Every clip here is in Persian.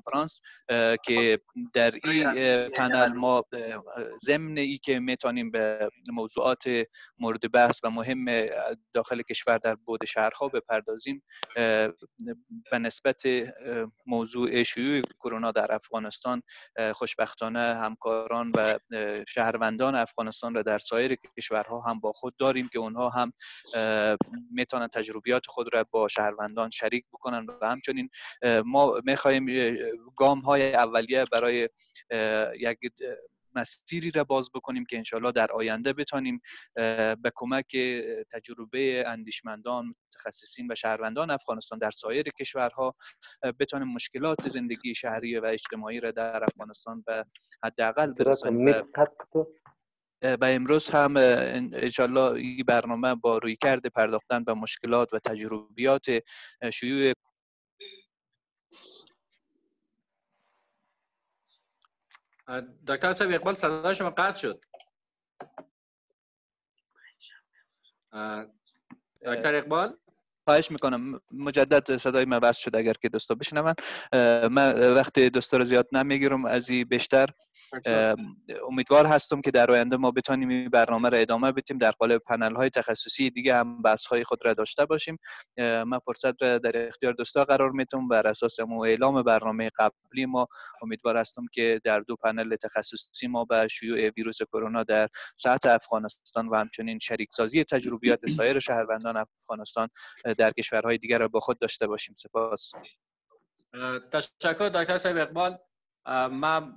کنفرانس که در این پنل ما ضمن ای که می‌تونیم به موضوعات مورد بحث و مهم داخل کشور در بود شهرها بپردازیم به نسبت موضوع شیوع کرونا در افغانستان خوشبختانه همکاران و شهروندان افغانستان را در سایر کشورها هم با خود داریم که اونها هم می‌تونن تجربیات خود را با شهروندان شریک بکنن و همچنین ما می‌خواهیم گام های اولیه برای یک مسیری را باز بکنیم که انشالله در آینده بتانیم به کمک تجربه اندیشمندان متخصصین و شهروندان افغانستان در سایر کشورها بتانیم مشکلات زندگی شهری و اجتماعی را در افغانستان به حداقل برسانیم و امروز هم انشالله این برنامه با روی کرده پرداختن به مشکلات و تجربیات شیوع دکتر صاحب اقبال صدای شما قطع شد. دکتر اقبال؟ خواهش می‌کنم. مجدد صدای من بس شد اگر که دوستا بشنون. من وقت دوستا رو زیاد نمی‌گیرم. از این بیشتر امیدوار هستم که در آینده ما بتانیم این برنامه را ادامه بدیم در قالب پنل های تخصصی دیگه هم بحث های خود را داشته باشیم. من فرصت را در اختیار دوستا قرار می‌تونم بر اساس مو اعلام برنامه قبلی ما امیدوار هستم که در دو پنل تخصصی ما به شیوع ویروس کرونا در سطح افغانستان و همچنین شریک سازی تجربیات سایر شهروندان افغانستان در کشورهای دیگر را با خود داشته باشیم. سپاس. تشکر دکتر صاحب اقبال. من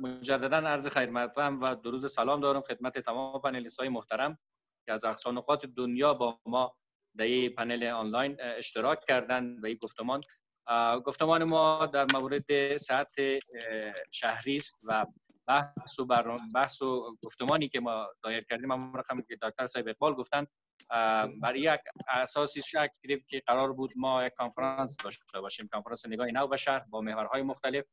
مجددا عرض خیر مقدم و درود سلام دارم خدمت تمام پنلیست های محترم که از اقصا نقاط دنیا با ما در این پنل آنلاین اشتراک کردند و این گفتمان. گفتمان ما در مورد سطح شهری است و بحث و بحث و گفتمانی که ما دایر کردیم. هم رقم که دکتر صاحب اقبال گفتن برای یک اساسی شک گرفت که قرار بود ما یک کانفرانس داشته باشیم. کانفرانس نگاه نو به شهر با محورهای مختلف.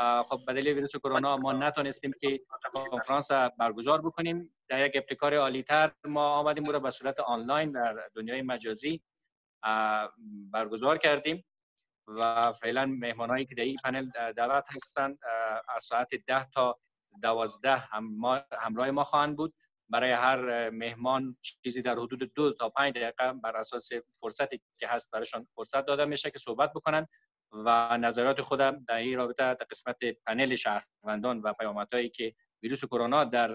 خب بدل ویروس کرونا ما نتونستیم که کنفرانس برگزار بکنیم. در یک ابتکار عالی تر ما آمدیم او را به صورت آنلاین در دنیای مجازی برگزار کردیم و فعلا مهمانایی که در این پنل دعوت هستند از ساعت ده تا دوازده هم همراه ما خواهند بود. برای هر مهمان چیزی در حدود دو تا پنج دقیقه بر اساس فرصتی که هست برایشان فرصت داده میشه که صحبت بکنن. و نظرات خودم در این رابطه در قسمت پنل شهروندان و پیامدهایی که ویروس کرونا در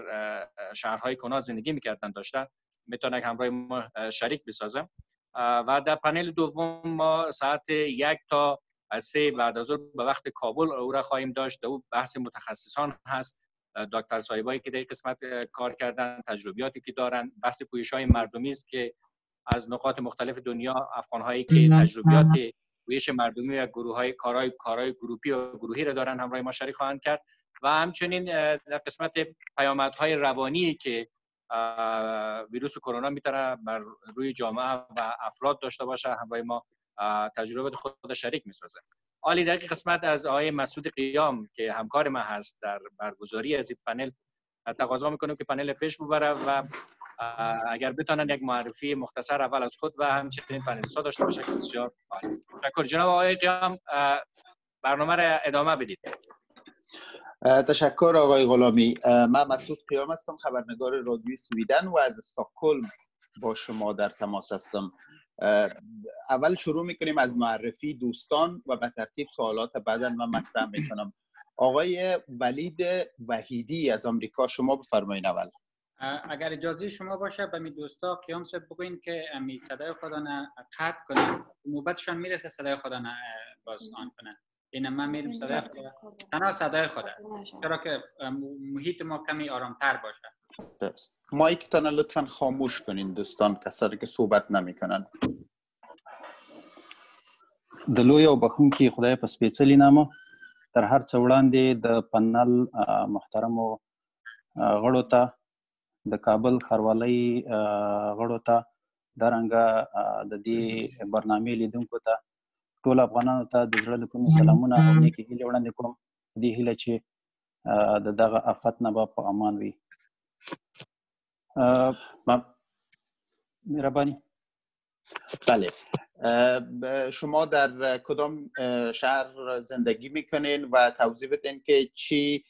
شهرهای کنا زندگی می‌کردن داشته می‌تونه همراه ما شریک بسازم. و در پنل دوم ما ساعت یک تا سه بعد از به وقت کابل او را خواهیم داشت. او بحث متخصصان هست. دکتر صاحبایی که در قسمت کار کردن تجربیاتی که دارن بحث پویش های مردمی است که از نقاط مختلف دنیا افغان هایی که تجربیات پویش مردمی و گروه های کارهای کارهای گروپی و گروهی را دارن همراه ما شریک خواهند کرد. و همچنین در قسمت پیامدهای روانی که ویروس کرونا می‌تونه بر روی جامعه و افراد داشته باشه همراه ما تجربه خود شریک می‌سازه. عالی در قسمت از آقای مسعود قیام که همکار ما هست در برگزاری از این پنل تقاضا می‌کنم که پنل پیش ببره و اگر بتونن یک معرفی مختصر اول از خود و همچنین پنلیست داشته باشه که بسیار عالی. تشکر جناب آقای قیام برنامه را ادامه بدید. تشکر آقای غلامی. من مسعود قیام هستم خبرنگار رادیوی سویدن و از استکهلم با شما در تماس هستم. اول شروع می‌کنیم از معرفی دوستان و به ترتیب سوالات بعدا من مطرح می‌کنم. آقای ولید وحیدی از آمریکا شما بفرمایید اول. اگر اجازه شما باشه به می دوستا قیام شد بگوین که امی صدای خدا قطع کنن. نوبتشان می‌رسه صدای خدا باز آن کنن. این ما میریم صدای خدا تنها صدای خدا چرا که محیط ما کمی آرامتر باشه. درست. مایکتان لطفا خاموش کنین دوستان کسانی که صحبت نمی‌کنن. د لوی او بخونکي خدای په سپېڅلي نامه تر هر څه وړاندې د پنل محترمو غړو ته د کابل ښاروالۍ غړو ته درنګه د دې برنامې لیدونکو ته ټول افغانانو ته د زړه له کومې سلامونه او نیکې هیلې وړاندې کوم دې هیله چې د دغه افت نه به په امان وي. مهرباني. بله. شما در کدام شهر زندگی میکنین و توضیح بدین که چی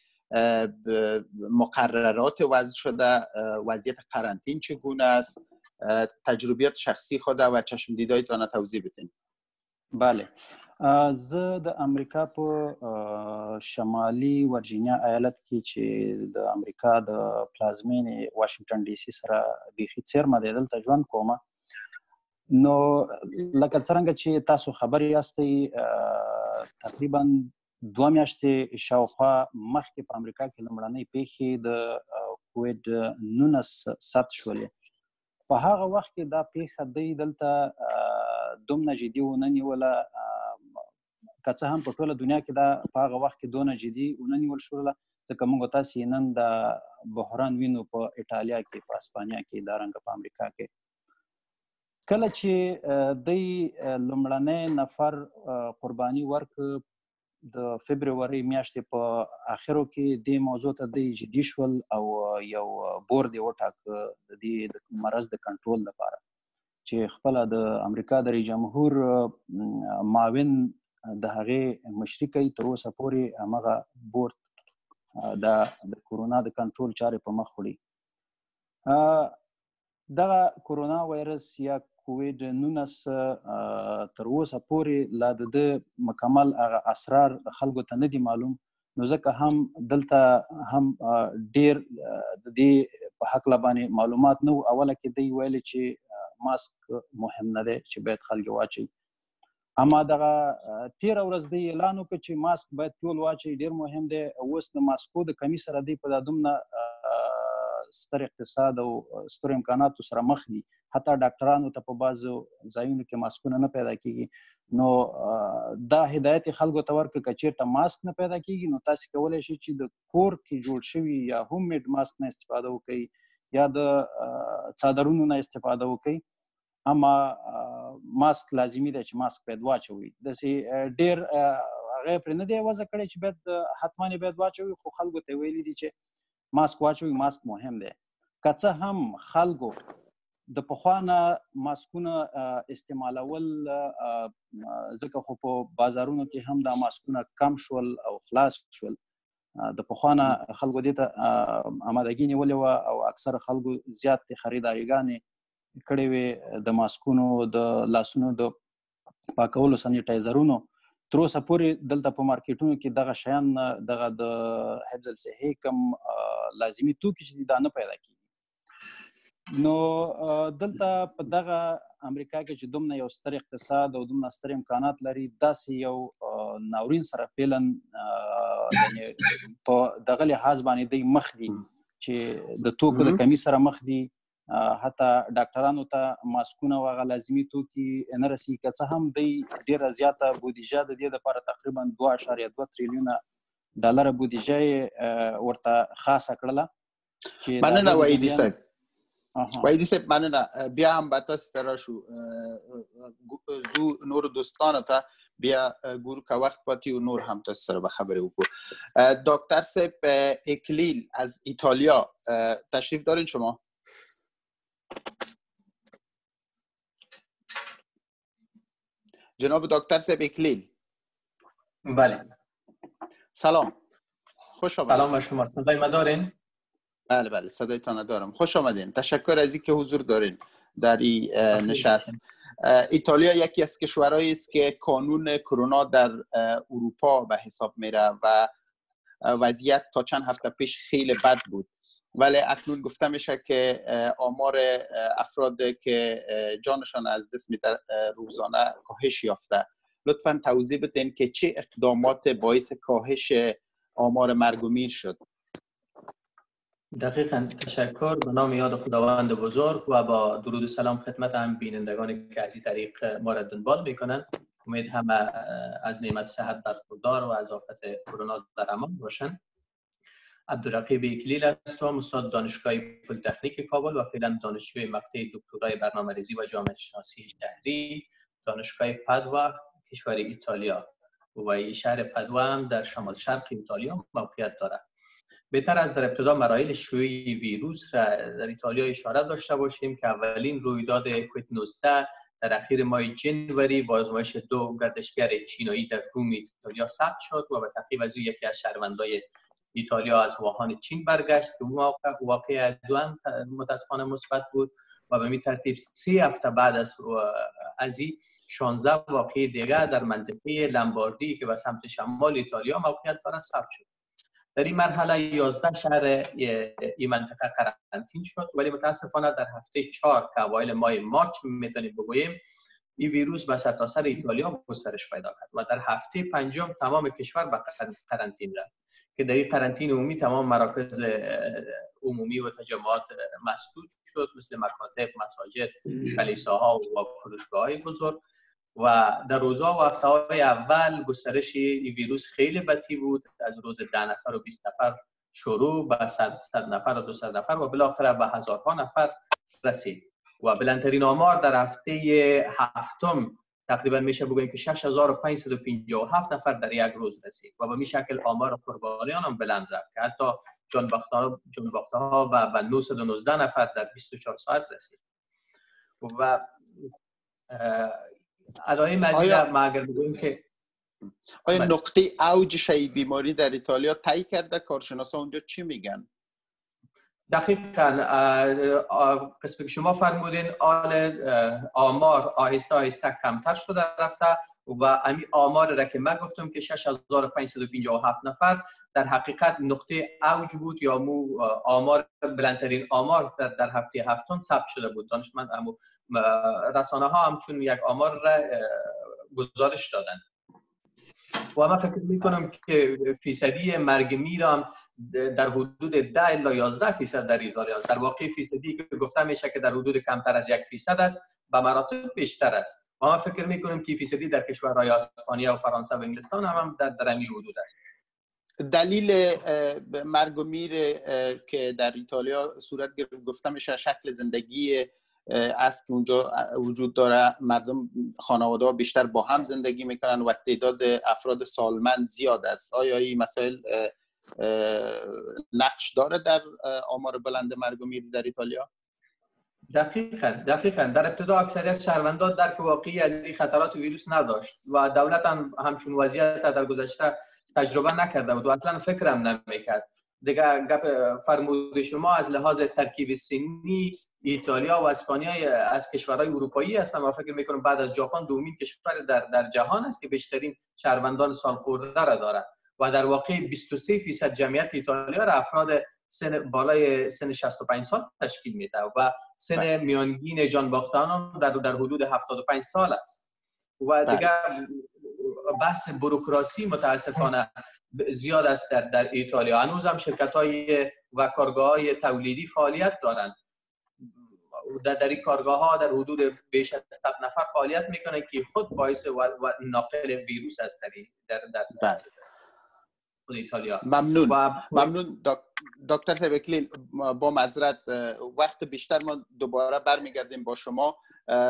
مقررات وضع شده وضعیت قرنطین چگونه است؟ تجربیات شخصی خود و چشم دیدایتان توضیح بدین. بله. زه د امریکا په شمالي ورجینیا ایالت کې چې د امریکا د پلازمینې واشنگټن ډي سي سره بيخي څیرمه دی دلته ژوند کوم نو لکه څنګه چې تاسو خبر یاستئ تقریبا دوه میاشتې شاوخوا مخکې په امریکا کې لمړنۍ پیښې د کووډ 19 ثبت شولې. په هغه وخت کې دا پیښه دی دلته دومره جدي ونه نیوله که څه هم په ټوله دنیا کې دا په هغه وخت کې دونه جدي ونه نیول شول ځکه موږ تاسو نن د بحران وینو په ایتالیا کې په اسپانیا کې دا رنګ په امریکا کې. کله چې د لمړنۍ نفر قرباني ورک د فبرवरी میاشتې په اخرو کې د موضوع ته د جدي شول او یو بورډ یو ټاک د دې د مرز د کنټرول لپاره چې خپل د امریکا د جمهور معاون د هغه مشري کوي تر اوسه پورې هغه بورډ د کورونا د کنټرول چارې په مخ وړي. دا کورونا وایرس یا کووډ 19 تر اوسه پورې لا د مکمل اسرار خلکو ته نه دي معلوم. نو ځکه هم دلته هم ډیر د دې په حق لبانې معلومات نو اوله کې دی ویل چې ماسک مهم نه دی چې باید خلک واچي اما دغه تیر ورځ دی اعلان وکړ چې ماسک باید ټول واچي ډیر مهم دی. اوس د ماسکو د کمی سره دی په دادومنه ستر اقتصاد او ستر امکاناتو سره مخ دي. حتی ډاکټرانو ته په بازو ځایونو کې ماسکونه نه پیدا کیږي. نو دا هدایت خلکو ته ورک کچیرته ماسک نه پیدا کیږي نو تاسو کولای شئ چې د کور کې جوړ شوی یا هوم میډ ماسک نه استفاده وکړئ یا د څادرونو نه استفاده وکړئ اما ماسک لازمی دی چې ماسک باید واچوي د سي ډیر هغه پر نه دی وځه کړی چې باید حتمان باید واچوي خو خلکو ته ویلي دي چې ماسک واچوي ماسک مهم دی. که هم خلکو د پخوانه ماسکونه استعمالول ځکه خو په بازارونو کې هم دا ماسکونه کم شول او خلاص شول. د پخوانه خلکو دې ته آمادګي نیولې او اکثر خلکو زیات خریداريګانې کړې وي د ماسکونو د لاسونو د پاکولو سانیټایزرونو تر اوسه پورې دلته په مارکیټونو کې دغه شیان دغه د حفظ الصحه کم لازمی توکي چې دا نه پیدا کیږي. نو دلته په دغه امریکا کې چې دومره یو ستر اقتصاد او دومره ستر امکانات لري داسې یو ناورین سره پیلن په دغه لحاظ باندې د مخ دي چې د توکو د کمی سره مخ دي حتی ډاکټرانو ته ماسکونه واغه لازمی توکي نه رسي که څه هم د ډیره زیاته بودیجه د دې لپاره تقریبا 2.2 تریلیونه ډالر بودیجه ورته خاصه کړله. چې مننه وایي صاحب. وایي صاحب مننه. بیا هم به تاسو تر شو زو نور دوستانو ته بیا ګور کا وخت پاتې او نور هم تاسو سره به خبرې وکړو. دکتر صاحب اکلیل از ایتالیا تشریف دارین شما جناب دکتر سب اکلیل بله. سلام. خوش آمدید. سلام به شما. صدای ما دارین؟ بله بله صدایتان دارم. خوش آمدین. تشکر از اینکه حضور دارین در این نشست. ایتالیا یکی از کشورهایی است که کانون کرونا در اروپا به حساب میره و وضعیت تا چند هفته پیش خیلی بد بود. ولی اکنون گفته میشه که آمار افراد که جانشان از دست میده روزانه کاهش یافته. لطفا توضیح بدین که چه اقدامات باعث کاهش آمار مرگ شد. دقیقا. تشکر. به نام یاد خداوند بزرگ و با درود و سلام خدمت هم بینندگانی که از این طریق ما را دنبال می‌کنن. امید همه از نعمت صحت برخوردار و از آفت کرونا در امان باشند عبدالرقیب اکلیل هستم استاد دانشگاه پلیتکنیک کابل و فعلا دانشجوی مقطع دکترای برنامه‌ریزی و جامعه شناسی شهری دانشگاه پدوا کشور ایتالیا. و شهر پدوا هم در شمال شرق ایتالیا موقعیت دارد. بهتر از در ابتدا مراحل شیوع ویروس را در ایتالیا اشاره داشته باشیم که اولین رویداد کووید 19 در اخیر ماه جنوری با آزمایش دو گردشگر چینایی در روم ایتالیا ثبت شد و به تقریب از یکی از شهروندای ایتالیا از واهان چین برگشت که واقع واقع متاسفانه مثبت بود و به می ترتیب سه هفته بعد از از 16 واقعی دیگر در منطقه لمباردی که به سمت شمال ایتالیا موقعیت دارد ثبت شد. در این مرحله 11 شهر این منطقه قرنطین شد ولی متاسفانه در هفته 4 که اوایل ماه مارچ می‌تونیم بگوییم این ویروس به سرتاسر ایتالیا گسترش پیدا کرد و در هفته پنجم تمام کشور به قرنطین رفت. که در این قرنطین عمومی تمام مراکز عمومی و تجمعات مسدود شد مثل مکاتب، مساجد، کلیساها و فروشگاه های بزرگ. و در روزها و هفته های اول گسترش این ویروس خیلی بطی بود. از روز ده نفر و 20 نفر شروع به صد, نفر و 200 نفر و بالاخره به هزارها نفر رسید. و بلندترین آمار در هفته هفتم تقریبا میشه بگوییم که 6557 نفر در یک روز رسید و به می شکل آمار قربانیان هم بلند رفت که حتی جنباخته ها و به 919 نفر در 24 ساعت رسید. و از آیا... ما اگر بگوییم که آیا بله. نقطه اوج شای بیماری در ایتالیا تایی کرده؟ کارشناسا اونجا چی میگن؟ دقیقا قسمی که شما فرمودین آل آمار آهسته آهسته کمتر شده رفته و امی آمار را که من گفتم که 6557 نفر در حقیقت نقطه اوج بود یا مو آمار بلندترین آمار در, در هفته هفتم ثبت شده بود. دانشمند امو رسانه ها همچون یک آمار را گزارش دادن و من فکر می کنم که فیصدی مرگ میرم در حدود 10 الا 11 فیصد در ایتالیا در واقع فیصدی که گفته میشه که در حدود کمتر از یک فیصد است به مراتب بیشتر است. و ما فکر می کنیم که فیصدی در کشورهای اسپانیا و فرانسه و انگلستان هم, هم در درمی حدود است. دلیل مرگ و میر که در ایتالیا صورت گرفت گفتم میشه شکل زندگی است که اونجا وجود داره مردم خانواده ها بیشتر با هم زندگی می‌کنن و تعداد افراد سالمند زیاد است. آیا این مسائل نقش داره در آمار بلند مرگ و میر در ایتالیا؟ دقیقا دقیقا. در ابتدا اکثریت شهروندان درک واقعی از این خطرات ویروس نداشت و دولت هم همچون وضعیت در گذشته تجربه نکرده بود و اصلا فکرم نمی‌کرد. دیگه گپ فرمود شما از لحاظ ترکیب سنی ایتالیا و اسپانیا از کشورهای اروپایی هستن و فکر می‌کنم بعد از ژاپن دومین کشور در, در جهان است که بیشترین شهروندان سالخورده را دارد و در واقع 23 فیصد جمعیت ایتالیا را افراد سن بالای سن 65 سال تشکیل میده و سن بله. میانگین جان باختان در در حدود 75 سال است و بله. دیگر بحث بروکراسی متاسفانه زیاد است در, در ایتالیا هنوز هم شرکت های و کارگاه های تولیدی فعالیت دارند در, در این کارگاه ها در حدود بیش از 100 نفر فعالیت می‌کنند که خود باعث و, و ناقل ویروس است در در, در, بله. ایتالیا. ممنون. و ممنون. دکتر سبکلی با معذرت وقت بیشتر ما دوباره برمیگردیم با شما.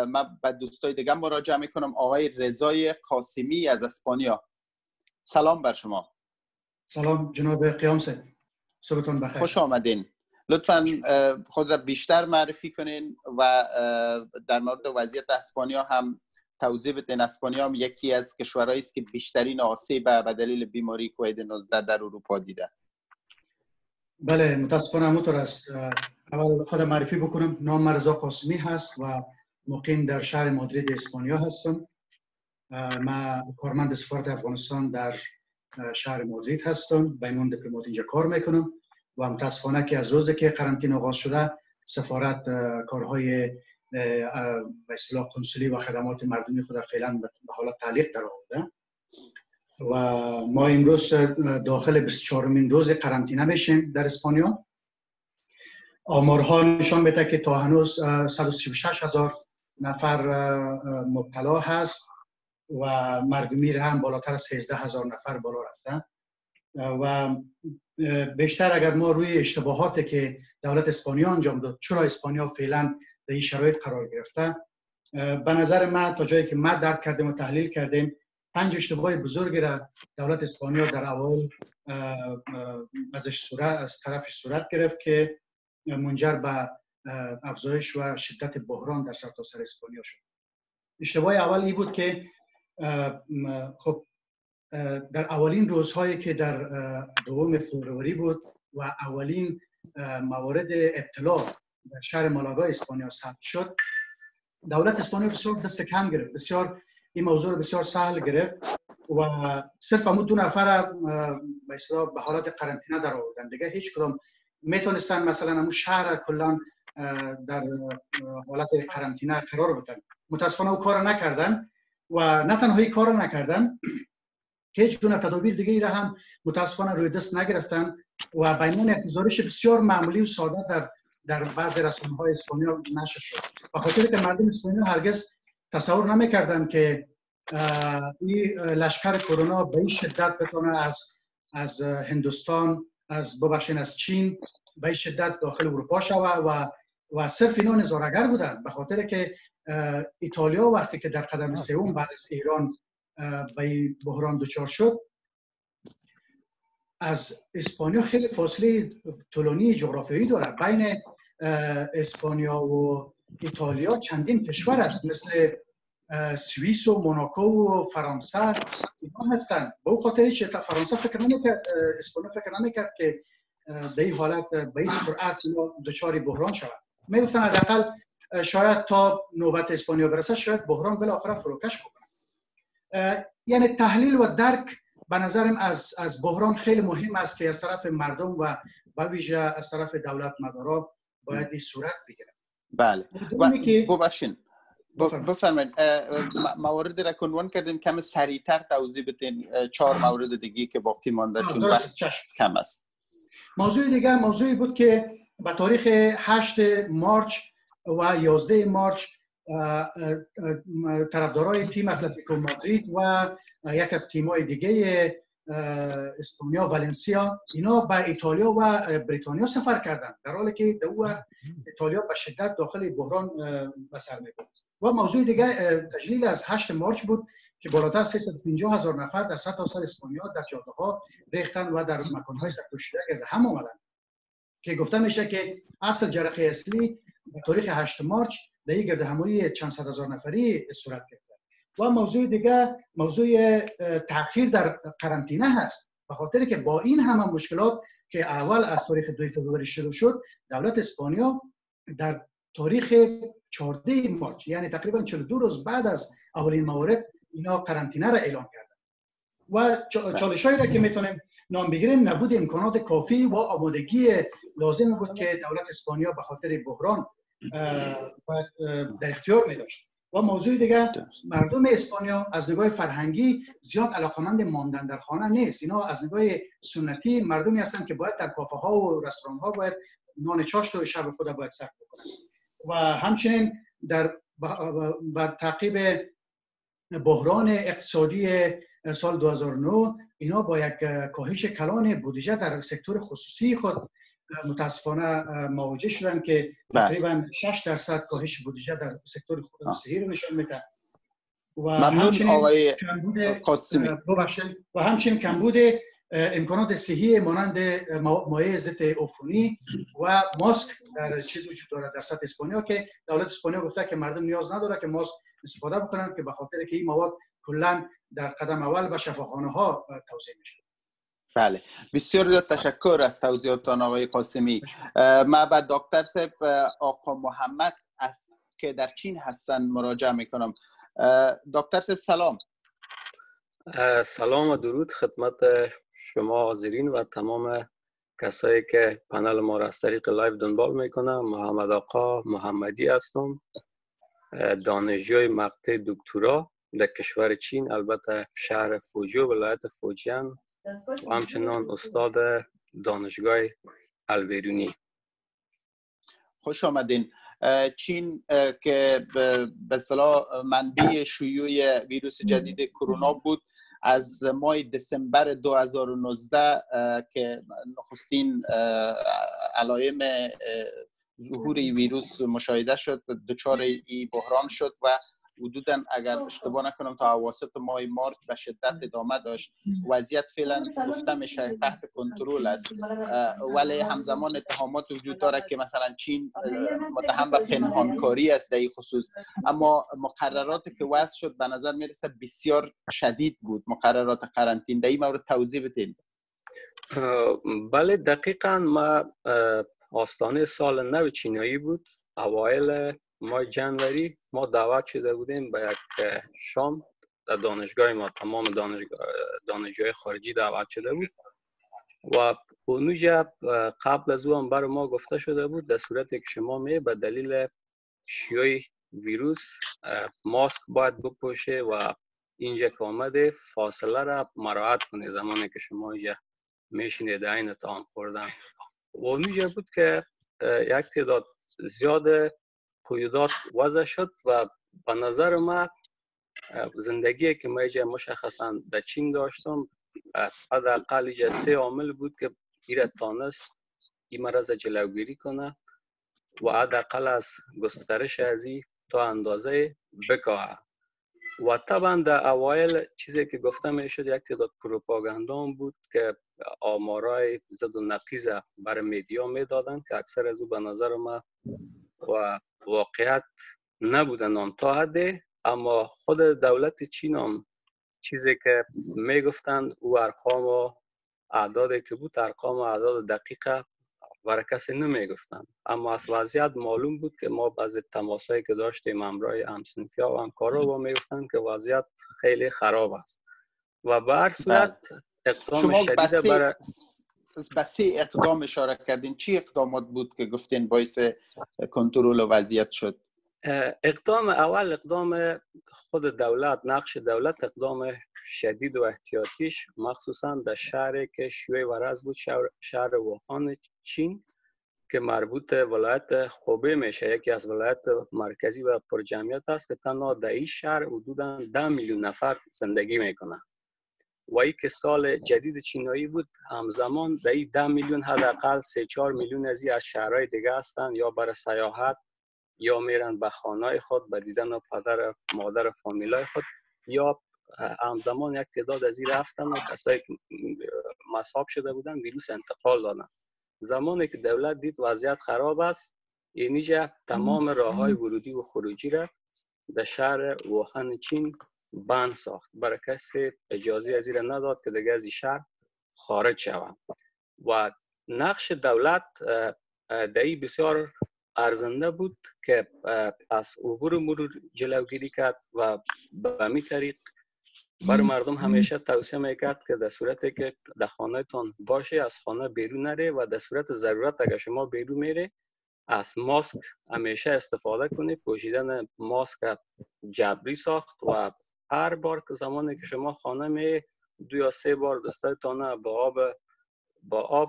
من به دوستای دیگه مراجعه می‌کنم. آقای رضای قاسمی از اسپانیا. سلام بر شما. سلام جناب قیام سید صبحتون بخیر. خوش آمدین. لطفا خود را بیشتر معرفی کنین و در مورد وضعیت اسپانیا هم توضیح بدین. اسپانیا هم یکی از کشورهایی است که بیشترین آسیب به دلیل بیماری کووید 19 در اروپا دیده. بله متاسفانه همونطور است. اول خود معرفی بکنم. نام مرزا قاسمی هست و مقیم در شهر مادرید اسپانیا هستم. ما کارمند سفارت افغانستان در شهر مادرید هستم. به عنوان دیپلمات اینجا کار می‌کنم. و متاسفانه که از روزی که قرنطینه آغاز شده سفارت کارهای به اصطلاح کنسولی و خدمات مردمی خود فعلا به حالت تعلیق در آورده. و ما امروز داخل 24 مین روز قرنطینه میشیم در اسپانیا. آمارها نشان میده که تا هنوز 136 هزار نفر مبتلا هست و مرگ میر هم بالاتر از 13 هزار نفر بالا رفته. و بیشتر اگر ما روی اشتباهاتی که دولت اسپانیا انجام داد چرا اسپانیا فعلا در این شرایط قرار گرفته؟ به نظر ما تا جایی که ما درک کردیم و تحلیل کردیم پنج اشتباه بزرگی را دولت اسپانیا در اول ازش صورت از طرف صورت گرفت که منجر به افزایش و شدت بحران در سرتاسر سر اسپانیا شد. اشتباه اول ای بود که خب در اولین روزهایی که در دوم فوروری بود و اولین موارد ابتلا در شهر مالاگا اسپانیا ثبت شد. دولت اسپانیا بسیار دست کم گرفت. بسیار این موضوع رو بسیار سهل گرفت و صرف همون دو نفر به به حالت قرنطینه در آوردن. دیگه هیچ کدام می‌تونستن مثلا همون شهر کلا در حالت قرنطینه قرار بدن. متاسفانه او کار نکردن و نه تنها این کار نکردن که هیچ گونه تدابیر دیگه را هم متاسفانه روی دست نگرفتن و بینون یک گزارش بسیار معمولی و ساده در در بعض رسانه های اسپانیا نشر شد. و خاطر که مردم اسپانیا هرگز تصور نمی‌کردن که این لشکر کرونا به این شدت بتونه از از هندوستان از ببخشین از چین به این شدت داخل اروپا شود و و صرف اینا نظارگر بودن. به خاطر که ایتالیا وقتی که در قدم سوم بعد از ایران به بحران دچار شد. از اسپانیا خیلی فاصله طولانی جغرافیایی داره. بین اسپانیا و ایتالیا چندین کشور است. مثل سوئیس و موناکو و فرانسه. اینا هستن. به او خاطر چه؟ فرانسه فکر نمی‌کرد اسپانیا فکر نمی‌کرد که به این حالت به این سرعت دچار بحران شود. می‌گفتن حداقل شاید تا نوبت اسپانیا برسه شاید بحران بالاخره فروکش کنه یعنی تحلیل و درک به نظرم از از بحران خیلی مهم است که از طرف مردم و به ویژه از طرف دولت مدارا باید این صورت بگیره بله. ببخشین. بفرمایید. موارد را کنوان کردین. کم سریعتر توضیح بدین. چهار مورد دیگه که باقی مانده چون وقت کم است. موضوع دیگه موضوعی بود که به تاریخ 8 مارچ و 11 مارچ طرفدارای تیم اتلتیکو مادرید و یک از تیم‌های دیگه اسپانیا ولنسیا اینا به ایتالیا و بریتانیا سفر کردند در حالی که دو ایتالیا به شدت داخل بحران به سر و موضوع دیگه تجلیل از 8 مارچ بود که بالاتر 350 هزار نفر در سطح سر اسپانیا در جاده ها ریختن و در مکان های شده گرد هم آمدن که گفته میشه که اصل جرقه اصلی تاریخ 8 مارچ در گرد همایی چند صد هزار نفری صورت گرفته. و موضوع دیگه موضوع تاخیر در قرنطینه هست. به خاطر که با این همه مشکلات که اول از تاریخ 2 فوریه شروع شد دولت اسپانیا در تاریخ 14 مارچ یعنی تقریبا 42 روز بعد از اولین موارد اینا قرنطینه را اعلام کردن و چالش هایی را که می‌تونیم نام بگیریم نبود امکانات کافی و آمادگی لازم بود که دولت اسپانیا به خاطر بحران در اختیار می داشت و موضوع دیگه مردم اسپانیا از نگاه فرهنگی زیاد علاقمند ماندن در خانه نیست. اینا از نگاه سنتی مردمی هستن که باید در کافه ها و رستوران ها باید نان چاشت و شب خود باید صرف بکنن. و همچنین در بر تعقیب بحران اقتصادی سال 2009 اینا با یک کاهش کلان بودجه در سکتور خصوصی خود متاسفانه مواجه شدن که بله. تقریبا 6 درصد کاهش بودجه در سکتور رو نشان میده و ممنون آقای قاسمی. و همچنین کمبود امکانات صحی مانند مایع ضد عفونی و ماسک در چیز وجود داره در سطح اسپانیا که دولت اسپانیا گفته که مردم نیاز نداره که ماسک استفاده بکنن که به خاطر که این مواد کلا در قدم اول به شفاخانه ها توزیع میشه بله. بسیار تشکر از توضیحاتتان آقای قاسمی. ما به دکتر صاحب آقا محمد است که در چین هستن مراجعه می‌کنم. دکتر صاحب سلام. سلام و درود خدمت شما حاضرین و تمام کسایی که پنل ما را از طریق live دنبال می‌کنم محمد آقا محمدی هستم. دانشجوی مقطع دکترا در کشور چین البته شهر فوجیو ولایت فوجیان. و همچنان استاد دانشگاه البیرونی خوش آمدین. چین که به اصطلاح منبع شیوع ویروس جدید کرونا بود از ماه دسامبر 2019 که نخستین علائم ظهور ویروس مشاهده شد دچار ای بحران شد و حدودا اگر اشتباه نکنم تا اواسط ماه مارچ به شدت ادامه داشت. وضعیت فعلا گفته میشه تحت کنترل است. ولی همزمان اتهامات وجود داره که مثلا چین متهم به پنهانکاری است در این خصوص. اما مقرراتی که وضع شد به نظر می‌رسه بسیار شدید بود. مقررات قرنطین. در این مورد توضیح بدین. بله دقیقا ما آستانه سال نو چینایی بود. اوایل ماه جنوری ما دعوت شده بودیم به یک شام در دانشگاه ما تمام دانشگاه خارجی دعوت شده بود. و اونجا قبل از او هم بر ما گفته شده بود در صورتی که شما می به دلیل شیوع ویروس ماسک باید بپوشه و اینجا که فاصله را مراعات کنه زمانی که شما اینجا میشینید این تان خوردن. و اونجا بود که یک تعداد زیاد قیودات وضع شد و به نظر ما زندگی که ما اینجا مشخصا در چین داشتم. حداقل اینجا سه عامل بود که ایره تانست این مرض جلوگیری کنه و حداقل از گسترش ازی تا اندازه بکاه و طبعا در اوایل چیزی که گفته می شد یک تعداد پروپاگاندان بود که آمارای زد و نقیز برای میدیا می دادن که اکثر از او به نظر ما و واقعیت نبودن آن تا حده اما خود دولت چین هم چیزی که می گفتند او ارقام و اعدادی که بود ارقام و اعداد دقیقه برای کسی نمی گفتن اما از وضعیت معلوم بود که ما بعضی تماسایی که داشتیم همراه همسنفیا و همکارا با می گفتن که وضعیت خیلی خراب است و به هر صورت بله. اقدام شدید برای به سه اقدام اشاره کردین. چی اقدامات بود که گفتین باعث کنترل وضعیت شد؟ اقدام اول اقدام خود دولت نقش دولت اقدام شدید و احتیاطیش مخصوصا در شهر که شیوع ورز بود شهر, شهر ووهان چین که مربوط ولایت خوبه میشه. یکی از ولایت مرکزی و پرجمعیت است که تنها در این شهر حدودا ده میلیون نفر زندگی می‌کنه و ای که سال جدید چینایی بود همزمان در این ده میلیون حداقل سه چهار میلیون از از شهرهای دیگه هستن یا برای سیاحت یا میرن به خانه خود به دیدن پدر مادر فامیلای خود یا همزمان یک تعداد از این رفتن و کسایی که مصاب شده بودن ویروس انتقال دادن. زمانی که دولت دید وضعیت خراب است اینجا تمام راه های ورودی و خروجی را در شهر ووهان چین بند ساخت. برای کسی اجازه از این نداد که دیگه از این شهر خارج شوند و نقش دولت دهی بسیار ارزنده بود که از عبور مرور جلوگیری کرد و به می طریق بر مردم همیشه توصیه می‌کرد که در صورتی که در خانه تان باشه از خانه بیرون نره و در صورت ضرورت اگر شما بیرون میره از ماسک همیشه استفاده کنید. پوشیدن ماسک جبری ساخت و هر بار که زمانی که شما خانه می دو یا سه بار دستتان با آب با آب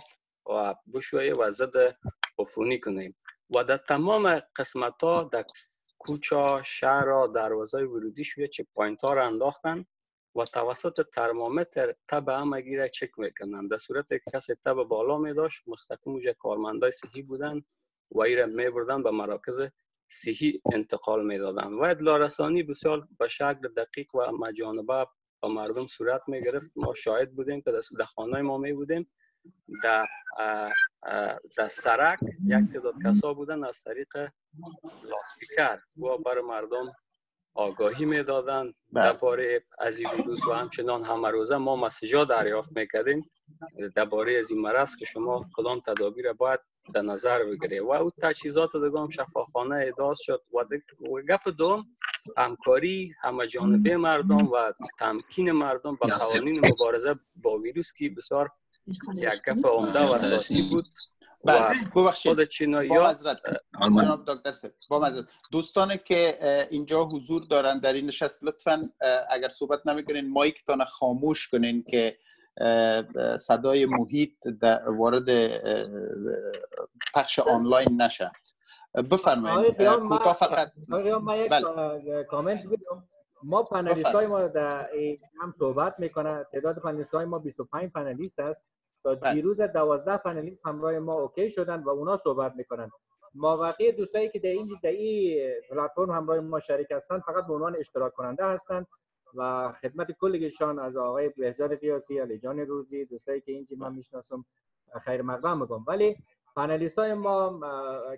و بشویه و ضد عفونی کنیم. و در تمام قسمت ها در کوچا شهر و دروازه ورودی شویه check point ها را انداختن و توسط ترمامتر تب همگی را چک می‌کنن. در صورت که کسی تب بالا می داشت مستقیم کارمندای صحی بودن و ای را می بردن به مراکز صحی انتقال می دادن و ادلارسانی بسیار به شکل دقیق و مجانبه با مردم صورت می گرفت ما شاهد بودیم که در خانه ما می بودیم. در در سرک یک تعداد کسا بودن از طریق لاسپیکر. و بر مردم آگاهی می‌دادند بله. درباره از این ویروس و همچنان همه روزه ما مسیجا دریافت می‌کردیم. درباره از این مرض که شما کدام تدابیر باید در نظر بگیرید و او تجهیزات دیگه شفاخانه اداز شد و, گپ دوم همکاری همه جانبه مردم و تمکین مردم به قوانین مبارزه با ویروس که بسیار یک گپ عمده و اساسی بود. ببخشید. با جناب دکتر با دوستانی که اینجا حضور دارن در این نشست لطفا اگر صحبت نمی‌کنین مایکتان خاموش کنین که صدای محیط وارد پخش آنلاین نشه. بفرمایید کوتاه فقط. بله. کامنت بدم ما پنلیست های ما در هم صحبت می‌کنه تعداد پنلیست های ما 25 پنلیست است تا بله. دیروز دوازده پنلیست همراه ما اوکی شدن و اونا صحبت می‌کنن. مابقی دوستایی که در این در این پلتفرم همراه ما شریک هستند فقط به عنوان اشتراک کننده هستند و خدمت کلگشان از آقای بهزاد قیاسی علی جان روزی دوستایی که اینجا من می‌شناسم خیر مقدم میگم ولی پانلیست های ما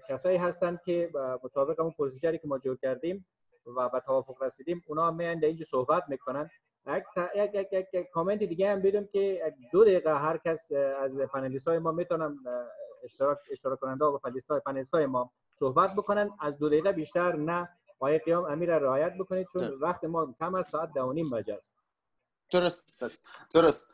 کسایی هستند که مطابق اون پروسیجری که ما جور کردیم و به توافق رسیدیم اونا میان اینجا صحبت می‌کنن. یک یک یک یک کامنت دیگه هم بدم که دو دقیقه هر کس از پنلیست های ما می‌تونن اشتراک اشتراک کننده و پنلیست های ما صحبت بکنن. از دو دقیقه بیشتر نه. آقای قیام امیر رعایت بکنید چون وقت ما کم از ساعت دو نیم بجه است. درست درست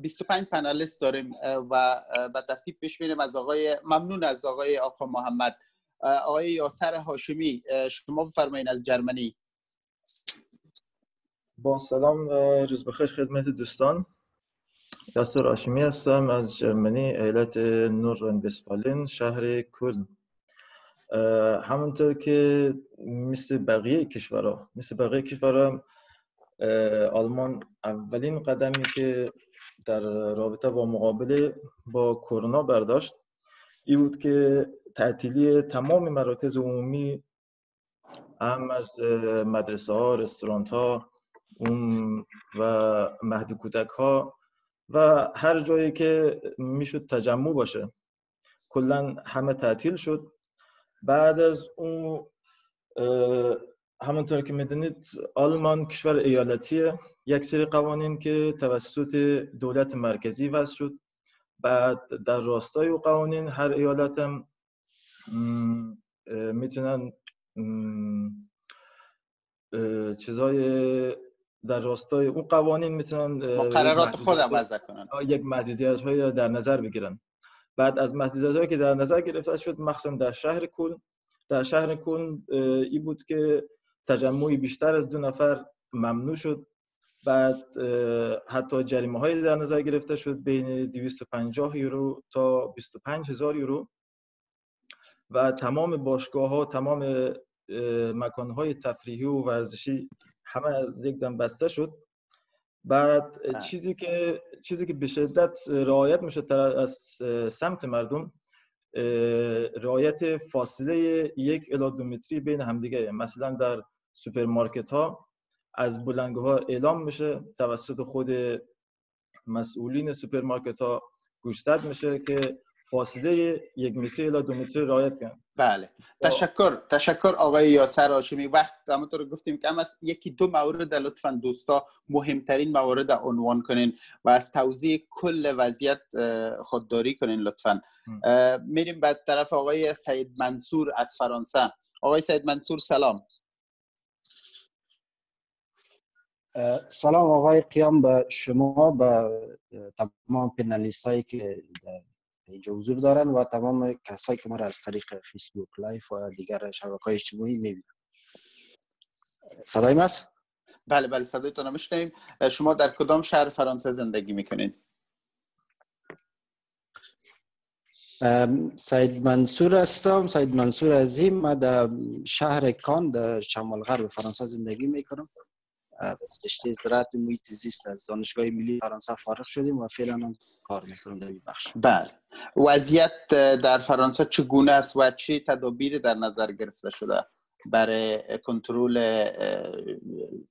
25 پنلیست داریم و به ترتیب پیش میریم از آقای ممنون از آقای آقا محمد. آقای یاسر هاشمی شما بفرمایید از جرمنی. با سلام روز بخیر خدمت دوستان. یاسر هاشمی هستم از جرمنی ایالت نور وستفالن شهر کلن همونطور که مثل بقیه کشورها مثل بقیه کشورها آلمان اولین قدمی که در رابطه با مقابله با کرونا برداشت این بود که تعطیلی تمام مراکز عمومی هم از مدرسه ها رستورانت ها و مهد کودک ها و هر جایی که می‌شد تجمع باشه. کلا همه تعطیل شد. بعد از اون همونطور که می‌دونید آلمان کشور ایالتیه. یک سری قوانین که توسط دولت مرکزی وضع شد. بعد در راستای او قوانین هر ایالت هم می‌تونن چیزای در راستای اون قوانین می‌تونن مقررات خودم وضع کنن. یک محدودیت های در نظر بگیرن. بعد از محدودیت هایی که در نظر گرفته شد مخصوصا در شهر کل در شهر کل ای بود که تجمعی بیشتر از دو نفر ممنوع شد. بعد حتی جریمه های در نظر گرفته شد بین 250 یورو تا 25 هزار یورو. و تمام باشگاه ها تمام مکان های تفریحی و ورزشی همه از یک دم بسته شد. بعد چیزی که چیزی که به شدت رعایت میشه از سمت مردم رعایت فاصله یک الی دو متری بین همدیگه. مثلا در سوپرمارکت ها از بلندگو ها اعلام میشه توسط خود مسئولین سوپرمارکت ها گوشزد میشه که فاصله یک متر الی دو متر رعایت کنن بله. تشکر تشکر آقای یاسر هاشمی. وقت همونطور گفتیم کم است یکی دو مورد لطفا دوستا مهمترین موارد عنوان کنین و از توضیح کل وضعیت خودداری کنین لطفا. میریم بعد طرف آقای سید منصور از فرانسه. آقای سید منصور سلام. سلام آقای قیام. به شما به تمام panelist هایی که اینجا حضور دارن و تمام کسایی که ما را از طریق فیسبوک live و دیگر شبکه های اجتماعی می‌بینن. صدای است؟ بله بله صدایتون میشنیم شما در کدام شهر فرانسه زندگی می‌کنید؟ سید منصور هستم سید منصور عظیم. ما در شهر کان در شمال غرب فرانسه زندگی می‌کنم. از رشته زراعت محیط زیست از دانشگاه ملی فرانسه فارغ شدیم و فعلا هم کار می‌کنم در این بخش. بله. وضعیت در فرانسه چگونه است و چه تدابیر در نظر گرفته شده برای کنترل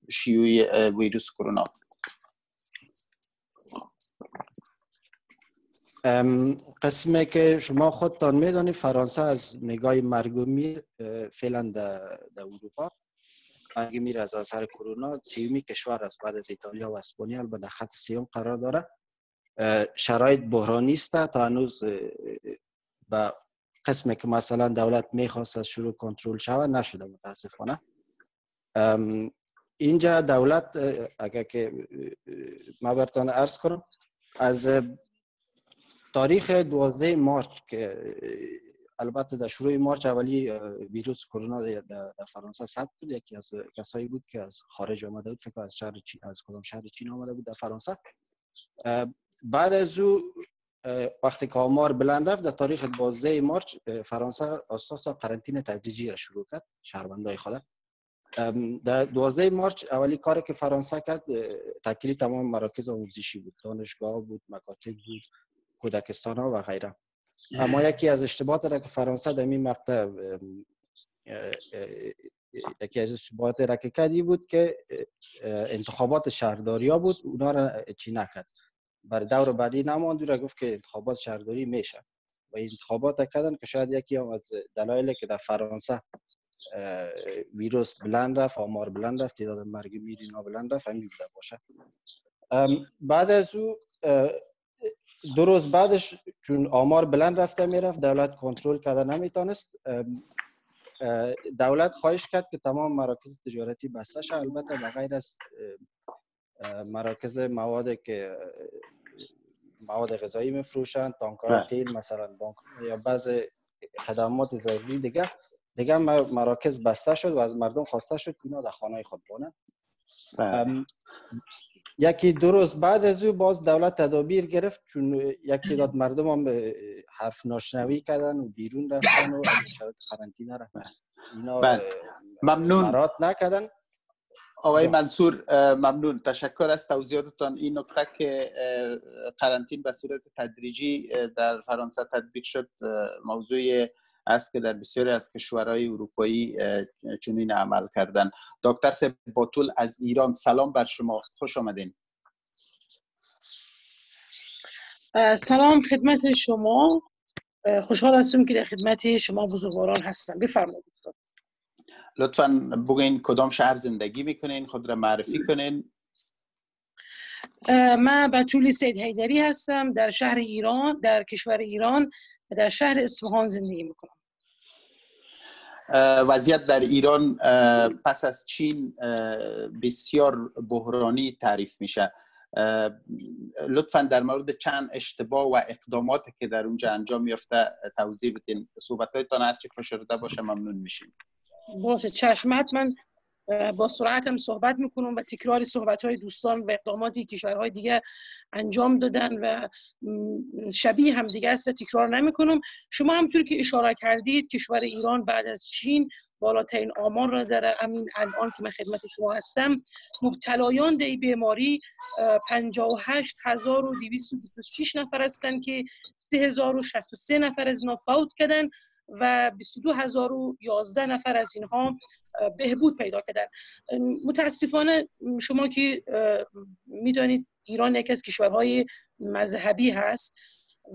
شیوع ویروس کرونا؟ قسمه که شما خودتان می‌دانید فرانسه از نگاه مرگومی فعلا در اروپا. اگه میره از اثر کرونا سیومی کشور است بعد از ایتالیا و اسپانیا. البته خط سیوم قرار داره. شرایط بحرانی است تا هنوز به قسمی که مثلا دولت می‌خواست از شروع کنترل شود نشده متاسفانه. اینجا دولت اگر که ما برتان ارز کنم از تاریخ 12 مارچ که البته در شروع مارچ اولی ویروس کرونا در فرانسه ثبت بود یکی از کسایی بود که از خارج آمده بود. فکر از شهر چین از کدام شهر چین آمده بود در فرانسه. بعد از او وقتی که آمار بلند رفت در تاریخ 12 مارچ فرانسه اساس قرنطینه تدریجی را شروع کرد شهروندای خود. در 12 مارچ اولی کاری که فرانسه کرد تعطیلی تمام مراکز آموزشی بود. دانشگاه بود مکاتب بود کودکستان ها و غیره. اما یکی از اشتباهات را که فرانسه در این مقطع یکی از اشتباهات را که کردی بود که انتخابات شهرداری ها بود اونا را چی نکرد. بر دور بعدی نماند را گفت که انتخابات شهرداری میشه. و انتخابات کردن که شاید یکی از دلایل که در فرانسه ویروس بلند رفت آمار بلند رفت تعداد مرگ میری بلند رفت همین بوده باشه. بعد از او دو روز بعدش چون آمار بلند رفته می‌رفت. دولت کنترل کرده. نمی‌تونست دولت خواهش کرد که تمام مراکز تجارتی بسته شه. البته بغیر از مراکز مواد که مواد غذایی میفروشند تانکار تیل مثلا بانک یا بعض خدمات ضروری دیگه دیگه مراکز بسته شد و از مردم خواسته شد که اینا در خانه خود بانند یکی دو روز بعد از او باز دولت تدابیر گرفت چون یکی داد مردم هم حرف ناشنوی کردن و بیرون رفتن و شرط قرنطینه رفتن. اینا بله. ممنون. مرات نکردن. آقای منصور ممنون. تشکر از توضیحاتتان. این نکته که قرنطین به صورت تدریجی در فرانسه تطبیق شد موضوع است که در بسیاری از کشورهای اروپایی چنین عمل کردن. دکتر سب باتول از ایران سلام بر شما. خوش آمدین. سلام خدمت شما. خوشحال هستم که در خدمت شما بزرگواران هستم. بفرمایید لطفا بگین کدام شهر زندگی می‌کنین خود را معرفی کنین. من بطول سید حیدری هستم. در شهر ایران در کشور ایران و در شهر اصفهان زندگی می‌کنم. وضعیت در ایران پس از چین بسیار بحرانی تعریف میشه. لطفا در مورد چند اشتباه و اقداماتی که در اونجا انجام میفته توضیح بدین. صحبت هایتان هرچی فشرده باشه ممنون میشیم. باشه چشمت من با سرعت هم صحبت می‌کنم و تکرار صحبت های دوستان و اقداماتی کشورهای دیگه انجام دادن و شبیه هم دیگه است تکرار نمی‌کنم. شما همطور که اشاره کردید کشور ایران بعد از چین بالاترین آمار را داره. همین الان که من خدمت شما هستم. مبتلایان در بیماری 58226 نفر هستند که 3063 نفر از اینا فوت کردن. و 22011 نفر از اینها بهبود پیدا کردن. متاسفانه شما که می‌دانید ایران یکی از کشورهای مذهبی هست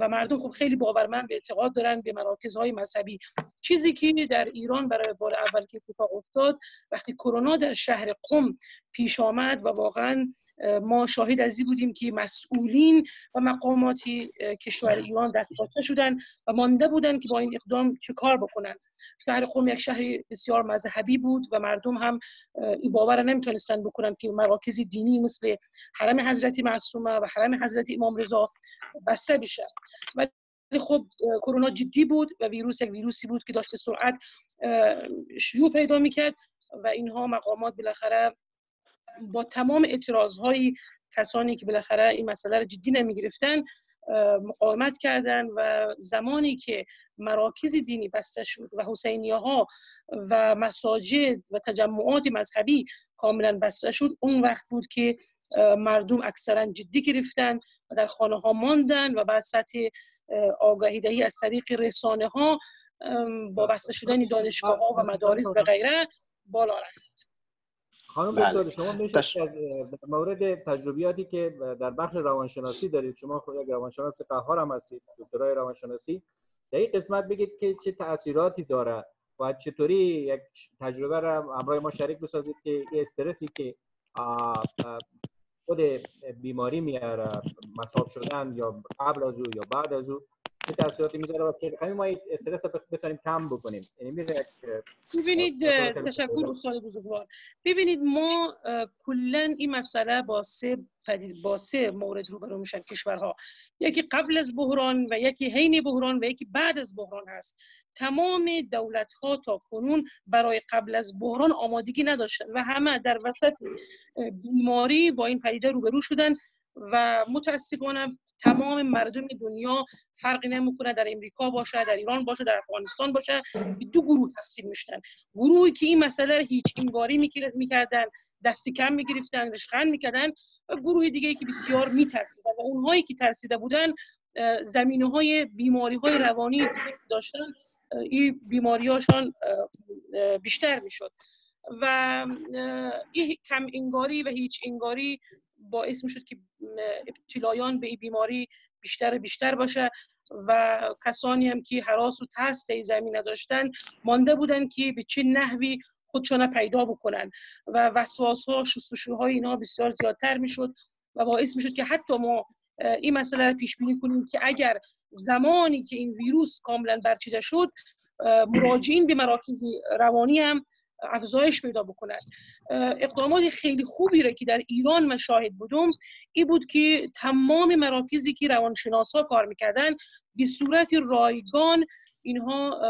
و مردم خب خیلی باورمند به اعتقاد دارن به مراکزهای مذهبی. چیزی که در ایران برای بار اول که اتفاق افتاد وقتی کرونا در شهر قم پیش آمد و واقعا ما شاهد از بودیم که مسئولین و مقاماتی کشور ایران دست شدن و مانده بودن که با این اقدام چه کار بکنن شهر قم یک شهر بسیار مذهبی بود و مردم هم این باور نمی‌تونستن بکنن که مراکز دینی مثل حرم حضرت معصومه و حرم حضرت امام رضا بسته بشه. و خب کرونا جدی بود و ویروس یک ویروسی بود که داشت به سرعت شیوع پیدا می‌کرد و اینها مقامات بالاخره با تمام اعتراض های کسانی که بالاخره این مسئله رو جدی نمی گرفتن مقاومت کردن و زمانی که مراکز دینی بسته شد و حسینیه ها و مساجد و تجمعات مذهبی کاملا بسته شد اون وقت بود که مردم اکثرا جدی گرفتن و در خانه ها ماندن و بعد سطح آگاهی دهی از طریق رسانه ها با بسته شدن دانشگاه ها و مدارس و غیره بالا رفت. خانم بله. دکتر شما میشه تش... از مورد تجربیاتی که در بخش روانشناسی دارید شما خود یک روانشناس قهار هم هستید دکترای روانشناسی در این قسمت بگید که چه تاثیراتی داره و چطوری یک تجربه را همراه ما شریک بسازید که این استرسی که خود بیماری میاره مصاب شدن یا قبل از او یا بعد از او تاثیراتی می‌ذاره و که همین ما استرس بتونیم کم بکنیم. یعنی ببینید تشکر استاد بزرگوار. ببینید ما کلا این مسئله با سه با سه مورد روبرو میشن کشورها. یکی قبل از بحران و یکی حین بحران و یکی بعد از بحران هست. تمام دولت ها تا کنون برای قبل از بحران آمادگی نداشتن و همه در وسط بیماری با این پدیده روبرو شدن و متاسفانه تمام مردم دنیا فرقی نمی‌کنه در امریکا باشه در ایران باشه در افغانستان باشه دو گروه تقسیم می‌شدن. گروهی که این مسئله رو هیچ انگاری می‌کردن دستی کم می‌گرفتن رشخند می‌کردن و گروه دیگه که بسیار میترسیدن و اونهایی که ترسیده بودن زمینه های بیماری های روانی داشتن این بیماری هاشان بیشتر می‌شد. و این کم انگاری و هیچ انگاری باعث می‌شد که ابتلایان به این بیماری بیشتر بیشتر باشه و کسانی هم که حراس و ترس در زمین داشتن مانده بودن که به چه نحوی خودشان پیدا بکنن و وسواس ها شستشوهای اینا بسیار زیادتر می‌شد و باعث می‌شد که حتی ما این مسئله رو پیش بینی کنیم که اگر زمانی که این ویروس کاملا برچیده شد مراجعین به مراکز روانی هم افزایش پیدا بکنن. اقدامات خیلی خوبی را که در ایران مشاهد بودم این بود که تمام مراکزی که روانشناس کار می‌کردن به صورت رایگان اینها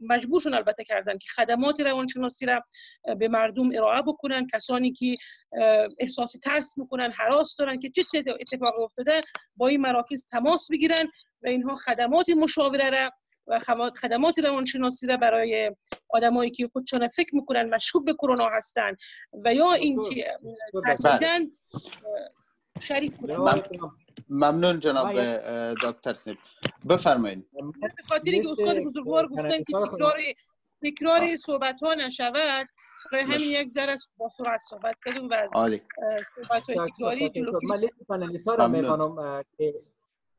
مجبور شدن البته کردن که خدمات روانشناسی را به مردم ارائه بکنن. کسانی که احساس ترس می‌کنن حراس دارن که چه اتفاق افتاده با این مراکز تماس بگیرن و اینها خدمات مشاوره را و خدمات روانشناسی را برای آدمایی که خودشان فکر می‌کنن مشکوک به کرونا هستن و یا اینکه ترسیدن شریک کنن. ممنون. جناب دکتر سیب. بفرمایید. به خاطر که استاد بزرگوار گفتن که تکرار تکرار صحبت ها نشود برای همین یک ذره با سرعت صحبت کردیم و از صحبت های تکراری جلو من لیست پنلیست ها را می‌خوانم که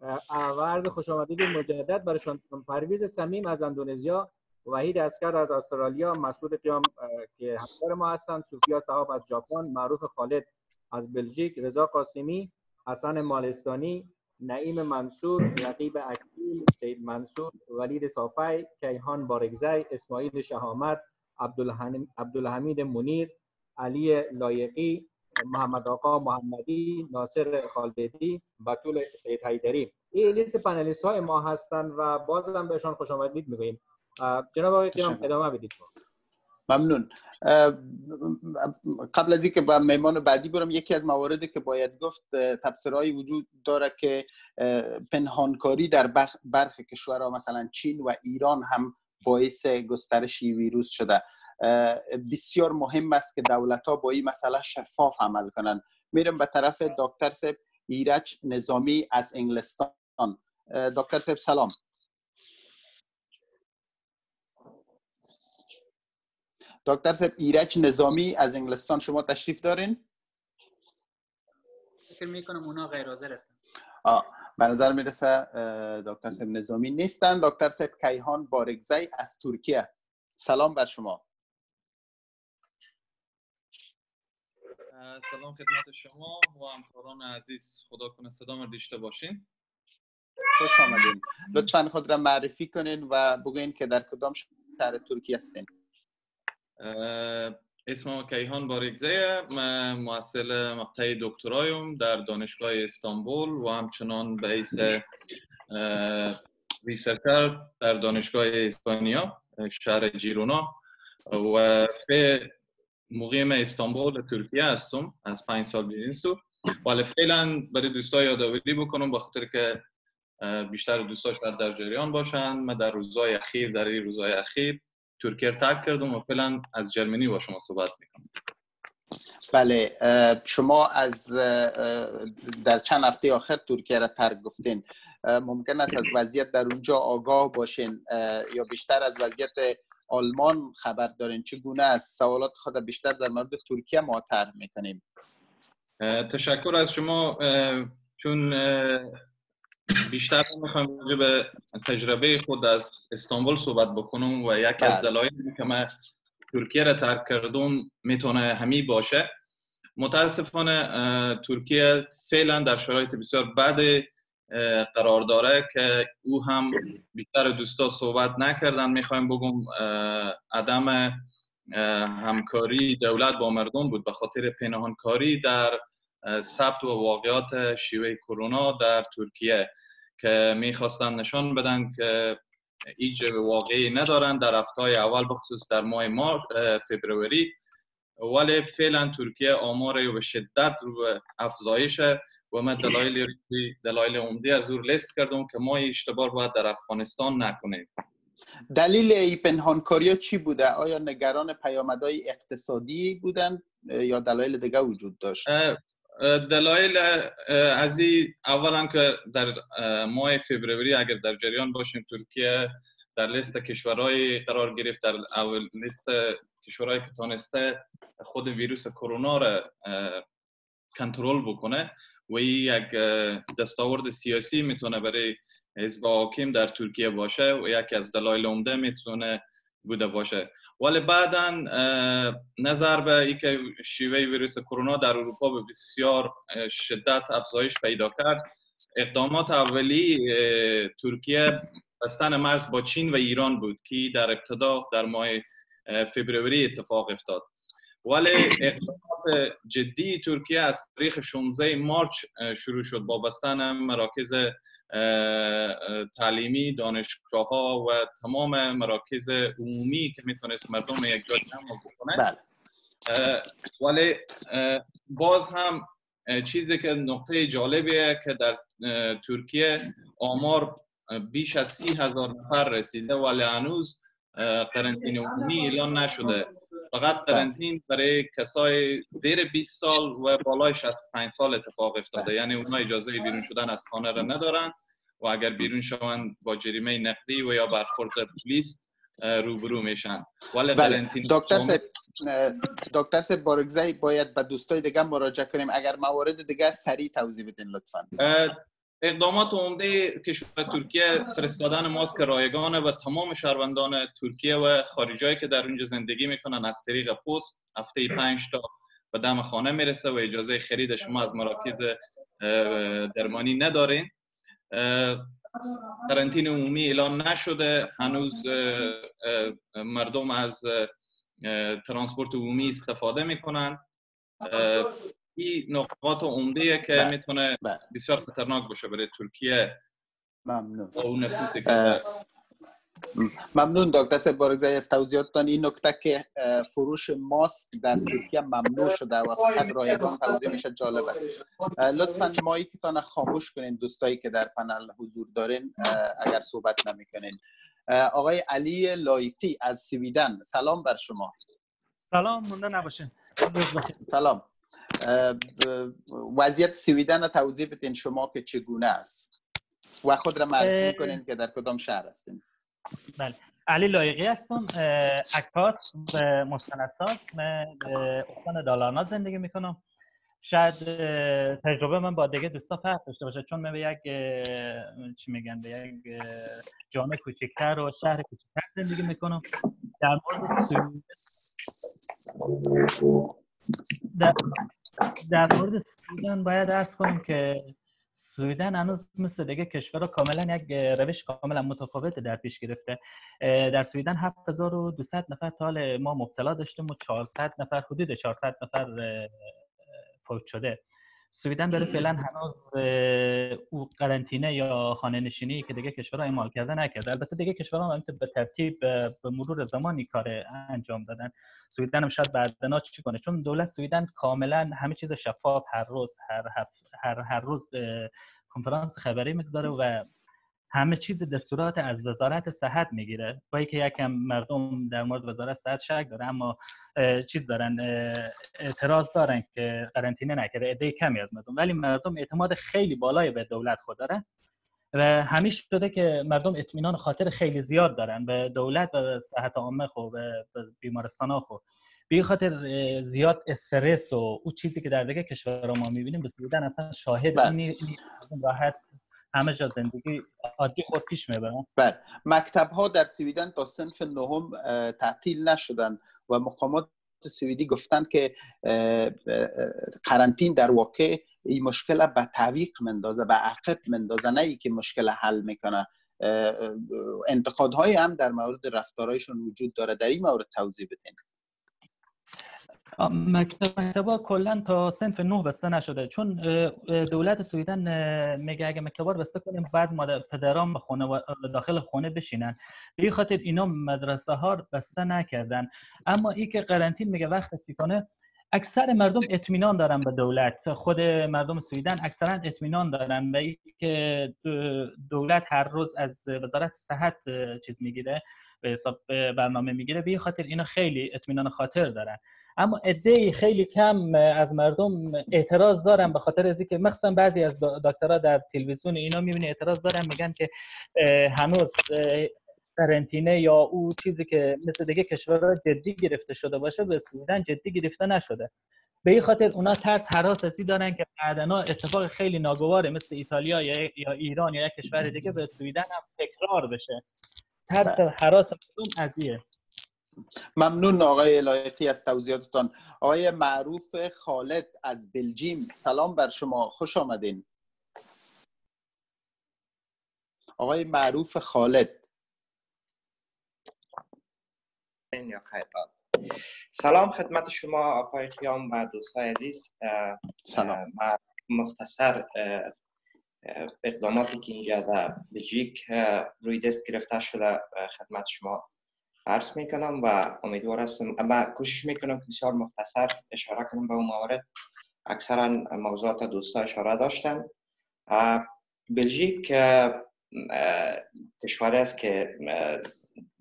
عرض خوش آمدید مجدد برایشان پرویز سمیم از اندونزیا وحید اسکر از استرالیا مسعود قیام که همکار ما هستند سوفیا صاحب از ژاپن معروف خالد از بلژیک رضا قاسمی حسن مالستانی نعیم منصور رقیب اکیل سید منصور ولید صافی کیهان بارگزی اسماعیل شهامت عبدالحمید منیر علی لایقی محمد آقا محمدی ناصر خالدی بطول سید حیدری. این لیست پنلیست های ما هستند و باز هم بهشان خوش آمدید می‌گوییم. جناب آقای قیام ادامه بدید. ممنون. قبل از اینکه با مهمان بعدی برم یکی از مواردی که باید گفت تبصرهایی وجود داره که پنهانکاری در برخی کشورها مثلا چین و ایران هم باعث گسترش ویروس شده. بسیار مهم است که دولت ها با این مسئله شفاف عمل کنند. میرم به طرف دکتر سب ایرج نظامی از انگلستان. دکتر سب سلام. دکتر سب ایرج نظامی از انگلستان شما تشریف دارین؟ فکر می‌کنم اونا غیر حاضر هستن. آه. به نظر می‌رسه دکتر سب نظامی نیستن. دکتر سب کیهان بارگزی از ترکیه. سلام بر شما. سلام خدمت شما و همکاران عزیز. خدا کنه صدا دیشته باشین. خوش آمدین. لطفا خود را معرفی کنین و بگوین که در کدام شهر ترکیه هستین. اسمم کیهان باریگزه من محصل مقطع دکترایم در دانشگاه استانبول و همچنان به حیث ریسرچر در دانشگاه اسپانیا شهر جیرونا. و به مقیم استانبول ترکیه هستم. از پنج سال بیرین سو. ولی فعلا برای دوستا یادآوری بکنم به خاطر که بیشتر دوستاش در جریان باشن. من در روزهای اخیر در این روزهای اخیر ترکیه ترک کردم و فعلا از جرمنی با شما صحبت می‌کنم. بله شما از در چند هفته آخر ترکیه را ترک گفتین. ممکن است از وضعیت در اونجا آگاه باشین. یا بیشتر از وضعیت آلمان خبر دارین؟ چگونه است؟ سوالات خود بیشتر در مورد ترکیه ما طرح می‌کنیم. تشکر از شما. چون بیشتر می‌خوام به تجربه خود از استانبول صحبت بکنم و یکی از بله. دلایلی که من ترکیه را ترک کردم می‌تونه همی باشه. متاسفانه ترکیه فعلا در شرایط بسیار بد قرار داره که او هم بیشتر دوستا صحبت نکردن. می‌خوایم بگم عدم همکاری دولت با مردم بود. به خاطر پنهانکاری در ثبت و واقعات شیوه کرونا در ترکیه که می‌خواستن نشان بدن که هیچ واقعی ندارن. در هفته اول بخصوص در ماه مارس فبروری. ولی فعلا ترکیه آمار به شدت رو افزایش و من دلایل دلایل عمده از او لیست کردم که ما اشتباه باید در افغانستان نکنیم دلیل ای پنهانکاری چی بوده؟ آیا نگران پیامدهای اقتصادی بودند یا دلایل دیگه وجود داشت؟ دلایل از این اولا که در ماه فبروری اگر در جریان باشیم ترکیه در لیست کشورهای قرار گرفت در اول لیست کشورهایی که تانسته خود ویروس کرونا را کنترل بکنه و یک دستاورد سیاسی می‌تونه برای حزب حاکم در ترکیه باشه و یکی از دلایل عمده می‌تونه بوده باشه. ولی بعدا نظر به اینکه شیوه ویروس کرونا در اروپا به بسیار شدت افزایش پیدا کرد اقدامات اولی ترکیه بستن مرز با چین و ایران بود که در ابتدا در ماه فبروری اتفاق افتاد. ولی اقدامات جدی ترکیه از تاریخ 16 مارچ شروع شد. با بستن مراکز تعلیمی دانشگاه ها و تمام مراکز عمومی که می‌تونست مردم یک جا جمع بکنه. بله. ولی باز هم چیزی که نقطه جالبیه که در ترکیه آمار بیش از سی هزار نفر رسیده ولی هنوز قرنطین عمومی اعلان نشده. فقط قرنطین برای کسای زیر 20 سال و بالای 65 سال اتفاق افتاده. یعنی اونها اجازه بیرون شدن از خانه را ندارن و اگر بیرون شوند با جریمه نقدی و یا برخورد پلیس روبرو میشن. ولی بله. دکتر سب دکتر سب باید به دوستای دیگه مراجعه کنیم. اگر موارد دیگه سریع توضیح بدین لطفا. اقدامات عمده کشور ترکیه فرستادن ماسک رایگانه و تمام شهروندان ترکیه و خارجایی که در اونجا زندگی می‌کنن از طریق پست هفته پنج تا به دم خانه می‌رسه و اجازه خرید شما از مراکز درمانی ندارین. قرنطین عمومی اعلان نشده. هنوز مردم از ترانسپورت عمومی استفاده می‌کنن. این نقاط عمده که بله. می‌تونه بله. بسیار خطرناک باشه برای ترکیه. ممنون. ممنون دکتر بارگزای از توضیحاتتان این نکته که فروش ماسک در ترکیه ممنوع شده و فقط رایگان توضیح میشه جالب است. لطفا مایکتان خاموش کنین دوستایی که در پنل حضور دارین اگر صحبت نمی‌کنین. آقای علی لایقی از سویدن سلام بر شما. سلام مونده نباشین. سلام. وضعیت سویدن رو توضیح بدین شما که چگونه است. و خود را معرفی کنین که در کدام شهر هستین. بله. علی لایقی هستم. عکاس و مستندساز. من استان دالانا زندگی می‌کنم. شاید تجربه من با دیگه دوستا فرق داشته باشه. چون من به یک چی میگن؟ به یک جامعه کوچکتر و شهر کوچکتر زندگی می‌کنم. در مورد در, در مورد سویدن باید ارز کنیم که سویدن هنوز مثل دیگه کشور کاملا یک روش کاملا متفاوت در پیش گرفته. در سویدن 7200 نفر تا ما مبتلا داشتیم و 400 نفر حدود 400 نفر فوت شده. سویدن داره فعلا هنوز او قرنطینه یا خانه نشینی که دیگه کشورها اعمال کرده نکرده. البته دیگه کشورها به ترتیب به مرور زمانی کار انجام دادن. سویدن هم شاید بعدنا چی کنه. چون دولت سویدن کاملا همه چیز شفاف هر روز هر هر, هر روز کنفرانس خبری می‌گذاره و همه چیز دستورات از وزارت صحت می‌گیره. با که یکم مردم در مورد وزارت صحت شک داره اما چیز دارن اعتراض دارن که قرنطینه نکرده. عده کمی از مردم. ولی مردم اعتماد خیلی بالای به دولت خود دارن و همیشه شده که مردم اطمینان خاطر خیلی زیاد دارن به دولت و صحت عامه خو و بیمارستان ها خو. به خاطر زیاد استرس و او چیزی که در دیگه کشورها ما می‌بینیم به اصلا شاهد بله. راحت همه جا زندگی عادی خود پیش می‌برن بله. مکتب ها در سویدن تا صنف نهم تعطیل نشدن و مقامات سویدی گفتن که قرنطین در واقع این مشکل به تعویق مندازه به عقب مندازه نه ای که مشکل حل می‌کنه. انتقادهایی هم در مورد رفتارهایشون وجود داره. در این مورد توضیح بدین. مکتب مکتبا کلا تا سنف نه بسته نشده. چون دولت سویدن میگه اگه مکتبا بسته کنیم بعد مادر پدران به خونه داخل خونه بشینن. به خاطر اینا مدرسه ها بسته نکردن. اما ای که قرنطین میگه وقت کنه؟ اکثر مردم اطمینان دارن به دولت. خود مردم سویدن اکثرا اطمینان دارن به که دولت هر روز از وزارت صحت چیز می‌گیره به حساب برنامه می‌گیره. به خاطر اینا خیلی اطمینان خاطر دارن. اما عده خیلی کم از مردم اعتراض دارن به خاطر از اینکه مخصوصا بعضی از دکترها در تلویزیون اینا می‌بینی اعتراض دارن میگن که هنوز قرنطینه یا او چیزی که مثل دیگه کشورها جدی گرفته شده باشه به سویدن جدی گرفته نشده. به این خاطر اونا ترس حراس دارن که بعدنا اتفاق خیلی ناگواره مثل ایتالیا یا ایران یا یک کشور دیگه به سویدن هم تکرار بشه. ترس حراس مردم ازیه. ممنون آقای لایقی از توضیحاتتان. آقای معروف خالد از بلژیم سلام بر شما خوش آمدین. آقای معروف خالد. سلام خدمت شما آقای قیام و دوستای عزیز. سلام. مختصر اقداماتی که اینجا در بلژیک روی دست گرفته شده خدمت شما عرض می‌کنم و امیدوار هستم اما کوشش می‌کنم که بسیار مختصر اشاره کنم به اون موارد. اکثرا موضوعات دوستا اشاره داشتن. بلژیک کشوری است که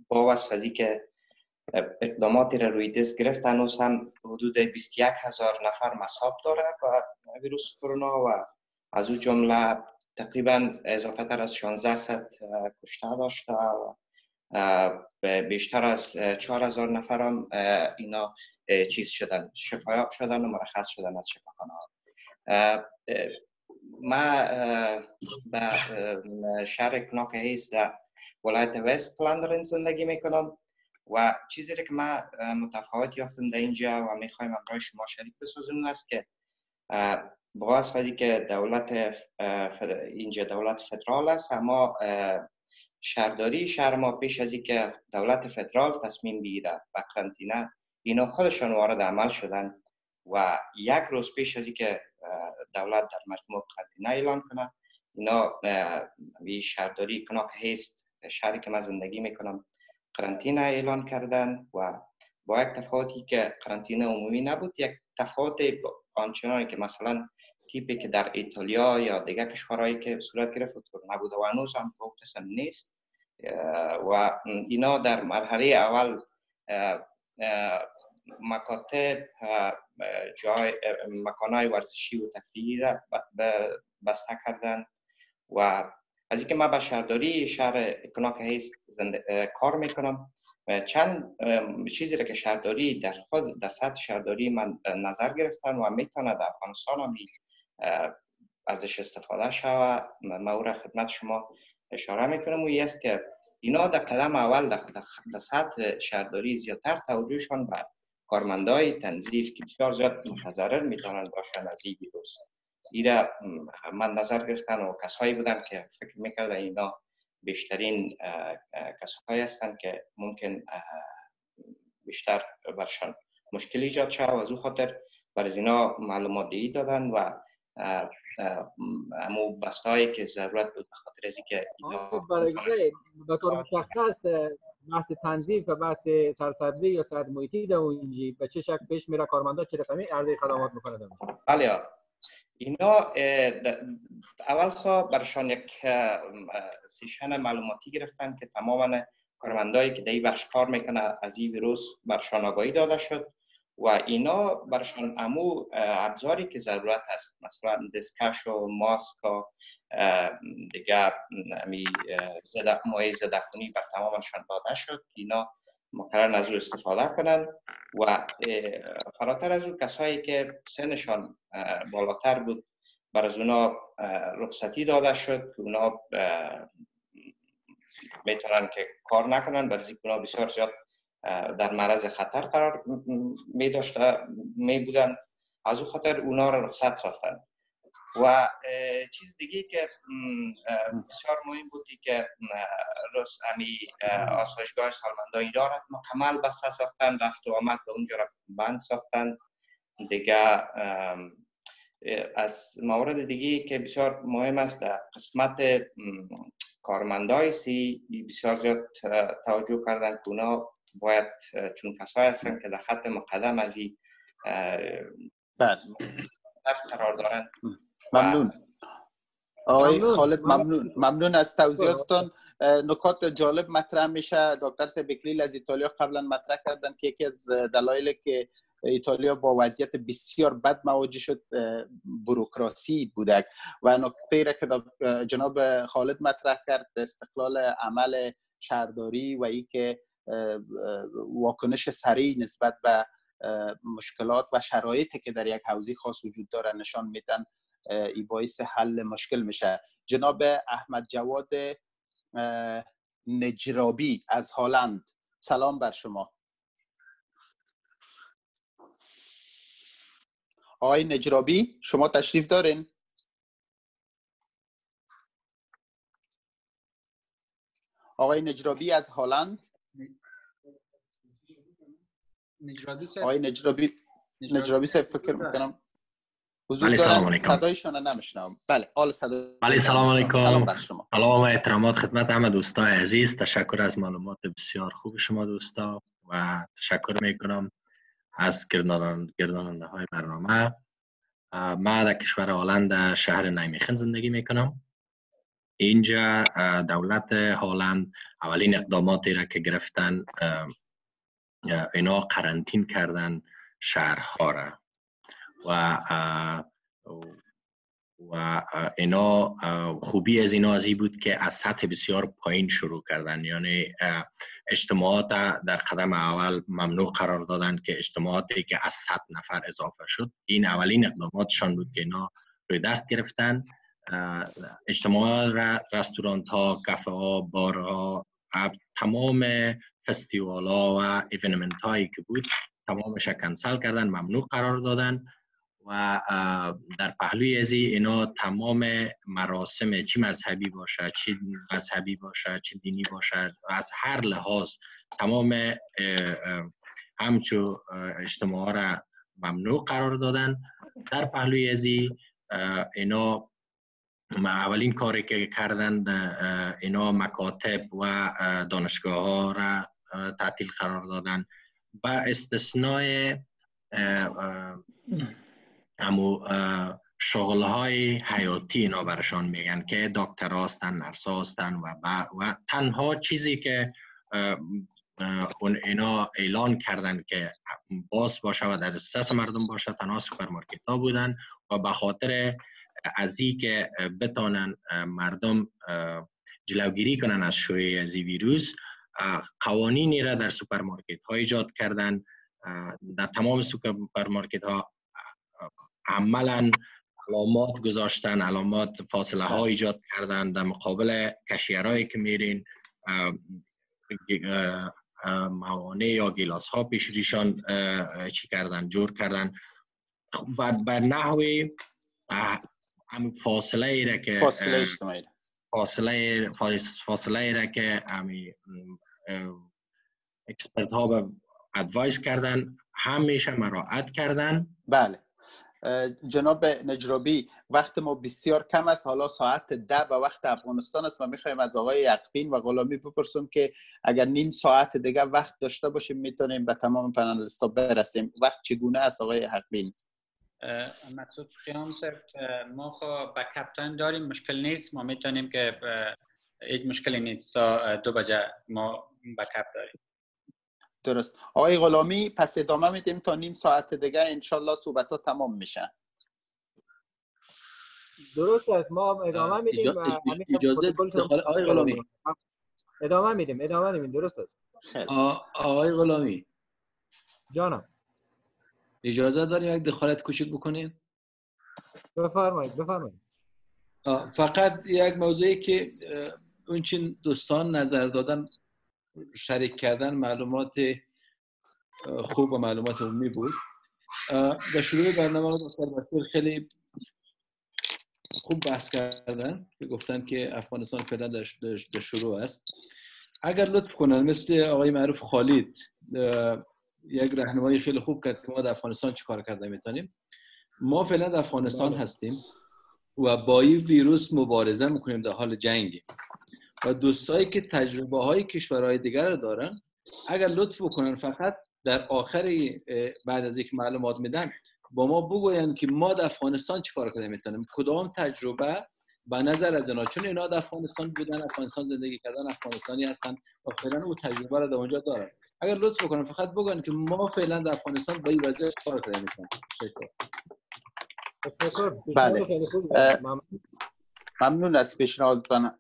با وصف که اقداماتی را روی دست گرفت هنوز هم حدود 21 هزار نفر مصاب داره و ویروس کرونا و از او جمله تقریبا اضافه تر از 1600 کشته داشته و بیشتر از 4000 نفر هم اینا چیز شدن شفایاب شدن و مرخص شدن از شفاخانه ها ما به شهر کناک هیست در ولایت وست فلاندرین زندگی می‌کنم و چیزی که ما متفاوت یافتم در اینجا و می‌خوایم امرای شما شریک بسازیم است که با واسه که دولت اینجا دولت فدرال است اما شهرداری شهر ما پیش از اینکه دولت فدرال تصمیم بگیره و قرنطینه اینا خودشان وارد عمل شدن و یک روز پیش از اینکه دولت در مجموع قرنطینه اعلان کنه اینا بی شهرداری کناک هست شهری که من زندگی می‌کنم قرنطینه اعلان کردن و با یک تفاوتی که قرنطینه عمومی نبود یک تفاوت آنچنانی که مثلا تیپی که در ایتالیا یا دیگر کشورهایی که صورت گرفت نبود و هنوز هم قسم نیست. و اینا در مرحله اول مکاتب جای مکانهای ورزشی و تفریحی را بسته کردن و از اینکه من به شهرداری شهر کناک هیست کار می‌کنم چند چیزی را که شهرداری در خود در سطح شهرداری من نظر گرفتن و می‌تونه در افغانستان هم ازش استفاده شود ما خدمت شما اشاره می‌کنم. و است که اینا در قدم اول در سطح شهرداری زیادتر توجهشان به کارمندای تنظیف که بسیار زیاد متضرر می‌تونن باشن از این ویروس. ایره من نظر گرفتن و کسایی بودن که فکر می‌کردن اینا بیشترین کسایی هستند که ممکن بیشتر برشان مشکل ایجاد شد و از او خاطر بر از اینا معلومات دادن و امو بستایی که ضرورت بود به خاطر از اینکه برای طور مشخص بحث تنظیف و بحث سرسبزی یا سرد محیطی در اونجی به چه شکل پیش میره کارمندا چه رقمی عرضه خدمات می‌کنه بله اینا اول خواه برشان یک سیشن معلوماتی گرفتن که تماما کارمندایی که در بخش کار می‌کنه از این ویروس برشان آگاهی داده شد. و اینا برشان امو ابزاری که ضرورت است مثلا دسکش و ماسک و دیگر می زده مایه زدفونی بر تمامشان داده شد اینا مقرر از او استفاده کنند و فراتر از او کسایی که سنشان بالاتر بود بر از اونا رخصتی داده شد که اونا می‌تونن که کار نکنن. برای اونا بسیار زیاد در معرض خطر قرار می داشته می بودند. از او خاطر اونا را رخصت ساختن و چیز دیگه که بسیار مهم بودی که رس امی آسایشگاه سالمندا ایران مکمل بسته ساختن رفت و آمد به اونجا را بند ساختن دیگه از موارد دیگه که بسیار مهم است در قسمت کارمندای سی بسیار زیاد توجه کردن که اونا باید چون کسایی هستن که در خط مقدم از این بله. قرار دارن. ممنون. آقای خالد ممنون. ممنون از توضیحاتتان. نکات جالب مطرح میشه. دکتر سبکلیل از ایتالیا قبلا مطرح کردن که یکی از دلایل که ایتالیا با وضعیت بسیار بد مواجه شد بروکراسی بوده. و نکته را که جناب خالد مطرح کرد استقلال عمل شهرداری و ای که واکنش سریع نسبت به مشکلات و شرایطی که در یک حوزه خاص وجود داره نشان میدن ای باعث حل مشکل میشه. جناب احمد جواد نجرابی از هالند سلام بر شما. آقای نجرابی شما تشریف دارین؟ آقای نجرابی از هالند. نجرابی آقای نجرابی نجرابی صاحب فکر می‌کنم. حضور بله سلام علیکم. صدایشان نمیشنم بله آل صدا بله سلام علیکم. سلام بر شما. سلام و احترامات خدمت همه دوستای عزیز. تشکر از معلومات بسیار خوب شما دوستا و تشکر می‌کنم از گرداننده های برنامه. ما در کشور هلند شهر نیمیخن زندگی می‌کنم. اینجا دولت هلند اولین اقداماتی را که گرفتن اینا قرنطین کردن شهرها را. و و اینا خوبی از اینا از بود که از سطح بسیار پایین شروع کردن. یعنی اجتماعات در قدم اول ممنوع قرار دادن که اجتماعاتی که از 100 نفر اضافه شد. این اولین اقداماتشان بود که اینا روی دست گرفتن. اجتماع رستورانت ها کافه ها بار ها تمام فستیوال ها و ایونمنت هایی که بود تمامش کنسل کردن ممنوع قرار دادن و در پهلوی از اینا تمام مراسم چی مذهبی باشد چی مذهبی باشد چی دینی باشد از هر لحاظ تمام همچو اجتماع را ممنوع قرار دادن. در پهلوی از اینا اولین کاری که کردن اینا مکاتب و دانشگاه ها را تعطیل قرار دادن. با استثنای امو شغل های حیاتی اینا برشان میگن که دکتر هستن نرس هستن و, و تنها چیزی که اون اینا اعلان کردن که باز باشه و در دسترس مردم باشه تنها سوپرمارکت ها بودن و به خاطر از که بتانن مردم جلوگیری کنن از شیوع از ویروس قوانینی را در سوپرمارکت ها ایجاد کردن. در تمام سوپرمارکت ها عملا علامات گذاشتن علامات فاصله ها ایجاد کردن در مقابل cashier هایی که میرین. موانع یا گیلاس ها پیش ریشان چی کردن جور کردن. بر نحوی هم فاصله ای را که فاصله اجتماعی. فاصله فاصله ای را که همی expert ها به advice کردن همیشه مراعات کردن. بله. جناب نجرابی وقت ما بسیار کم است حالا ساعت ده به وقت افغانستان است. ما می‌خوایم از آقای یقین و غلامی بپرسیم که اگر نیم ساعت دیگه وقت داشته باشیم می‌تونیم به تمام پنالستا برسیم. وقت چگونه است آقای یقین؟ مسعود خیام ما خب با کپتان داریم مشکل نیست. ما می‌تونیم که هیچ مشکلی نیست. تا دو بجه ما بکپ داریم درست. آقای غلامی پس ادامه میدیم تا نیم ساعت دیگه. انشالله صحبت ها تمام میشه. درست است. ما ادامه میدیم اجازه آقای غلامی. ادامه میدیم ادامه میدیم. درست است. آقای غلامی. جانم. اجازه داریم یک دخالت کوچک بکنیم؟ بفرمایید بفرمایید. فقط یک موضوعی که اون چین دوستان نظر دادن شریک کردن معلومات خوب و معلومات عمومی بود. در شروع برنامه دکتر بسیر خیلی خوب بحث کردن که گفتن که افغانستان فعلا در شروع است. اگر لطف کنن مثل آقای معروف خالد یک راهنمایی خیلی خوب کرد که ما در افغانستان چیکار کرده می‌تونیم. ما فعلا در افغانستان بله. هستیم و با این ویروس مبارزه می‌کنیم در حال جنگیم. و دوستایی که تجربه های کشورهای دیگر رو دارن اگر لطف کنن فقط در آخر بعد از یک معلومات میدن با ما بگوین که ما در افغانستان چی کار کنیم می‌تونیم. کدام تجربه به نظر از اینا چون اینا در افغانستان بودن افغانستان زندگی کردن افغانستانی هستن و فعلا او تجربه رو در اونجا دارن. اگر لطف بکنم فقط بگن که ما فعلا در افغانستان با این وضعیت کار کرده می‌کنیم بله. ممنون از پیشنهادتان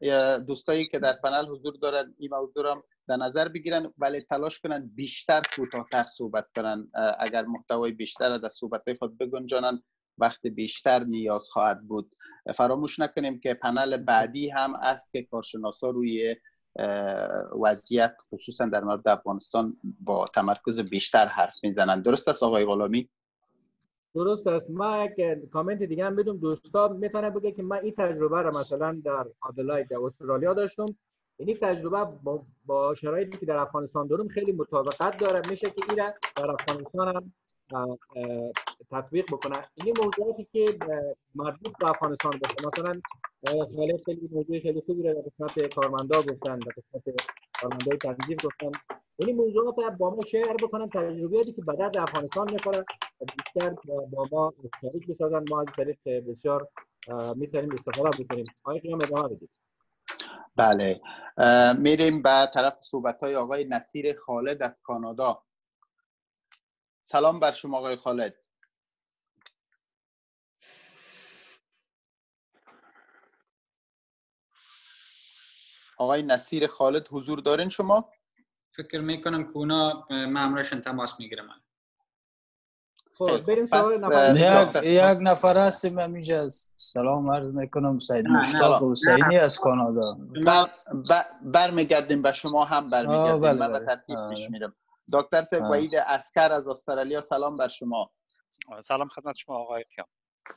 دوستایی که در پنل حضور دارن. این موضوع هم در نظر بگیرن ولی تلاش کنن بیشتر کوتاهتر صحبت کنن. اگر محتوای بیشتر در صحبت خود بگنجانن وقت بیشتر نیاز خواهد بود. فراموش نکنیم که پنل بعدی هم است که کارشناسا روی وضعیت خصوصا در مورد افغانستان با تمرکز بیشتر حرف می‌زنند درست است آقای غلامی؟ درست است. ما یک کامنت دیگه هم بدم دوستا می‌تونه بگه که من این تجربه را مثلا در آدلاید در استرالیا داشتم. این تجربه با, با شرایطی که در افغانستان دارم خیلی مطابقت داره. میشه که این در افغانستان هم تطبیق بکنه. این موضوعاتی که مربوط به افغانستان باشه. مثلا خیلی موضوع خیلی خوبی رو در قسمت کارمندا گفتن در قسمت کارمندای تنظیم گفتن این موضوعات با ما شیر بکنن تجربیاتی که به درد افغانستان می‌خوره بیشتر با ما شریک بسازن ما از طریق بسیار می‌تونیم استفاده بکنیم. آقای قیام ادامه بدید. بله. میریم به طرف صحبت های آقای نصیر خالد از کانادا. سلام بر شما آقای خالد. آقای نصیر خالد حضور دارین شما؟ فکر می‌کنم که اونا معمولشون تماس می‌گیرم خب بریم یک, یک نفر هستیم همینجا سلام عرض می‌کنم سید مشتاق حسینی از کانادا. برمیگردیم به شما هم برمیگردیم. بله من به ترتیب پیش میرم. دکتر سید وحید اسکر از استرالیا سلام بر شما. سلام خدمت شما آقای قیام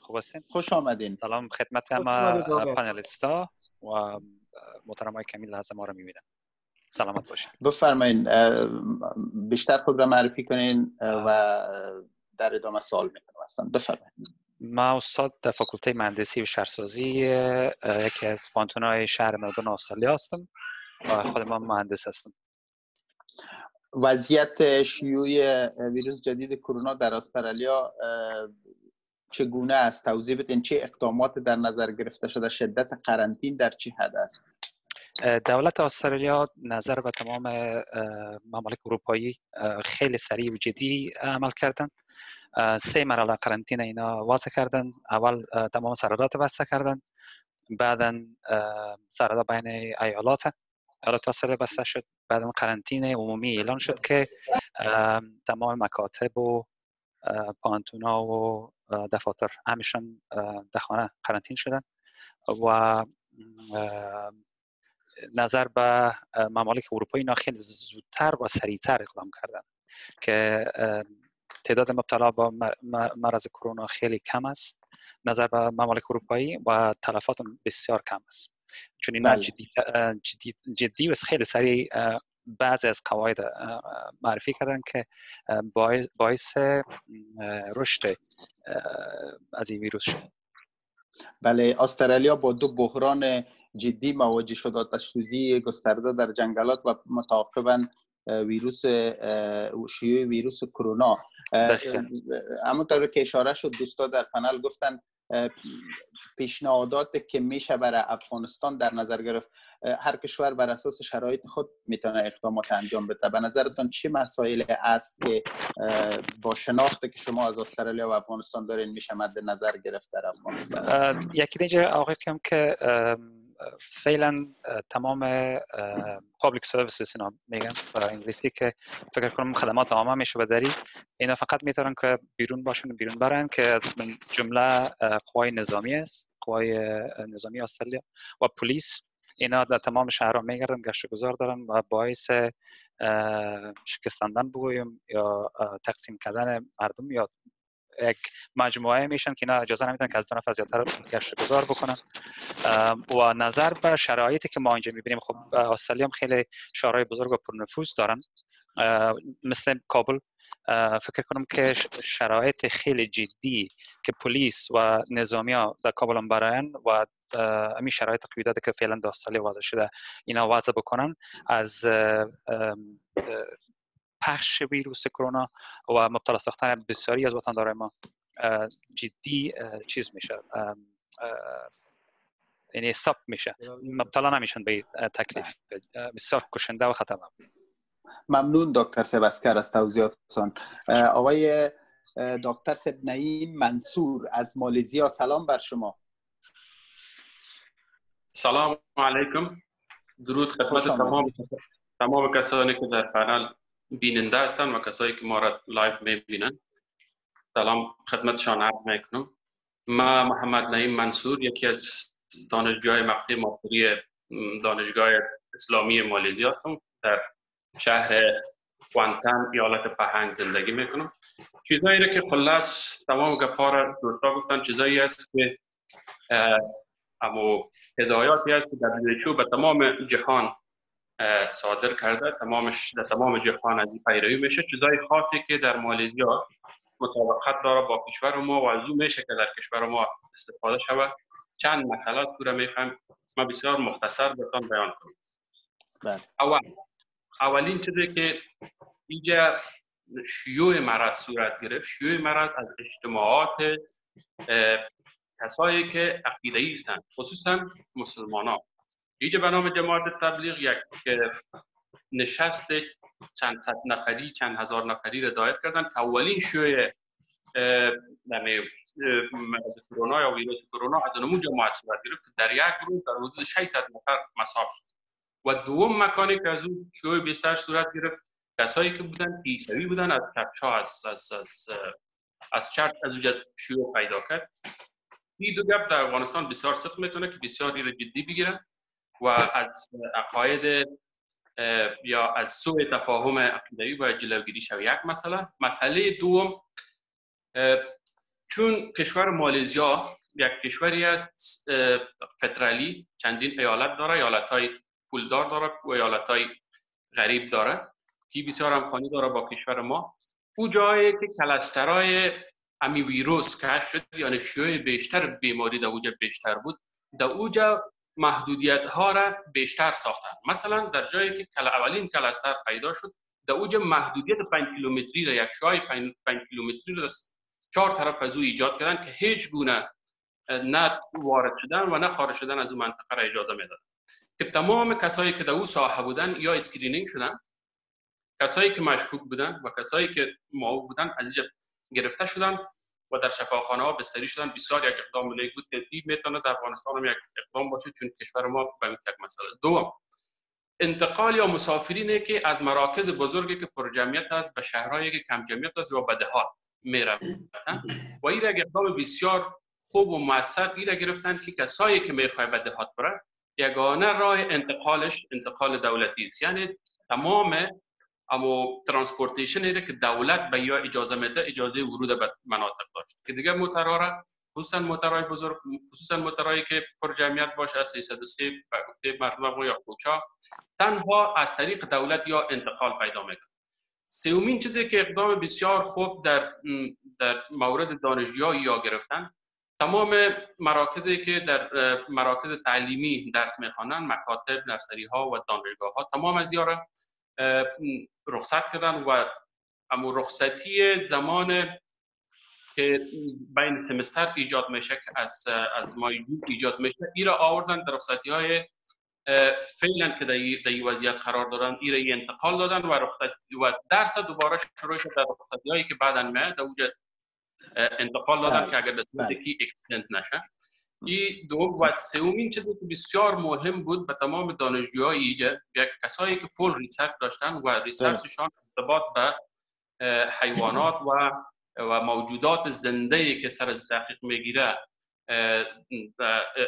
خوب هستین؟ خوش آمدین. سلام خدمت همه پانلیستا و محترم های کمیل لحظه ما رو می‌بینن سلامت باشین. بفرمایین بیشتر خود را معرفی کنین و در ادامه سوال می‌کنم هستم بفرمایید ما استاد در فاکولته مهندسی و شهرسازی یکی از های شهر ملبورن استرالیا هستم و خود ما مهندس هستم. وضعیت شیوع ویروس جدید کرونا در استرالیا چگونه است توضیح بدین چه اقدامات در نظر گرفته شده شدت قرنطین در چه حد است؟ دولت استرالیا نظر به تمام ممالک اروپایی خیلی سریع و جدی عمل کردن سه مرحله قرنطینه اینا واسه کردن اول تمام سرادات بسته کردن بعدا سرادات بین ایالات ایالات استرالیا بسته شد. بعدا قرنطینه عمومی اعلان شد که تمام مکاتب و پانتونا و دفاتر. همشون در خانه قرنطین شدن و نظر به ممالک اروپایی اینا خیلی زودتر و سریعتر اقدام کردن که تعداد مبتلا با مرض کرونا خیلی کم است. نظر به ممالک اروپایی و تلفات بسیار کم است. چون اینا بله. جدی, جدی, جدی و خیلی سریع بعضی از قواعد معرفی کردن که باعث رشد از این ویروس شد. بله استرالیا با دو بحران جدی مواجه شد آتش سوزی گسترده در جنگلات و متعاقبا ویروس شیوع ویروس کرونا. همونطور که اشاره شد دوستا در پنل گفتن پیشنهادات که میشه برای افغانستان در نظر گرفت هر کشور بر اساس شرایط خود می‌تونه اقدامات انجام بده. به نظرتون چه مسائل است که با شناخت که شما از استرالیا و افغانستان دارین میشه مد نظر گرفت در افغانستان؟ یکی دیگه آقای کم که فعلا تمام پابلیک سرویسز اینا میگن برای انگلیسی که فکر کنم خدمات عامه میشه بدری اینا فقط می‌تونن که بیرون باشن بیرون برن که من جمله قوای نظامی است قوای نظامی استرالیا و پلیس. اینا در تمام شهرها میگردن گشت گذار دارن و باعث شکستندن بگویم یا تقسیم کردن مردم یا یک مجموعه میشن که اینا اجازه نمیدن که از دو نفر زیادتر گشت گذار بکنن. و نظر بر شرایطی که ما اینجا می‌بینیم خب استرالیا هم خیلی شهرهای بزرگ و پرنفوذ دارن. مثل کابل فکر کنم که شرایط خیلی جدی که پلیس و نظامی ها در کابل هم براین و امی شرایط قیودات که فعلا در استرالیا وضع شده اینا وضع بکنن از پخش ویروس کرونا و مبتلا ساختن بسیاری از وطندارای ما جدی چیز میشه یعنی stop میشه. مبتلا نمیشن به تکلیف. بسیار کشنده و خطرناک. ممنون دکتر سبسکر از توضیحاتتان. آقای دکتر صاحب نعیم منصور از مالزیا سلام بر شما. سلام علیکم. درود خدمت تمام تمام کسانی که در پنل بیننده هستند و کسایی که ما را live می‌بینن. سلام خدمتشان عرض می‌کنم. ما محمد نعیم منصور یکی از دانشجوهای مقطع ماستری دانشگاه اسلامی مالزیا هستم. در شهر کوانتن ایالت پهنگ زندگی می‌کنم. چیزایی را که خلاص تمام گپا را دوستا گفتن چیزایی است که اما هدایاتی است که WHO به تمام جهان صادر کرده. تمامش در تمام جهان از پیروی میشه. چیزای خاصی که در مالزیا مطابقت داره با کشور ما و از میشه که در کشور ما استفاده شود. چند مسئله رو میفهم ما بسیار مختصر بهتان بیان کنم. بله. اول اولین چیزی که اینجا شیوع مرض صورت گرفت شیوع مرض از اجتماعات کسایی که عقیده هستند خصوصا مسلمان اینجا به نام جماعت تبلیغ یک نشست چند صد نفری چند هزار نفری را دایر کردن. که اولین مرض کرونا یا ویروس کرونا از اونمون جماعت صورت گرفت در یک روز در حدود 600 نفر مصاب شد. و دوم مکانی که از اون شیوع بیشتر صورت گرفت کسایی که بودن عیسوی بودن از کپش از از از از چرت از اونجا شیوع پیدا کرد. این دو گپ در افغانستان بسیار سخت می‌تونه که بسیار رو جدی بگیرن. و از عقاید یا از سوء تفاهم عقیده‌ای باید جلوگیری شود یک مسئله مسئله دوم چون کشور مالزیا یک کشوری است فدرالی چندین ایالت داره ایالت های پولدار داره و ایالت های غریب داره که بسیار همخوانی داره با کشور ما. او جایی که کلسترهای امی ویروس کشف شد یعنی شیوع بیشتر بیماری در اوجا بیشتر بود. در اوجا محدودیت ها را بیشتر ساختن. مثلا در جایی که کل اولین cluster پیدا شد در اوجا محدودیت 5 کیلومتری را یک شعاع 5 کیلومتری را چهار طرف از او ایجاد کردن که هیچ گونه نه وارد شدن و نه خارج شدن از اون منطقه را اجازه می‌داد. که تمام کسایی که در او ساحه بودن یا screening شدن کسایی که مشکوک بودن و کسایی که مصاب بودن از اینجا گرفته شدن و در شفاخانه ها بستری شدن. بسیار یک اقدام ملی بود که این می‌تونه در افغانستان هم یک اقدام باشه چون کشور ما به یک مسئله. دوم انتقال یا مسافرینه که از مراکز بزرگی که پر جمعیت است به شهرهایی که کم جمعیت است یا به دهات می‌رفتن. و این اقدام بسیار خوب و موثر این گرفتن که کسایی که می‌خوای به دهات بره یگانه راه انتقالش انتقال دولتی است. یعنی تمام اما transportation ایره که دولت به یا اجازه میده اجازه ورود به مناطق داشت که دیگه موترها خصوصا موترهای بزرگ خصوصا موترهایی که پر جمعیت باشه از 303 و گفته مردم یا کوچا تنها از طریق دولت یا انتقال پیدا می‌کنه. سومین چیزی که اقدام بسیار خوب در در مورد دانشجوها یا گرفتن تمام مراکزی که در مراکز تعلیمی درس می‌خوانند مکاتب nursery ها و دانشگاه ها تمام از یارا رخصت کردن و اما رخصتی زمان که بین سمستر ایجاد میشه که از از مای ایجاد میشه ای را آوردن در رخصتی های فعلا که در این وضعیت قرار دارن ای را انتقال دادن و رخصت و درس دوباره شروع شد در رخصتی هایی که بعدا میاد در انتقال دادن بله. که اگر به صورت کی accident نشه این دوم و سومین چیزی که بسیار مهم بود به تمام دانشجوهای اینجا یک کسایی که full research داشتن و research شان ارتباط به حیوانات و و موجودات زنده ای که سر از تحقیق می‌گیره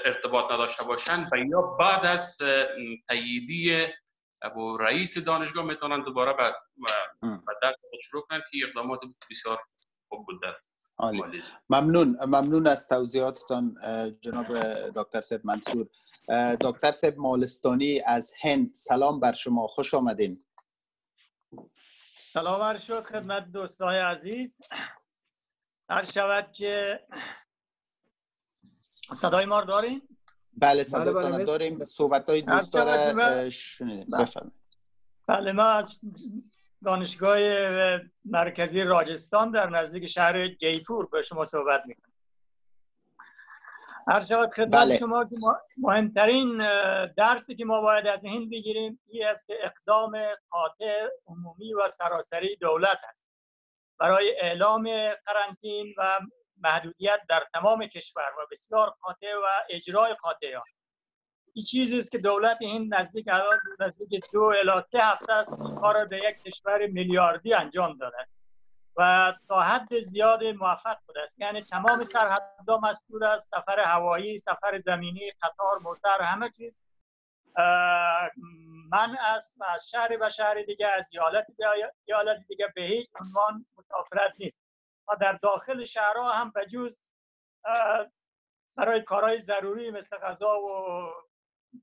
ارتباط نداشته باشند و یا بعد از تاییدی ابو رئیس دانشگاه می‌تونن دوباره به درس شروع کنند که اقدامات بسیار خوب بود در ممنون. ممنون از توضیحاتتان جناب دکتر سید منصور. دکتر سید مالستانی از هند سلام بر شما. خوش آمدین. سلام عرض شد خدمت دوستای عزیز. هر شود که صدای ما داریم بله صدای بله بله. داریم. صحبت های دوست داره شنیدیم بله. بله ما از دانشگاه مرکزی راجستان در نزدیک شهر جیپور به شما صحبت می‌کنم. هر شود خدمت بله. شما که مهمترین درسی که ما باید از این بگیریم این است که اقدام قاطع عمومی و سراسری دولت است. برای اعلام قرنطین و محدودیت در تمام کشور و بسیار قاطع و اجرای قاطع آن. این چیزی است که دولت این نزدیک الان نزدیک دو الی هفته است این کار در یک کشور میلیاردی انجام داده. و تا حد زیاد موفق بوده است. یعنی تمام سرحدها مسدود است. سفر هوایی سفر زمینی قطار موتر همه چیز. من است و از شهر به شهر دیگه از ایالت به ایالت دیگه به هیچ عنوان مسافرت نیست. و در داخل شهرها هم به اه، برای کارهای ضروری مثل غذا و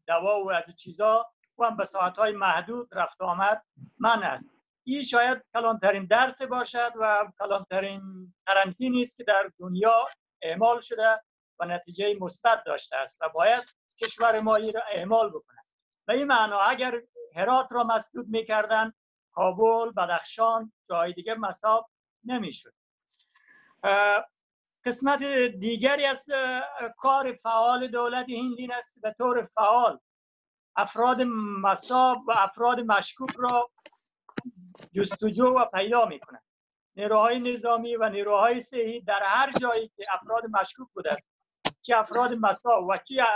دوا و از چیزا و هم به ساعتهای محدود رفت آمد من است. این شاید کلانترین درس باشد و کلانترین قرنطینی است که در دنیا اعمال شده و نتیجه مثبت داشته است و باید کشور ما را اعمال بکنه به این معنا اگر هرات را مسدود می‌کردن کابل بدخشان جای دیگه مساب نمی‌شد. قسمت دیگری از کار فعال دولت هند این است که به طور فعال. افراد مصاب و افراد مشکوک را جستجو و پیدا می‌کنند نیروهای نظامی و نیروهای صحی در هر جایی که افراد مشکوک بوده است چه افراد مسا و چه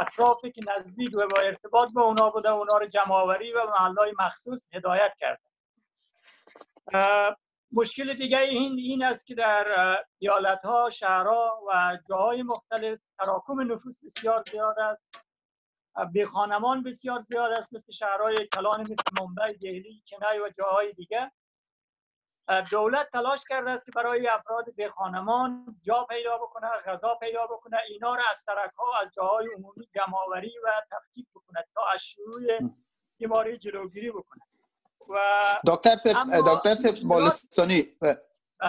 اطرافی که نزدیک و با ارتباط به اونا بوده اونا رو جمع آوری و محلهای مخصوص هدایت کرده. مشکل دیگه این این است که در ایالت ها شهرها و جاهای مختلف تراکم نفوس بسیار زیاد است. به خانمان بسیار زیاد است مثل شهرهای کلان مثل منبع دهلی چنای و جاهای دیگه. دولت تلاش کرده است که برای افراد به خانمان جا پیدا بکنه غذا پیدا بکنه. اینا را از سرک ها از جاهای عمومی جمعآوری و تفکیک بکنه تا از شروع بیماری جلوگیری بکنه. و دکتر سب اما دکتر سب مالستانی بله.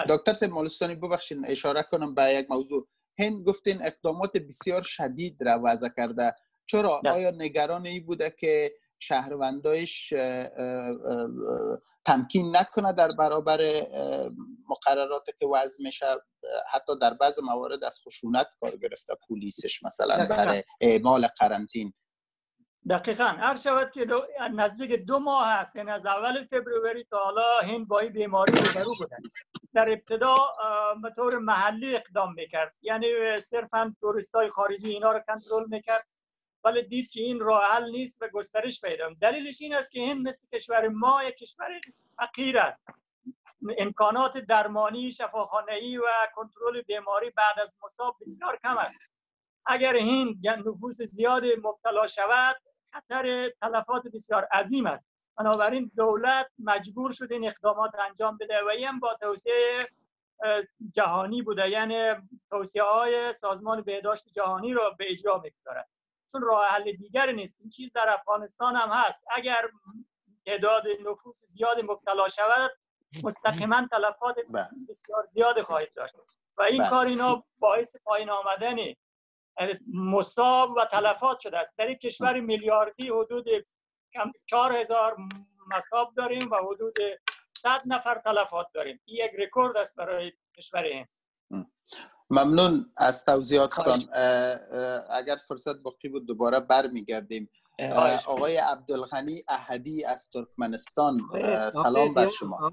دکتر سب مالستانی ببخشید اشاره کنم به یک موضوع هند گفتین اقدامات بسیار شدید را وضع کرده چرا نه. آیا نگران این بوده که شهروندایش تمکین نکنه در برابر اه، مقرراتی که وضع میشه حتی در بعض موارد از خشونت کار گرفته پلیسش مثلا. برای اعمال قرنطین دقیقا. هر شود که دو... نزدیک دو ماه هست یعنی از اول فبروری تا حالا هند با این بیماری روبرو بودن در ابتدا به طور محلی اقدام می‌کرد. یعنی صرفا توریست های خارجی اینا رو کنترل می‌کرد ولی دید که این راه حل نیست و گسترش پیدا. دلیلش این است که هند مثل کشور ما یک کشور فقیر است. امکانات درمانی شفاخانه‌ای و کنترل بیماری بعد از مصاب بسیار کم است. اگر هند نفوس زیاد مبتلا شود خطر تلفات بسیار عظیم است. بنابراین دولت مجبور شد این اقدامات انجام بده و این هم با توصیه جهانی بوده. یعنی توصیه های سازمان بهداشت جهانی را به اجرا می‌گذارد. چون راه حل دیگری نیست. این چیز در افغانستان هم هست. اگر تعداد نفوس زیاد مبتلا شود مستقیما تلفات بسیار زیاد خواهید داشت. و این بله. کار اینا باعث پایین آمدن مصاب و تلفات شده است. در این کشور میلیاردی حدود کم 4000 مصاب داریم و حدود 100 نفر تلفات داریم. این یک رکورد است برای کشور هند ممنون از توضیحاتتان. خواهش. اه، اه، اگر فرصت باقی بود دوباره برمیگردیم. آقای عبدالغنی احدی از ترکمنستان. سلام بر شما.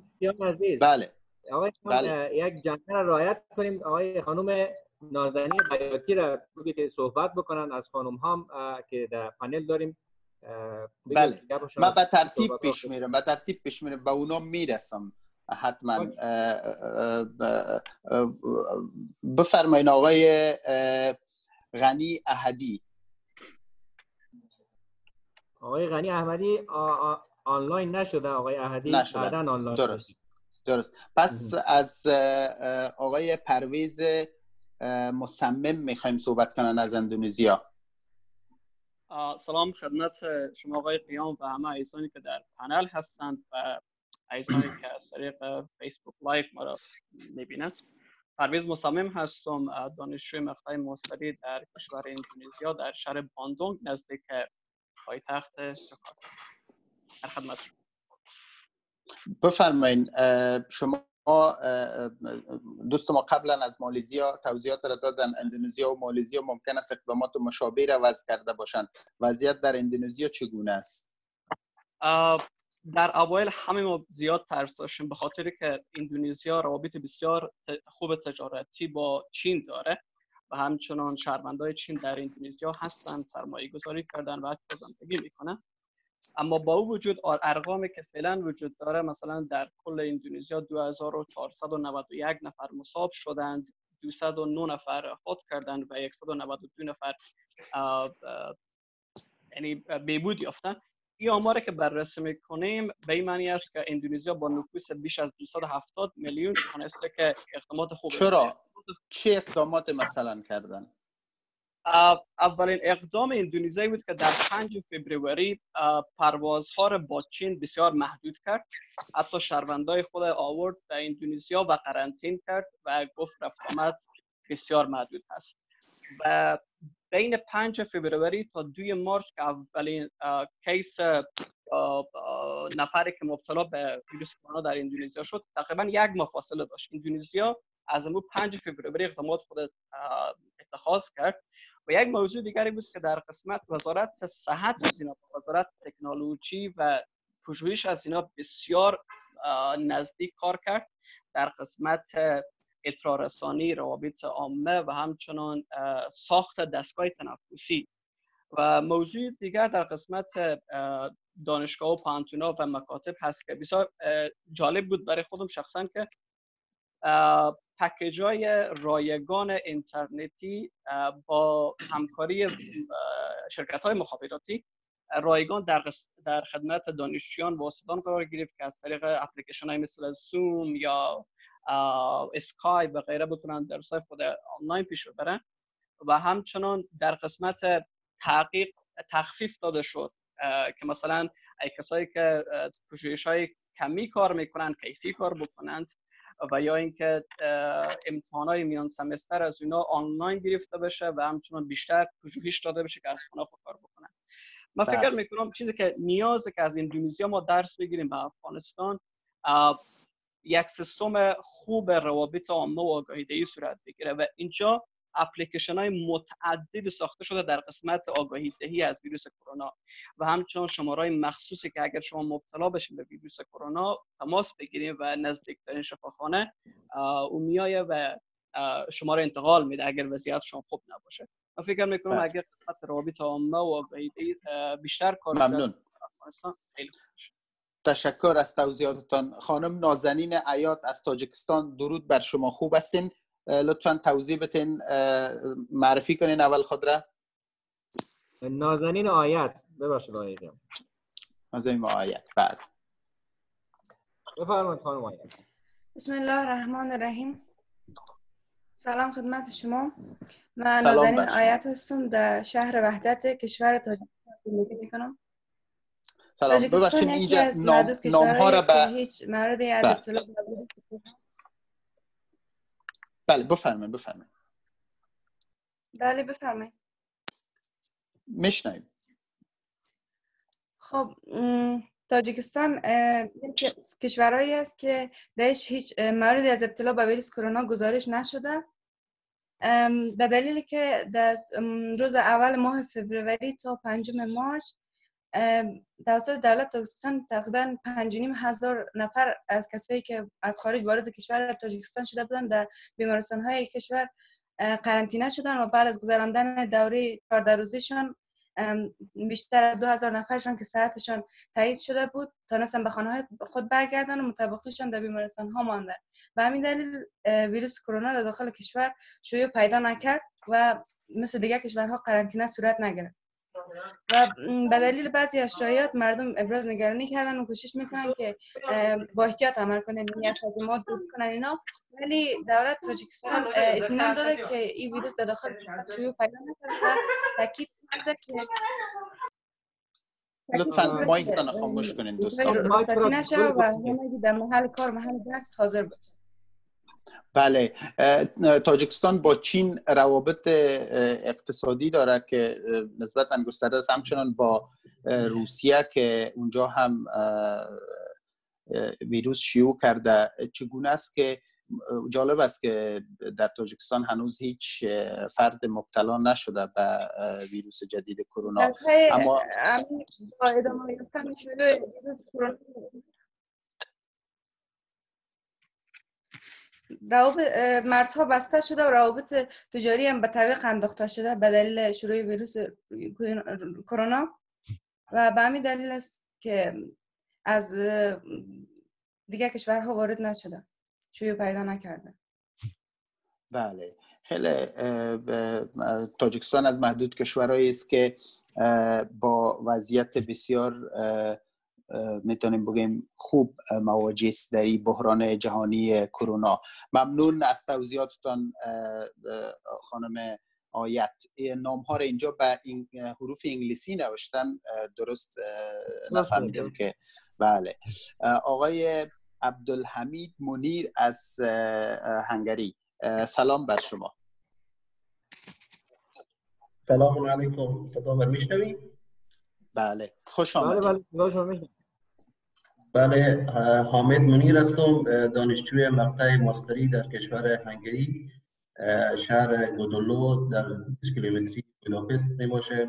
بله. آقای بله. یک جمله را رعایت کنیم. آقای خانم نازنین بیاتی را بگید صحبت بکنن. از خانم هم که در پنل داریم. بله. من به ترتیب پیش میرم. به ترتیب پیش میرم. به اونا می‌رسم. حتما. بفرمایین آقای غنی احدی. آقای غنی احمدی آنلاین نشده. آقای احدی نشدن. بعداً آنلاین. درست. درست. پس از آقای پرویز مصمم می‌خوایم صحبت کنن از اندونزیا. سلام خدمت شما آقای قیام و همه عزیزانی که در پنل هستند و عزیزانی که از طریق Facebook live ما را می‌بینند. پرویز مصمم هستم دانشجوی مقطع مستری در کشور اندونزیا در شهر باندونگ نزدیک پایتخت جاکارتا در خدمت شما. بفرمایین اه، شما دوست ما قبلا از مالزیا توضیحات را دادن. اندونزیا و مالزیا ممکن است اقدامات مشابه را وضع کرده باشند. وضعیت در اندونزیا چگونه است؟ در اوایل همه ما زیاد ترس داشتیم به خاطر که اندونزیا روابط بسیار خوب تجارتی با چین داره و همچنان شهروندای چین در اندونزیا هستند سرمایه گذاری کردن و حتی زندگی می‌کنن. اما با او وجود ارقامی که فعلا وجود داره مثلا در کل اندونزیا 2491 نفر مصاب شدند 209 نفر فوت کردند و 192 نفر یعنی بیبود یافتن این آماره که بررسی می‌کنیم به این معنی است که اندونزیا با نفوس بیش از 270 میلیون تونسته که اقدامات خوب چرا؟ چه اقدامات مثلا کردن؟ اولین اقدام اندونزیایی بود که در 5 فوریه پروازها را با چین بسیار محدود کرد. حتی شهروندای خود آورد در اندونزیا و قرنطین کرد و گفت رفت آمد بسیار محدود هست و بین 5 فوریه تا 2 مارچ که اولین کیس نفری که مبتلا به ویروس کرونا در اندونزیا شد تقریبا یک ماه فاصله داشت اندونزیا از امو 5 فوریه اقدامات خود اتخاذ کرد. و یک موضوع دیگری بود که در قسمت وزارت صحت و اینا وزارت تکنولوژی و پژوهش از اینا بسیار نزدیک کار کرد. در قسمت اطلاع رسانی روابط عامه و همچنان ساخت دستگاه تنفسی. و موضوع دیگر در قسمت دانشگاه و پانتونا و مکاتب هست که بسیار جالب بود. برای خودم شخصا که پکیج های رایگان اینترنتی با همکاری شرکت های مخابراتی رایگان در, در خدمت دانشجویان واسطان قرار گرفت که از طریق اپلیکیشن های مثل زوم یا اسکای و غیره بتونن درس های خود آنلاین پیش ببرن. و همچنان در قسمت تحقیق تخفیف داده شد که مثلا ای کسایی که پژوهش های کمی کار می‌کنن کیفی کار بکنند و یا اینکه های میان سمستر از اینا آنلاین گرفته بشه و همچنان بیشتر پژوهش داده بشه که از خونه کار بکنن من فکر بله. می‌کنم چیزی که نیازه که از اندونزیا ما درس بگیریم به افغانستان یک سیستم خوب روابط عامه و آگاهی صورت بگیره و اینجا اپلیکیشن های متعدد ساخته شده در قسمت آگاهی دهی از ویروس کرونا و همچنان شماره مخصوصی که اگر شما مبتلا بشین به ویروس کرونا تماس بگیریم و نزدیکترین شفاخانه او میایه و شماره انتقال میده اگر وضعیت شما خوب نباشه. من فکر می‌کنم بله. اگر قسمت روابط عامه و آگاهی بیشتر کار ممنون. تشکر از توضیحاتتان. خانم نازنین عیاد از تاجیکستان درود بر شما. خوب هستین؟ لطفا توضیح بتین معرفی کنین اول خود را. نازنین آیت. ببخشید آیت نازنین آیت بعد. بفرمایید خانم آیت. بسم الله الرحمن الرحیم. سلام خدمت شما. من نازنین آیت هستم در شهر وحدت کشور تاجیکستان. زندگی می‌کنم. سلام. ببخشید اینجا نام, نام ها را به هیچ موردی از اطلاع بله بفرمایید بفرمایید. بله بفرمایید. میشنویم. خب تاجیکستان کشورهایی است که درش هیچ موردی از ابتلا به ویروس کرونا گزارش نشده. به دلیلی که در روز اول ماه فوریه تا پنجم مارچ توسط دولت تاجیکستان تقریبا نیم هزار نفر از کسایی که از خارج وارد کشور تاجیکستان شده بودند در بیمارستان های کشور قرنطینه شدن و بعد از گذراندن دوره 14 روزیشان بیشتر از 2000 نفرشان که صحتشان تایید شده بود تانستن به خانه خود برگردن و مطابقشان در بیمارستان ها ماندن. و همین دلیل ویروس کرونا در داخل کشور شیوع پیدا نکرد و مثل دیگر کشورها قرنطینه صورت نگرفت. و به دلیل بعضی از شایعات مردم ابراز نگرانی کردن و کوشش می‌کنن که با احتیاط عمل کنن از ما دور کنن اینا. ولی دولت تاجیکستان اطمینان داده که این ویروس در داخل شیوع پیدا نکرده و تاکید کرده که لطفا مایکتان خاموش کنین دوستان. رخصتی نشه و در محل کار محل درس حاضر باشه بله تاجیکستان با چین روابط اقتصادی داره که نسبتا گسترده است. همچنان با روسیه که اونجا هم ویروس شیوع کرده. چگونه است که جالب است که در تاجیکستان هنوز هیچ فرد مبتلا نشده به ویروس جدید کرونا. اما با ادامه یافتن شروع ویروس کرونا. مرزها بسته شده و روابط تجاری هم به تعویق انداخته شده به دلیل شروع ویروس کرونا. و به همین دلیل است که از دیگه کشورها وارد نشده. شوی پیدا نکرده. بله. خیلی تاجیکستان از محدود کشورهایی است که با وضعیت بسیار می‌تونیم بگیم خوب مواجه است در این بحران جهانی کرونا. ممنون از توضیحاتتان خانم آیت. نام ها را اینجا به این حروف انگلیسی نوشتن درست نفهمیدم که بله. آقای عبدالحمید منیر از هنگری. سلام بر شما. سلام علیکم. صدا میشنوی؟ بله. خوش آمدید. بله بله حامد منیر هستم دانشجوی مقطع ماستری در کشور هنگری. شهر گودولو در 20 کیلومتری بوداپست می باشه.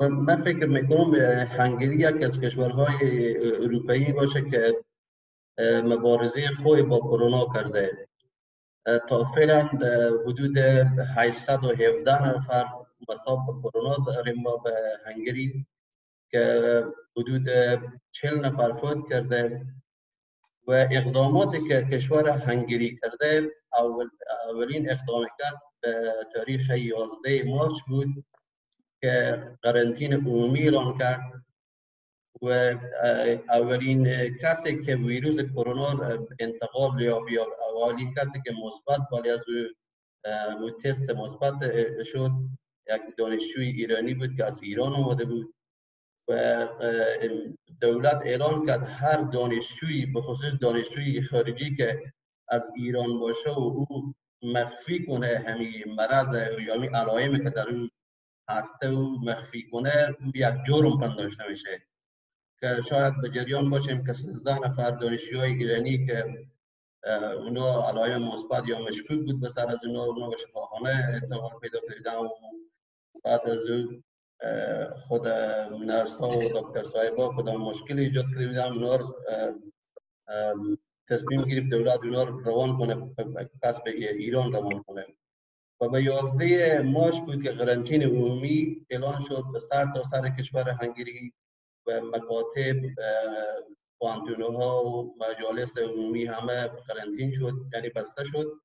من فکر می‌کنم هنگری یک از کشورهای اروپایی باشه که مبارزه خوبی با کرونا کرده. تا فعلا حدود 817 نفر مصاب به کرونا داریم ما به هنگری که حدود 40 نفر فوت کرده و اقداماتی که کشور هنگری کرده اول اولین اقدام کرد به تاریخ 11 مارچ بود که قرنطین عمومی اعلان کرد و اولین کسی که ویروس کرونا انتقال یافت یا اولین کسی که مثبت ولی از او تست مثبت شد یک دانشجوی ایرانی بود که از ایران آمده بود. و دولت اعلان کرد هر دانشجویی به خصوص دانشجوی خارجی که از ایران باشه و او مخفی کنه همین مرض یا همین علائم که در اون هسته و مخفی کنه یک جرم پنداشته میشه. که شاید به جریان باشیم که 13 نفر دانشجوی ایرانی که اونا علائم مثبت یا مشکوک بود به سر از اونا اونا به شفاخانه احتمال پیدا کردن و بعد از او خود نرس ها و دکتر صاحبا کدام مشکل ایجاد کرده بودن؟ اونا تصمیم گرفت دولت اونا روان کنه پس به ایران روان کنه. و به یازده مارچ بود که قرنطین عمومی اعلان شد به سر تا سر کشور هنگری و مکاتب ها و مجالس عمومی همه قرنطین شد یعنی بسته شد.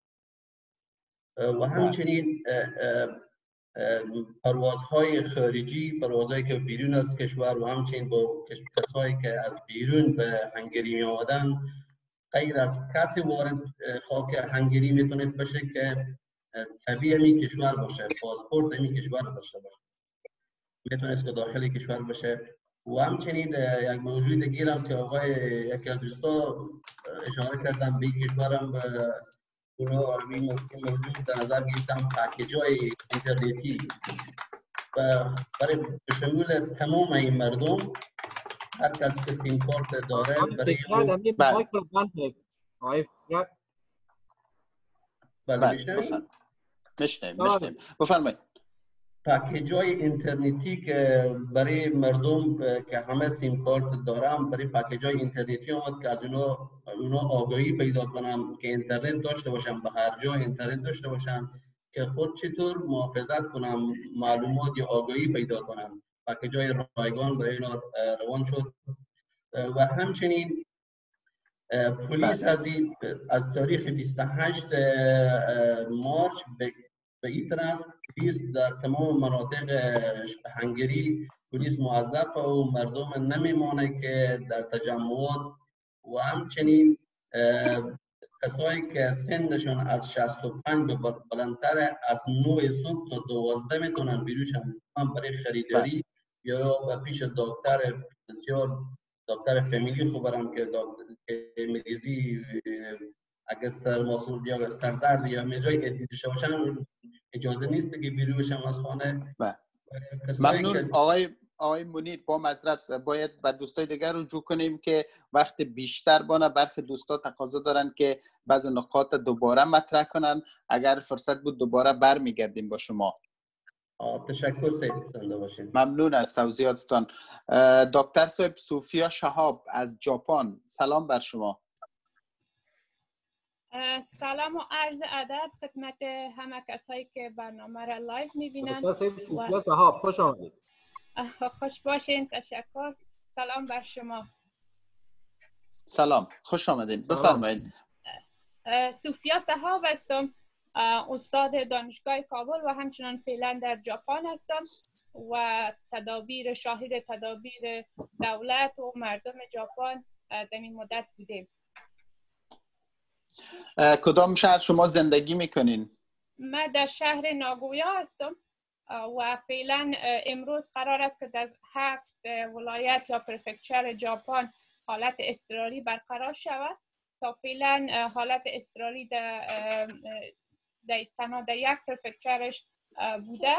و همچنین پروازهای خارجی پروازهایی که بیرون از کشور و همچنین با کسایی که از بیرون به هنگری می آمدن غیر از کسی وارد خاک هنگری می‌تونست بشه که طبیع می کشور باشه پاسپورت می کشور داشته باشه. می‌تونست که داخل کشور باشه و همچنین یک موضوع دیگه که آقای یکی از دوستا اشاره کردم به کشورم اونا این موضوع در نظر گرفتم. پکیج های اینترنتی و برای شمول تمام این مردم هر کس که سیم کارت داره برای بله. بله میشنیم میشنیم بفرمایید. پکیج های اینترنتی که برای مردم که همه سیم کارت دارم برای پکیج های اینترنتی آمد که از اونا, اونا آگاهی پیدا کنم که اینترنت داشته باشم به هر جا اینترنت داشته باشم که خود چطور محافظت کنم معلومات یا آگاهی پیدا کنم. پکیج های رایگان برای اینا روان شد. و همچنین پلیس از, از تاریخ 28 مارچ به این طرف پلیس در تمام مناطق هنگری پلیس موظف و مردم نمیمانه که در تجمعات و همچنین کسایی که سنشون از 65 به بلندتر از 9 صبح تا 12 می‌تونن بیروشن هم برای خریداری یا به پیش دکتر بسیار دکتر فامیلی خوبرم که دکتر مریضی اگر سر مخورد یا سردرد یا مجای ادیده باشن اجازه نیست که بیرون بشم از خانه. ممنون. آقای آقای منیر با مذرت باید و دوستای دیگر رجوع کنیم که وقت بیشتر بانه. برخی دوستا تقاضا دارن که بعض نقاط دوباره مطرح کنن. اگر فرصت بود دوباره برمیگردیم با شما. تشکر سید باشید ممنون از توضیحاتتان. دکتر صاحب صوفیا شهاب از ژاپن سلام بر شما. سلام و عرض ادب خدمت همه کسایی که برنامه را live می‌بینن و... خوش آمدید. خوش باشین تشکر. سلام بر شما. سلام خوش آمدین. بفرمایید. سوفیا صحاب هستم استاد دانشگاه کابل و همچنان فعلا در ژاپن هستم و تدابیر شاهد تدابیر دولت و مردم ژاپن در این مدت بودیم. کدام شهر شما زندگی می‌کنین؟ من در شهر ناگویا هستم و فعلا امروز قرار است که در هفت ولایت یا پرفکچر ژاپن حالت اضطراری برقرار شود تا فعلا حالت اضطراری در تنها در یک پرفکچرش بوده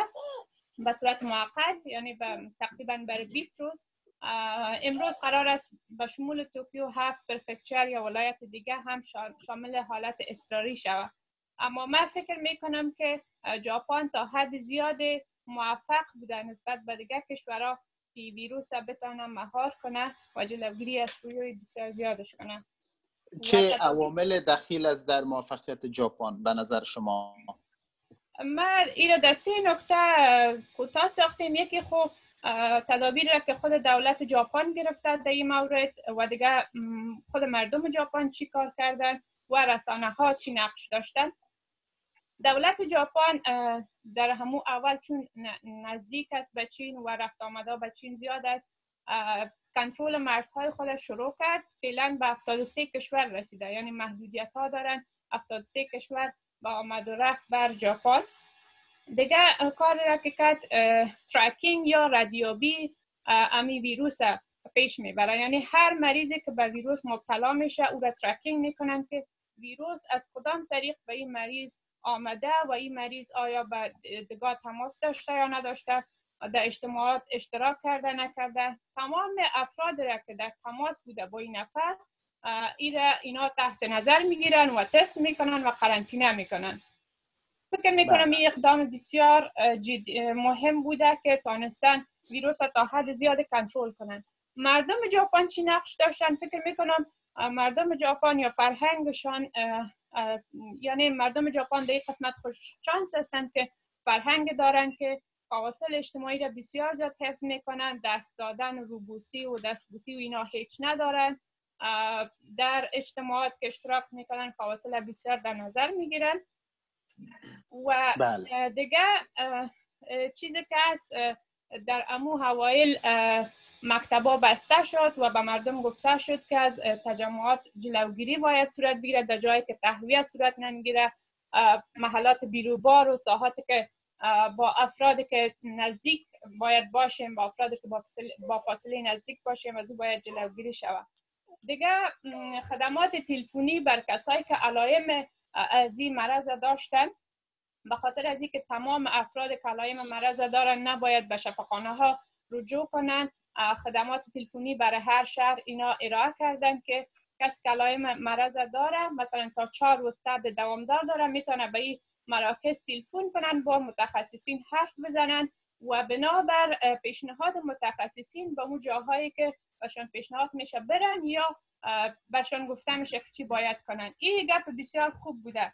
به صورت موقت یعنی تقریبا بر 20 روز امروز قرار است به شمول توکیو هفت پرفکچر یا ولایت دیگه هم شامل حالت اضطراری شود. اما من فکر می کنم که ژاپن تا حد زیاد موفق بوده نسبت به دیگه کشورها که ویروس بتانه مهار کنه و جلوگیری از شیوع بسیار زیادش کنه چه عوامل دخیل از در موفقیت ژاپن به نظر شما؟ من این در سه نکته کوتاه ساختیم. یکی خوب تدابیر را که خود دولت ژاپن گرفته در این مورد و دیگه خود مردم ژاپن چی کار کردن و رسانه ها چی نقش داشتن. دولت ژاپن در همو اول چون نزدیک است به چین و رفت آمده به چین زیاد است کنترل مرزهای خود شروع کرد. فعلا به 73 کشور رسیده یعنی محدودیت ها دارن 73 کشور با آمد و رفت بر ژاپن دیگه کار را که کرد ترکینگ یا ردیابی امی ویروس پیش می‌بره یعنی هر مریضی که به ویروس مبتلا میشه او را ترکینگ می‌کنن که ویروس از کدام طریق به این مریض آمده و این مریض آیا به دگاه تماس داشته یا نداشته در اجتماعات اشتراک کرده نکرده. تمام افراد را که در تماس بوده با این نفر اینا تحت نظر می‌گیرن و تست می‌کنن و قرنطینه می‌کنن. فکر می‌کنم این اقدام بسیار مهم بوده که تانستن ویروس تا حد زیاد کنترل کنن. مردم ژاپن چی نقش داشتن؟ فکر می‌کنم مردم ژاپن یا فرهنگشان یعنی مردم ژاپن در قسمت خوش چانس هستند که فرهنگ دارن که فواصل اجتماعی را بسیار زیاد حفظ می‌کنن دست دادن روبوسی و دستبوسی و اینا هیچ ندارن. در اجتماعات که اشتراک می‌کنن فواصل بسیار در نظر می‌گیرن. و بله. دیگه چیزی که هست در امو هوایل مکتبا بسته شد و به مردم گفته شد که از تجمعات جلوگیری باید صورت بگیره در جایی که تهویه صورت نمی‌گیره محلات بیروبار و ساحاتی که با افرادی که نزدیک باید باشیم با افرادی که با فاصله نزدیک باشیم از او باید جلوگیری شود دیگه خدمات تلفنی بر کسایی که علائم از این مرض داشتند به خاطر از اینکه تمام افراد که علائم مرض دارن نباید به شفاخانه ها رجوع کنن. خدمات تلفنی برای هر شهر اینا ارائه کردن که کسی که علائم مرض داره. مثلا تا چهار روز درد دوامدار داره می‌تونه به این مراکز تلفن کنن با متخصصین حرف بزنن و بنابر پیشنهاد متخصصین به اون جاهایی که بهشون پیشنهاد میشه برن یا بهشون گفته میشه چی باید کنن. این گپ بسیار خوب بوده.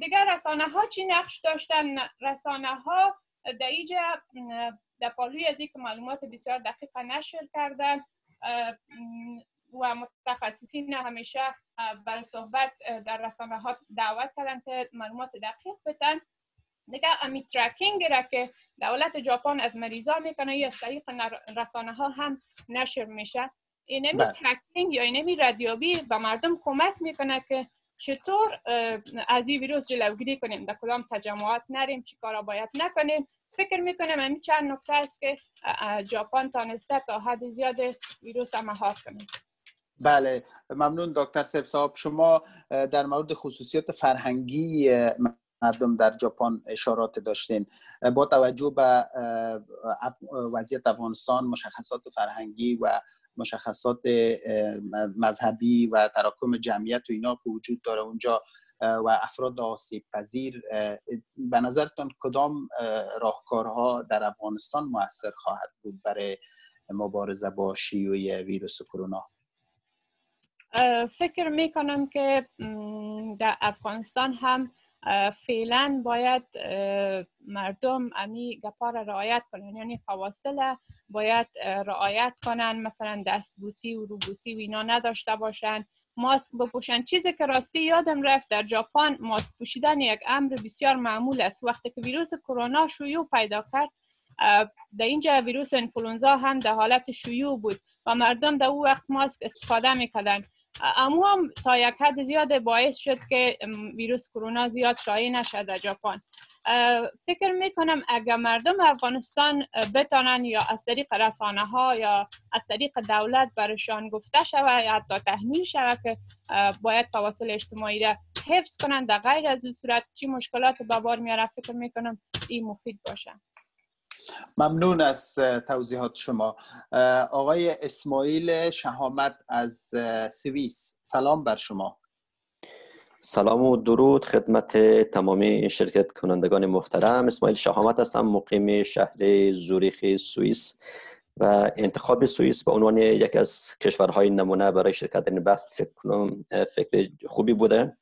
دیگر رسانه ها چی نقش داشتن؟ رسانه ها در اینجا در پالوی از که معلومات بسیار دقیق نشر کردن و متخصصین همیشه برای صحبت در رسانه ها دعوت کردن که معلومات دقیق بدن. دیگه امی ترکینگ را که دولت ژاپن از مریضا می‌کنه یا از طریق رسانه ها هم نشر میشه. اینمی بله. ترکینگ یا اینمی ردیابی به مردم کمک می‌کنه که چطور از این ویروس جلوگیری کنیم در کدام تجمعات نریم چی کارا باید نکنیم. فکر می‌کنم همین چند نکته است که ژاپن تانسته تا حد زیاد ویروس مهار کنیم. بله ممنون دکتر سیب صاحب. شما در مورد خصوصیات فرهنگی مردم در ژاپن اشارات داشتین. با توجه به وضعیت افغانستان مشخصات فرهنگی و مشخصات مذهبی و تراکم جمعیت و اینا که وجود داره اونجا و افراد آسیب پذیر به نظرتان کدام راهکارها در افغانستان موثر خواهد بود برای مبارزه با شیوع ویروس کرونا؟ فکر می کنم که در افغانستان هم فعلا باید مردم امی گپا را رعایت کنن. یعنی فواصل باید رعایت کنن. مثلا دستبوسی و روبوسی و اینا نداشته باشن. ماسک بپوشن. چیزی که راستی یادم رفت در ژاپن ماسک پوشیدن یک امر بسیار معمول است. وقتی که ویروس کرونا شیوع پیدا کرد در اینجا ویروس انفلونزا هم در حالت شیوع بود و مردم در او وقت ماسک استفاده می‌کردن. امو هم تا یک حد زیاد باعث شد که ویروس کرونا زیاد شایع نشد در ژاپن. فکر می‌کنم اگر مردم افغانستان بتانن یا از طریق رسانه ها یا از طریق دولت برشان گفته شود یا حتی تحمیل شود که باید فواصل اجتماعی را حفظ کنند در غیر از این صورت چی مشکلات به بار میاره فکر می‌کنم این مفید باشه. ممنون از توضیحات شما. آقای اسماعیل شهامت از سوئیس. سلام بر شما. سلام و درود خدمت تمامی شرکت کنندگان محترم. اسماعیل شهامت هستم مقیم شهر زوریخ سوئیس و انتخاب سوئیس به عنوان یک از کشورهای نمونه برای شرکت در این بحث فکر فکر خوبی بوده.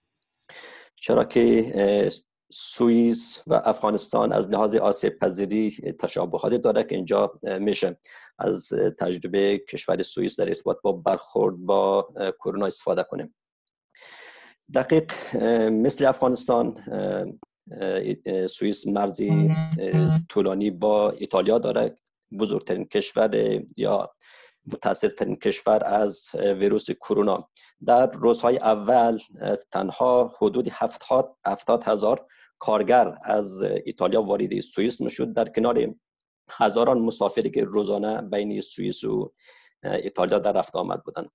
چرا که سوئیس و افغانستان از لحاظ آسیب پذیری تشابهاتی داره که اینجا میشه. از تجربه کشور سوئیس در ارتباط با برخورد با کرونا استفاده کنیم. دقیق مثل افغانستان سوئیس مرزی طولانی با ایتالیا داره. بزرگترین کشور یا متاثرترین کشور از ویروس کرونا. در روزهای اول تنها حدود هفتاد هزار کارگر از ایتالیا وارد سوئیس می‌شد در کنار هزاران مسافری که روزانه بین سوئیس و ایتالیا در رفت آمد بودند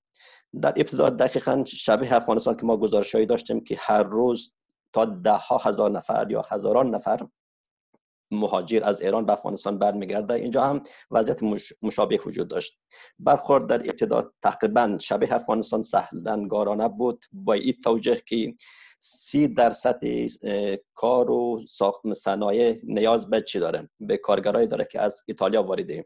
در ابتدا دقیقا شبیه افغانستان که ما گزارشهایی داشتیم که هر روز تا ده ها هزار نفر یا هزاران نفر مهاجر از ایران به افغانستان برمیگرده. اینجا هم وضعیت مشابه وجود داشت. برخورد در ابتدا تقریبا شبیه افغانستان سهلنگارانه بود. با این توجه که سی درصد کار و ساخت صنایع نیاز به چی داره به کارگرایی داره که از ایتالیا وارد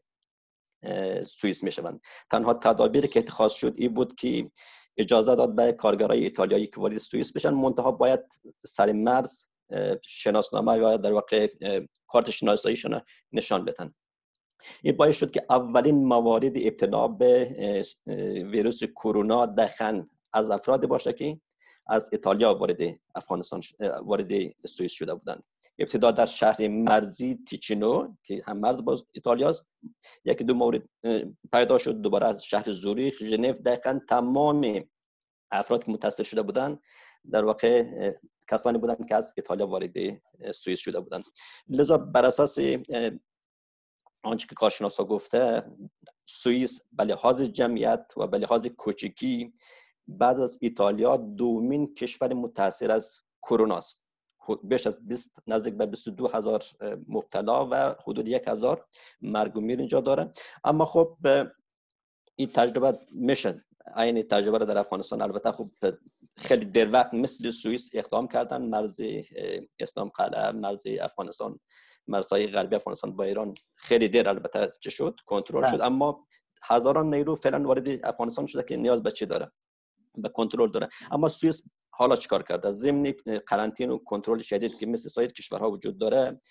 سوئیس می‌شوند. تنها تدابیری که اتخاذ شد این بود که اجازه داد به کارگرای ایتالیایی که وارد سوئیس بشن منتها باید سر مرز شناسنامه یا در واقع کارت شناساییشون نشان بدن. این باعث شد که اولین موارد ابتلا به ویروس کرونا دخن از افراد باشه که از ایتالیا وارد افغانستان وارد سوئیس شده بودند. ابتدا در شهر مرزی تیچینو که هم مرز با ایتالیا است یکی دو مورد پیدا شد دوباره از شهر زوریخ ژنو دقیقا تمام افراد که متصل شده بودند. در واقع کسانی بودند که از ایتالیا وارد سوئیس شده بودند. لذا بر اساس آنچه که کارشناسا گفته سوئیس به لحاظ جمعیت و به لحاظ کوچکی بعد از ایتالیا دومین کشور متاثر از کرونا است. بیش از 20 نزدیک به 22 هزار مبتلا و حدود یک هزار مرگ و میر اینجا داره اما خب این تجربه میشه. این تجربه رو در افغانستان. البته خب خیلی در وقت مثل سوئیس اقدام کردن. مرز اسلام قلعه مرز افغانستان مرزهای غربی افغانستان با ایران خیلی دیر البته چه شد کنترل شد. اما هزاران نیرو فعلا وارد افغانستان شده که نیاز به چی داره؟ به کنترل داره. اما سوئیس حالا چیکار کرده؟ ضمن قرنطینه و کنترل شدید که مثل سایر کشورها وجود داره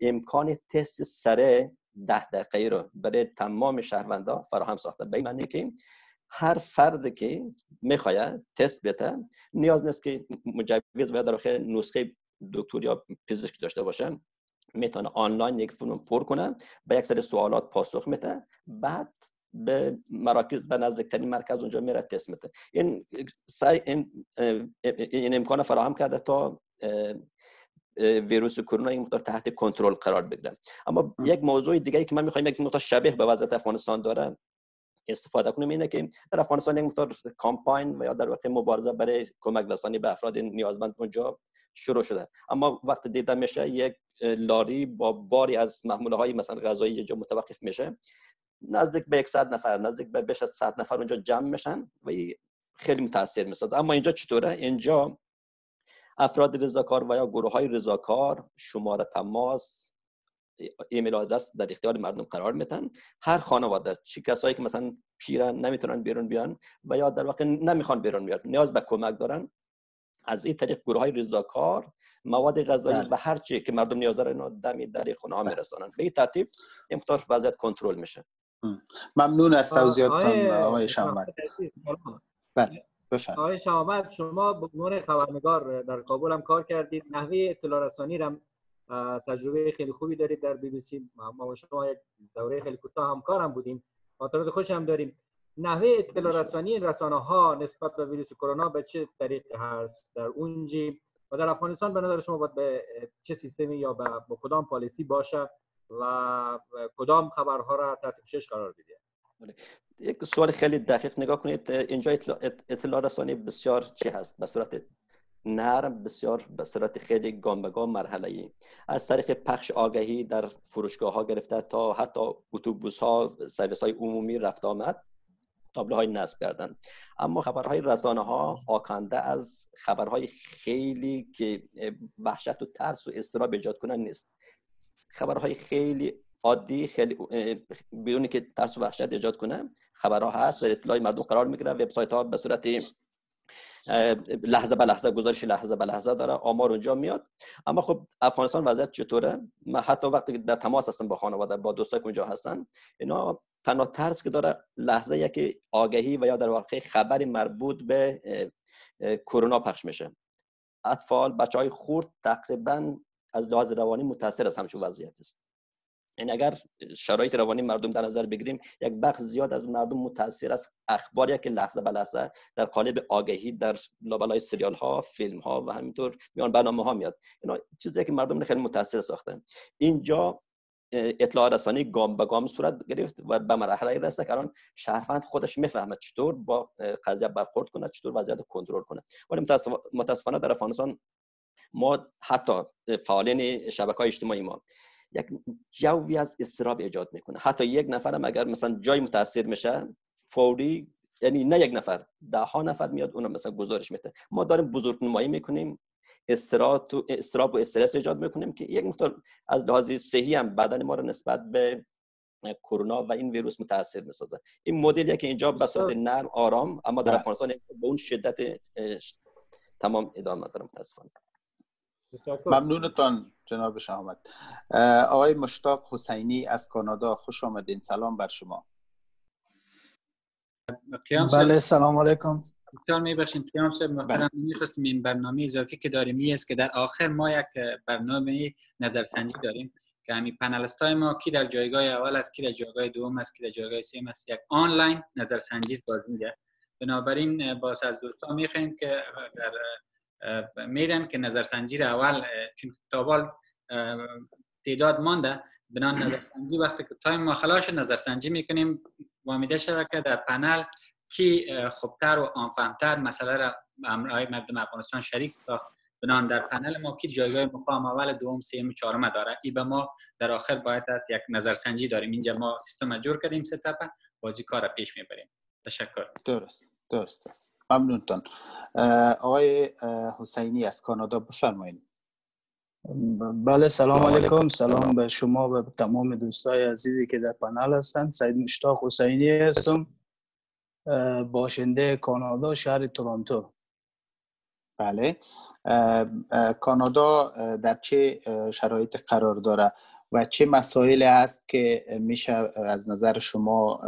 امکان تست سره ده دقیقه رو برای تمام شهروندا فراهم ساخته. به معنی که هر فرد که می‌خواید تست بده نیاز نیست که مجوز و در آخر نسخه دکتر یا پزشک داشته باشه می‌تونه آنلاین یک فرم پر کنه به یک سری سوالات پاسخ میده. بعد به مراکز به نزدیکترین مرکز اونجا میره تست میده. این سعی این, این امکان فراهم کرده تا ویروس کرونا این مقدار تحت کنترل قرار بگیره. اما یک موضوع دیگه که من می‌خوایم یک مقدار شبیه به وضعیت افغانستان داره استفاده کنیم. اینه که در افغانستان یک مقدار کامپاین و یا در واقع مبارزه برای کمک رسانی به افراد نیازمند اونجا شروع شده. اما وقتی دیده میشه یک لاری با باری از محموله های مثلا غذایی یه جا متوقف میشه نزدیک به 100 نفر نزدیک به بیش از 100 نفر اونجا جمع میشن و خیلی متاثر می‌سازه اما اینجا چطوره؟ اینجا افراد رضاکار و یا گروه های رضاکار شماره تماس ایمیل آدرس در اختیار مردم قرار میتن هر خانواده چی کسایی که مثلا پیرن نمی‌تونن بیرون بیان و یا در واقع نمی‌خوان بیرون بیان نیاز به کمک دارن از این طریق گروه های رضاکار مواد غذایی بله. و هر چی که مردم نیاز دارن اینا دمی در خونه ها بله. میرسانن. به این ترتیب این وضعیت کنترل میشه. ممنون از توضیحاتتان آقای شامت بله آقای شامت شما به عنوان خبرنگار در کابل هم کار کردید. نحوه اطلاع رسانی هم تجربه خیلی خوبی دارید در بی بی سی. ما و شما یک دوره خیلی کوتاه همکار هم بودیم. خاطرات خوش هم داریم. نحوه اطلاع رسانی رسانه ها نسبت به ویروس کرونا به چه طریقی هست؟ در اونجی. و در افغانستان به نظر شما باید به چه سیستمی یا به کدام پالیسی باشه و کدام خبرها را تحت پوشش قرار بده بله. یک سوال خیلی دقیق نگاه کنید. اینجا اطلاع رسانی بسیار چی هست؟ به صورت نرم بسیار به صورت خیلی گام به گام مرحله ای. از طریق پخش آگهی در فروشگاه ها گرفته تا حتی اتوبوس ها سرویس های عمومی رفت آمد. تابلوهای نصب کردن. اما خبرهای رسانه ها آکنده از خبرهای خیلی که وحشت و ترس و استراب ایجاد کنن نیست. خبرهای خیلی عادی خیلی بدونی که ترس و وحشت ایجاد کنه خبرها هست و اطلاعی مردم قرار می‌گیره وبسایت ها به صورت لحظه به لحظه گزارش لحظه به لحظه داره آمار اونجا میاد. اما خب افغانستان وضعیت چطوره؟ من حتی وقتی در تماس هستم با خانواده با دوستای که اونجا هستن اینا تنها ترس که داره لحظه که آگهی و یا در واقع خبری مربوط به کرونا پخش میشه. اطفال بچه های خورد تقریبا از لحاظ روانی متاثر از همچون وضعیت است. این اگر شرایط روانی مردم در نظر بگیریم یک بخش زیاد از مردم متاثر از اخباری که لحظه به لحظه در قالب آگهی در لابلای سریال ها فیلم ها و همینطور میان برنامه ها میاد. اینا چیزی که مردم خیلی متاثر ساخته اینجا اطلاع رسانی گام به گام صورت گرفت و به مرحله رسید که الان شهروند خودش می‌فهمه چطور با قضیه برخورد کنه چطور وضعیت کنترل کنه. ولی متاسفانه در افغانستان ما حتی فعالین شبکه های اجتماعی ما یک جوی از استراب ایجاد می‌کنه. حتی یک نفرم اگر مثلا جای متاثر میشه فوری یعنی نه یک نفر ده ها نفر میاد اونم مثلا گزارش میده. ما داریم بزرگ نمایی می‌کنیم استراب و استرس ایجاد می‌کنیم که یک مقدار از لحاظ صحی هم بدن ما رو نسبت به کرونا و این ویروس متاثر می‌سازه. این مدلی که اینجا به صورت نرم آرام اما در بله. افغانستان به اون شدت تمام ادامه داره متاسفانه. ممنونتان جناب شهامت آقای مشتاق حسینی از کانادا خوش آمدین. سلام بر شما. بله سلام علیکم. بسیار میبخشید قیام صاحب محترم می‌خواستیم این برنامه اضافی که داریم این است که در آخر ما یک برنامه نظرسنجی داریم که همین پنلست های ما کی در جایگاه اول است کی در جایگاه دوم است کی در جایگاه سوم است. یک آنلاین نظرسنجی باز میده بنابراین باز از دوستان می‌خوایم که در میرن که نظرسنجی را اول چون تابال تعداد مانده بنان نظرسنجی وقتی که تایم ما خلاص نظرسنجی می‌کنیم وامیده شده که در پنل کی خوبتر و آنفهمتر مسئله را امرای مردم افغانستان شریک ساخت. بنان در پنل ما کی جایگاه مقام اول دوم سوم چهارم داره. ای به ما در آخر باید از یک نظرسنجی داریم. اینجا ما سیستم جور کردیم ستاپ بازی کار پیش می‌بریم. تشکر. درست. درست است. ممنونتان آقای حسینی از کانادا بفرمایید. بله سلام علیکم. سلام به شما و به تمام دوستای عزیزی که در پنل هستند سید مشتاق حسینی هستم. باشنده کانادا شهر تورنتو. بله. کانادا در چه شرایط قرار داره و چه مسائل است که میشه از نظر شما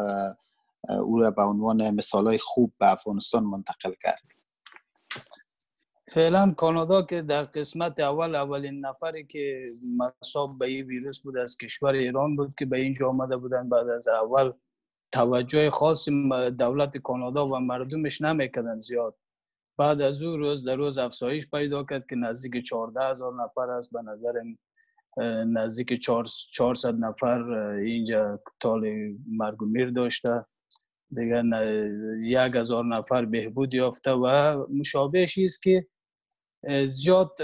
او را به عنوان مثال های خوب به افغانستان منتقل کرد. فعلا کانادا که در قسمت اول اولین نفری که مصاب به این ویروس بود از کشور ایران بود که به اینجا آمده بودن. بعد از اول توجه خاصی دولت کانادا و مردمش نمی‌کردن زیاد. بعد از او روز در روز افزایش پیدا کرد که نزدیک 14 هزار نفر است. به نظر نزدیک 400 نفر اینجا تال مرگ و میر داشته. دیگه یک هزار نفر بهبود یافته و مشابهش است که زیاد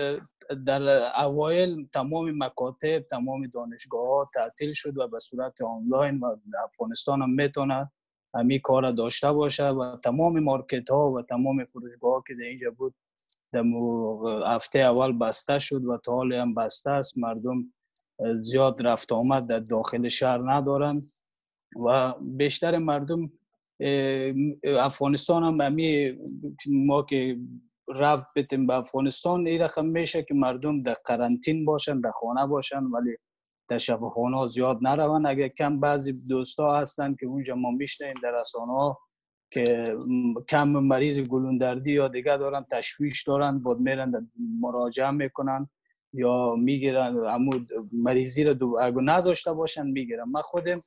در اوایل تمام مکاتب تمام دانشگاه ها تعطیل شد و به صورت آنلاین و افغانستان هم می‌تونه همین کار داشته باشه و تمام مارکت ها و تمام فروشگاه ها که در اینجا بود در هفته اول بسته شد و تا حال هم بسته است. مردم زیاد رفت آمد در داخل شهر ندارند و بیشتر مردم افغانستان هم همی ما که رفت بتیم به افغانستان این رقم میشه که مردم در قرنطین باشن در خانه باشن ولی در شب خانه زیاد نرون اگر کم بعضی دوستا هستن که اونجا ما میشنیم در رسانه که کم مریض گلوندردی یا دیگه دارن تشویش دارن بود میرن مراجعه می‌کنن یا می‌گیرن عمود مریضی رو دو اگه نداشته باشن می‌گیرن. من خودم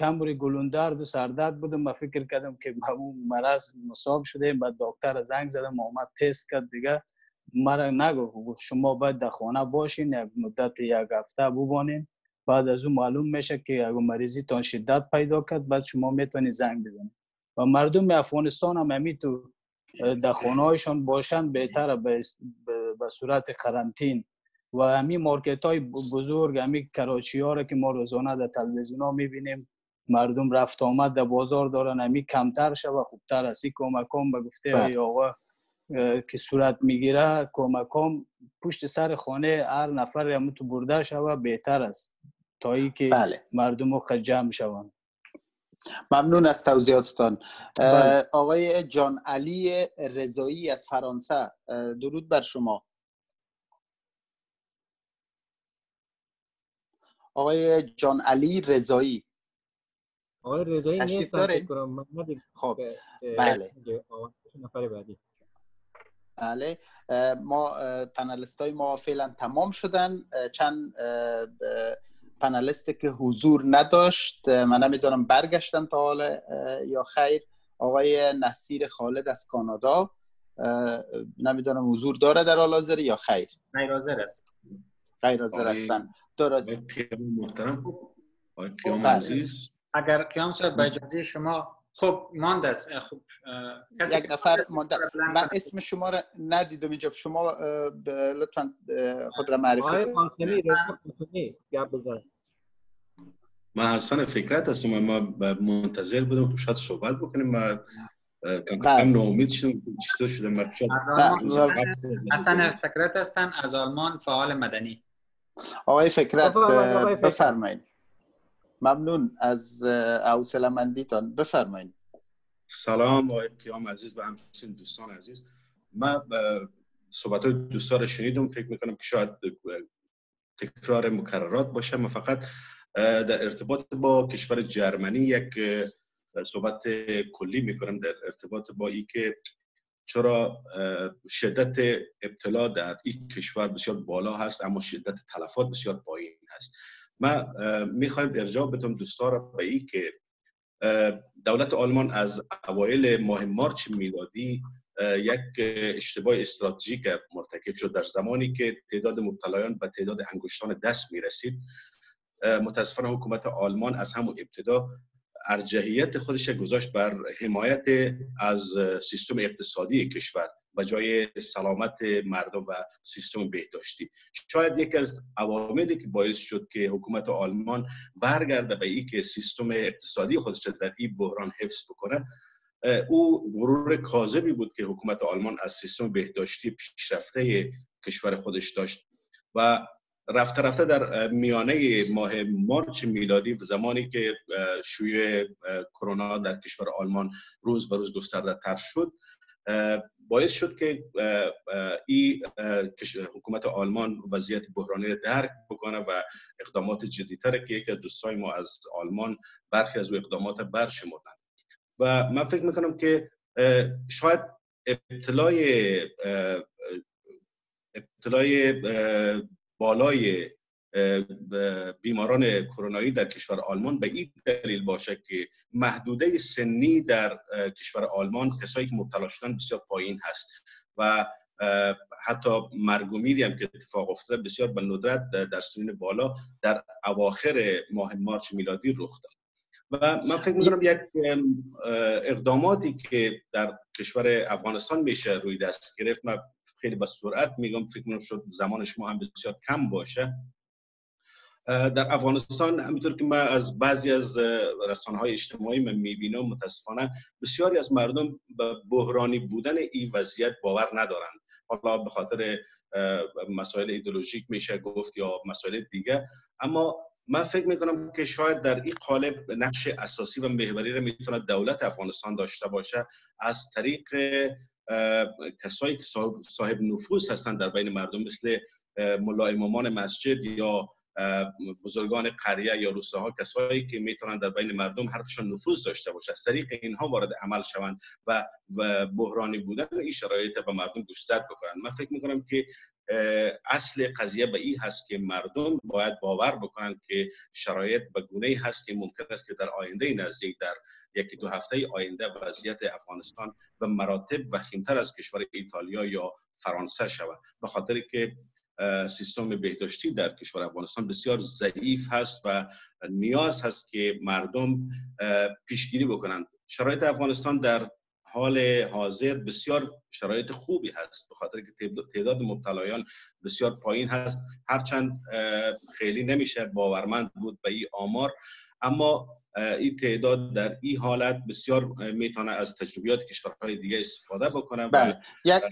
کمبری گلوندرد و سردرد بودم. و فکر کردم که همون مرض مصاب شده بعد دکتر زنگ زدم اومد تست کرد دیگه. مرا نگو گفت شما باید در خانه باشین یک مدت یک هفته ببانین بعد از اون معلوم میشه که اگه مریضی تان شدت پیدا کرد. بعد شما می‌تونید زنگ بزنید. و مردم افغانستان هم همی تو در خانه هایشان باشن بهتر به صورت قرنطین. و همین مارکت های بزرگ همین کراچی ها را که ما روزانه در تلویزیون ها می‌بینیم. مردم رفت آمد در بازار دارن. همی کمتر و خوبتر است. این کمکام به گفته ای آقا که صورت می‌گیره کمکام پشت سر خانه هر نفر هم تو برده شوه بهتر است. تا ای که بله. مردم رو جمع شوند. ممنون از توضیحاتتان. بله. آقای جان علی رضایی از فرانسه درود بر شما. آقای جان علی رضایی. آقای رضایی نیستن خب بله. نفر بعدی. بله. ما پنلست های ما فعلا تمام شدن. چند پنلستی که حضور نداشت. من نمی‌دونم برگشتن تا حال یا خیر. آقای نصیر خالد از کانادا. نمی‌دونم حضور داره در حال حاضر یا خیر؟ غیر حاضر است. غیر حاضر هستن. درست. محترم. آقای کیام بله. عزیز. اگر کیام صاحب به اجازه شما خب مانده است. خب کسی یک نفر مانده. من اسم شما را ندیدم اینجا. شما لطفا خود را معرفی کنید. قاسمی گپ بزن. من حسن فکرت هستم ما منتظر بودم که شاید صحبت بکنیم. ما کم بله. کم ناامید شدم که چطور شده من شاید از آلمان حسن فکرت هستن از آلمان فعال مدنی. آقای فکرت. بفرمایید. ممنون از حوصله مندیتان. بفرمایید. سلام آقای کیام عزیز و همچنین دوستان عزیز. من صحبت های دوستان رو شنیدم. فکر می‌کنم که شاید تکرار مکررات باشه. من فقط در ارتباط با کشور جرمنی یک صحبت کلی می‌کنم در ارتباط با ای که چرا شدت ابتلا در این کشور بسیار بالا هست اما شدت تلفات بسیار پایین هست. من می‌خوایم ارجاع بدم دوستان را به ای که دولت آلمان از اوایل ماه مارچ میلادی یک اشتباه استراتژیک مرتکب شد در زمانی که تعداد مبتلایان به تعداد انگشتان دست می‌رسید. متاسفانه حکومت آلمان از همون ابتدا ارجحیت خودش گذاشت بر حمایت از سیستم اقتصادی کشور. و جای سلامت مردم و سیستم بهداشتی. شاید یک از عواملی که باعث شد که حکومت آلمان برگرده به ای که سیستم اقتصادی خودش در این بحران حفظ بکنه او غرور کاذبی بود که حکومت آلمان از سیستم بهداشتی پیشرفته کشور خودش داشت و رفته رفته در میانه ماه مارچ میلادی و زمانی که شیوع کرونا در کشور آلمان روز به روز گسترده تر شد باعث شد که این حکومت آلمان وضعیت بحرانی را درک بکنه و اقدامات جدیتر که یکی از دوستای ما از آلمان برخی از او اقدامات برشمردن. و من فکر می‌کنم که شاید ابتلای ابتلای بالای بیماران کرونایی در کشور آلمان به این دلیل باشه که محدوده سنی در کشور آلمان کسایی که مبتلا شدن بسیار پایین هست و حتی مرگ و میری هم که اتفاق افتاده بسیار به ندرت در سنین بالا در اواخر ماه مارچ میلادی رخ داد. و من فکر می‌کنم یک اقداماتی که در کشور افغانستان میشه روی دست گرفت. من خیلی به سرعت میگم فکر کنم شد زمان شما هم بسیار کم باشه. در افغانستان همینطور که من از بعضی از رسانه های اجتماعی من می‌بینم متاسفانه بسیاری از مردم به بحرانی بودن این وضعیت باور ندارند. حالا به خاطر مسائل ایدولوژیک میشه گفت یا مسائل دیگه. اما من فکر می‌کنم که شاید در این قالب نقش اساسی و محوری را می‌تونه دولت افغانستان داشته باشه. از طریق کسایی که صاحب نفوذ هستند در بین مردم مثل ملا امامان مسجد یا بزرگان قریه یا روستاها کسایی که می‌تونن در بین مردم حرفشان نفوذ داشته باشه از طریق اینها وارد عمل شوند و بحرانی بودن این شرایط به مردم گوشزد بکنند. من فکر می‌کنم که اصل قضیه به این هست که مردم باید باور بکنند که شرایط به گونه هست که ممکن است که در آینده نزدیک در یکی دو هفته آینده وضعیت افغانستان به مراتب وخیمتر از کشور ایتالیا یا فرانسه شود. به خاطر که سیستم بهداشتی در کشور افغانستان بسیار ضعیف هست و نیاز هست که مردم پیشگیری بکنند شرایط افغانستان در حال حاضر بسیار شرایط خوبی هست به خاطر که تعداد مبتلایان بسیار پایین هست هرچند خیلی نمیشه باورمند بود به این آمار اما این تعداد در این حالت بسیار می‌تونه از تجربیات کشورهای دیگه استفاده بکنه بله. یک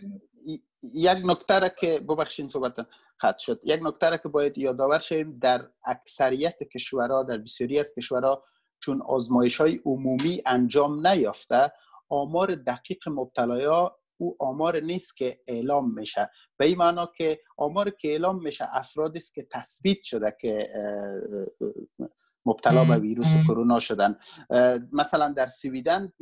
یک نکته که ببخشید صحبت خط شد. یک نکته که باید یادآور شیم در اکثریت کشورها در بسیاری از کشورها چون آزمایش های عمومی انجام نیافته آمار دقیق مبتلایا او آمار نیست که اعلام میشه. به این معنا که آمار که اعلام میشه افرادی است که تثبیت شده که مبتلا به ویروس کرونا شدن. مثلا در سویدن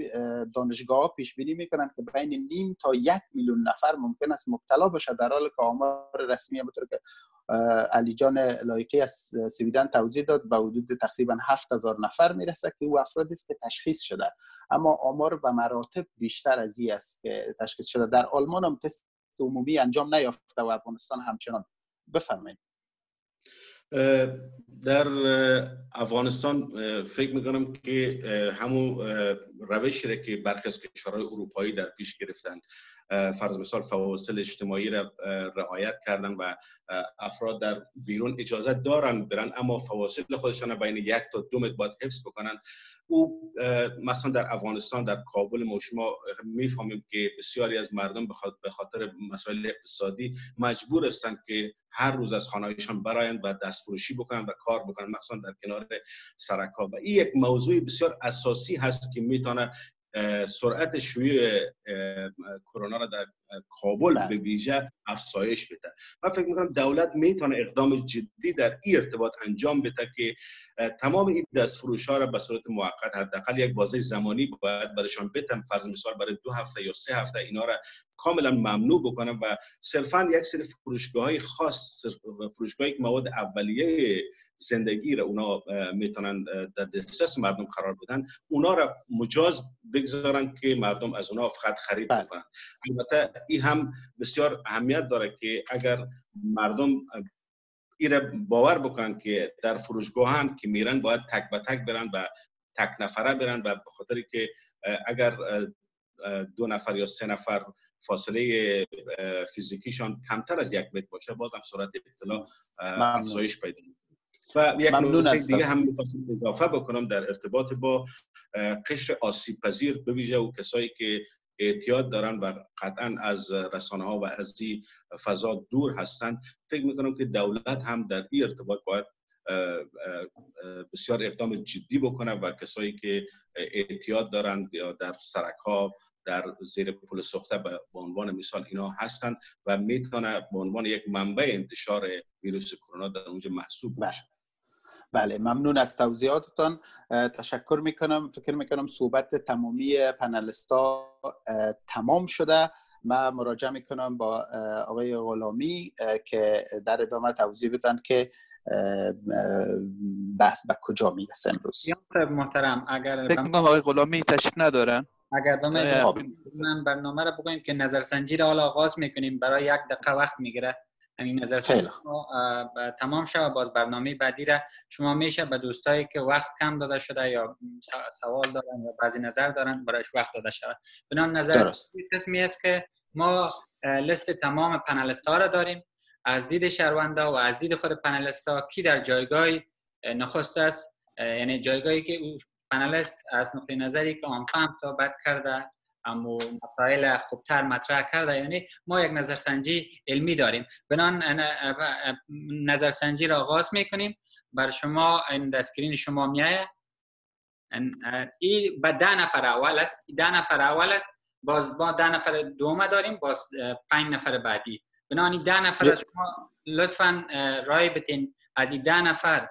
دانشگاه ها پیش بینی می‌کنن که بین نیم تا یک میلیون نفر ممکن است مبتلا بشه در حالی که آمار رسمی بطور که علی جان لایقی از سویدن توضیح داد به حدود تقریبا هفت هزار نفر می‌رسه که او افرادی است که تشخیص شده. اما آمار به مراتب بیشتر از این است که تشخیص شده. در آلمان هم تست عمومی انجام نیافته و افغانستان همچنان. بفرمایید. در افغانستان فکر می‌کنم که همون روشی را که برخی از کشورهای اروپایی در پیش گرفتند فرض مثال فواصل اجتماعی را رعایت کردن و افراد در بیرون اجازه دارن برن اما فواصل خودشان بین یک تا دو متر باید حفظ بکنن. او مثلا در افغانستان در کابل ما شما می‌فهمیم که بسیاری از مردم به خاطر مسائل اقتصادی مجبور هستند که هر روز از خانهایشان برایند و دستفروشی بکنند و کار بکنند مخصوصا در کنار سرکا و این یک موضوع بسیار اساسی هست که می‌تونه سرعت شیوع کرونا را در کابل بله. به ویژه افزایش بده من فکر می‌کنم دولت می‌تونه اقدام جدی در این ارتباط انجام بده که تمام این دست فروش ها را به صورت موقت حداقل یک بازه زمانی باید برشان بتم فرض مثال برای دو هفته یا سه هفته اینا را کاملا ممنوع بکنم و صرفا یک سری فروشگاه های خاص فروشگاهی که مواد اولیه زندگی را اونا می‌تونن در دسترس مردم قرار بدن اونا را مجاز بگذارن که مردم از اونا فقط خرید بله. بکنن البته این هم بسیار اهمیت داره که اگر مردم ایره باور بکنن که در فروشگاه که میرن باید تک به تک برن و تک نفره برن و به خاطر که اگر دو نفر یا سه نفر فاصله فیزیکیشان کمتر از یک متر باشه باز هم سرعت اطلاع افزایش پیدا و یک نکته دیگه هم می‌خواستم اضافه بکنم در ارتباط با قشر آسیب پذیر به ویژه و کسایی که اعتیاد دارن و قطعا از رسانه ها و از این فضا دور هستند فکر می‌کنم که دولت هم در این ارتباط باید بسیار اقدام جدی بکنه و کسایی که اعتیاد دارند یا در سرک ها در زیر پل سخته به عنوان مثال اینا هستند و می‌تونه به عنوان یک منبع انتشار ویروس کرونا در اونجا محسوب بله. بله ممنون از توضیحاتتان. تشکر می‌کنم فکر می‌کنم صحبت تمامی پنلستا تمام شده. من مراجعه می‌کنم با آقای غلامی که در ادامه توضیح بدن که بحث به کجا می‌رسه امروز. محترم اگر فکر می‌کنم آقای غلامی تشریف ندارن. اگر من برنامه را بگویم که نظرسنجی را حالا آغاز می‌کنیم برای یک دقیقه وقت می‌گیره. همین نظر تمام شد باز برنامه بعدی را شما میشه به دوستایی که وقت کم داده شده یا سوال دارن یا بعضی نظر دارن برایش وقت داده شود بنان نظر قسمی است که ما لیست تمام پنلست ها را داریم. از دید شهرونده و از دید خود پنلست ها کی در جایگاه نخست است. یعنی جایگاهی که پنلست از نقطه نظری که آن فهم صحبت کرده اما مسائل خوبتر مطرح کرده. یعنی ما یک نظرسنجی علمی داریم. بنان نظرسنجی را آغاز می‌کنیم. بر شما این دستگیرین شما میایه این به ده نفر اول است. ده نفر اول است. باز با ده نفر دوم داریم. باز پنج نفر بعدی. بنابراین ده نفر شما لطفا رای بتین از این ده نفر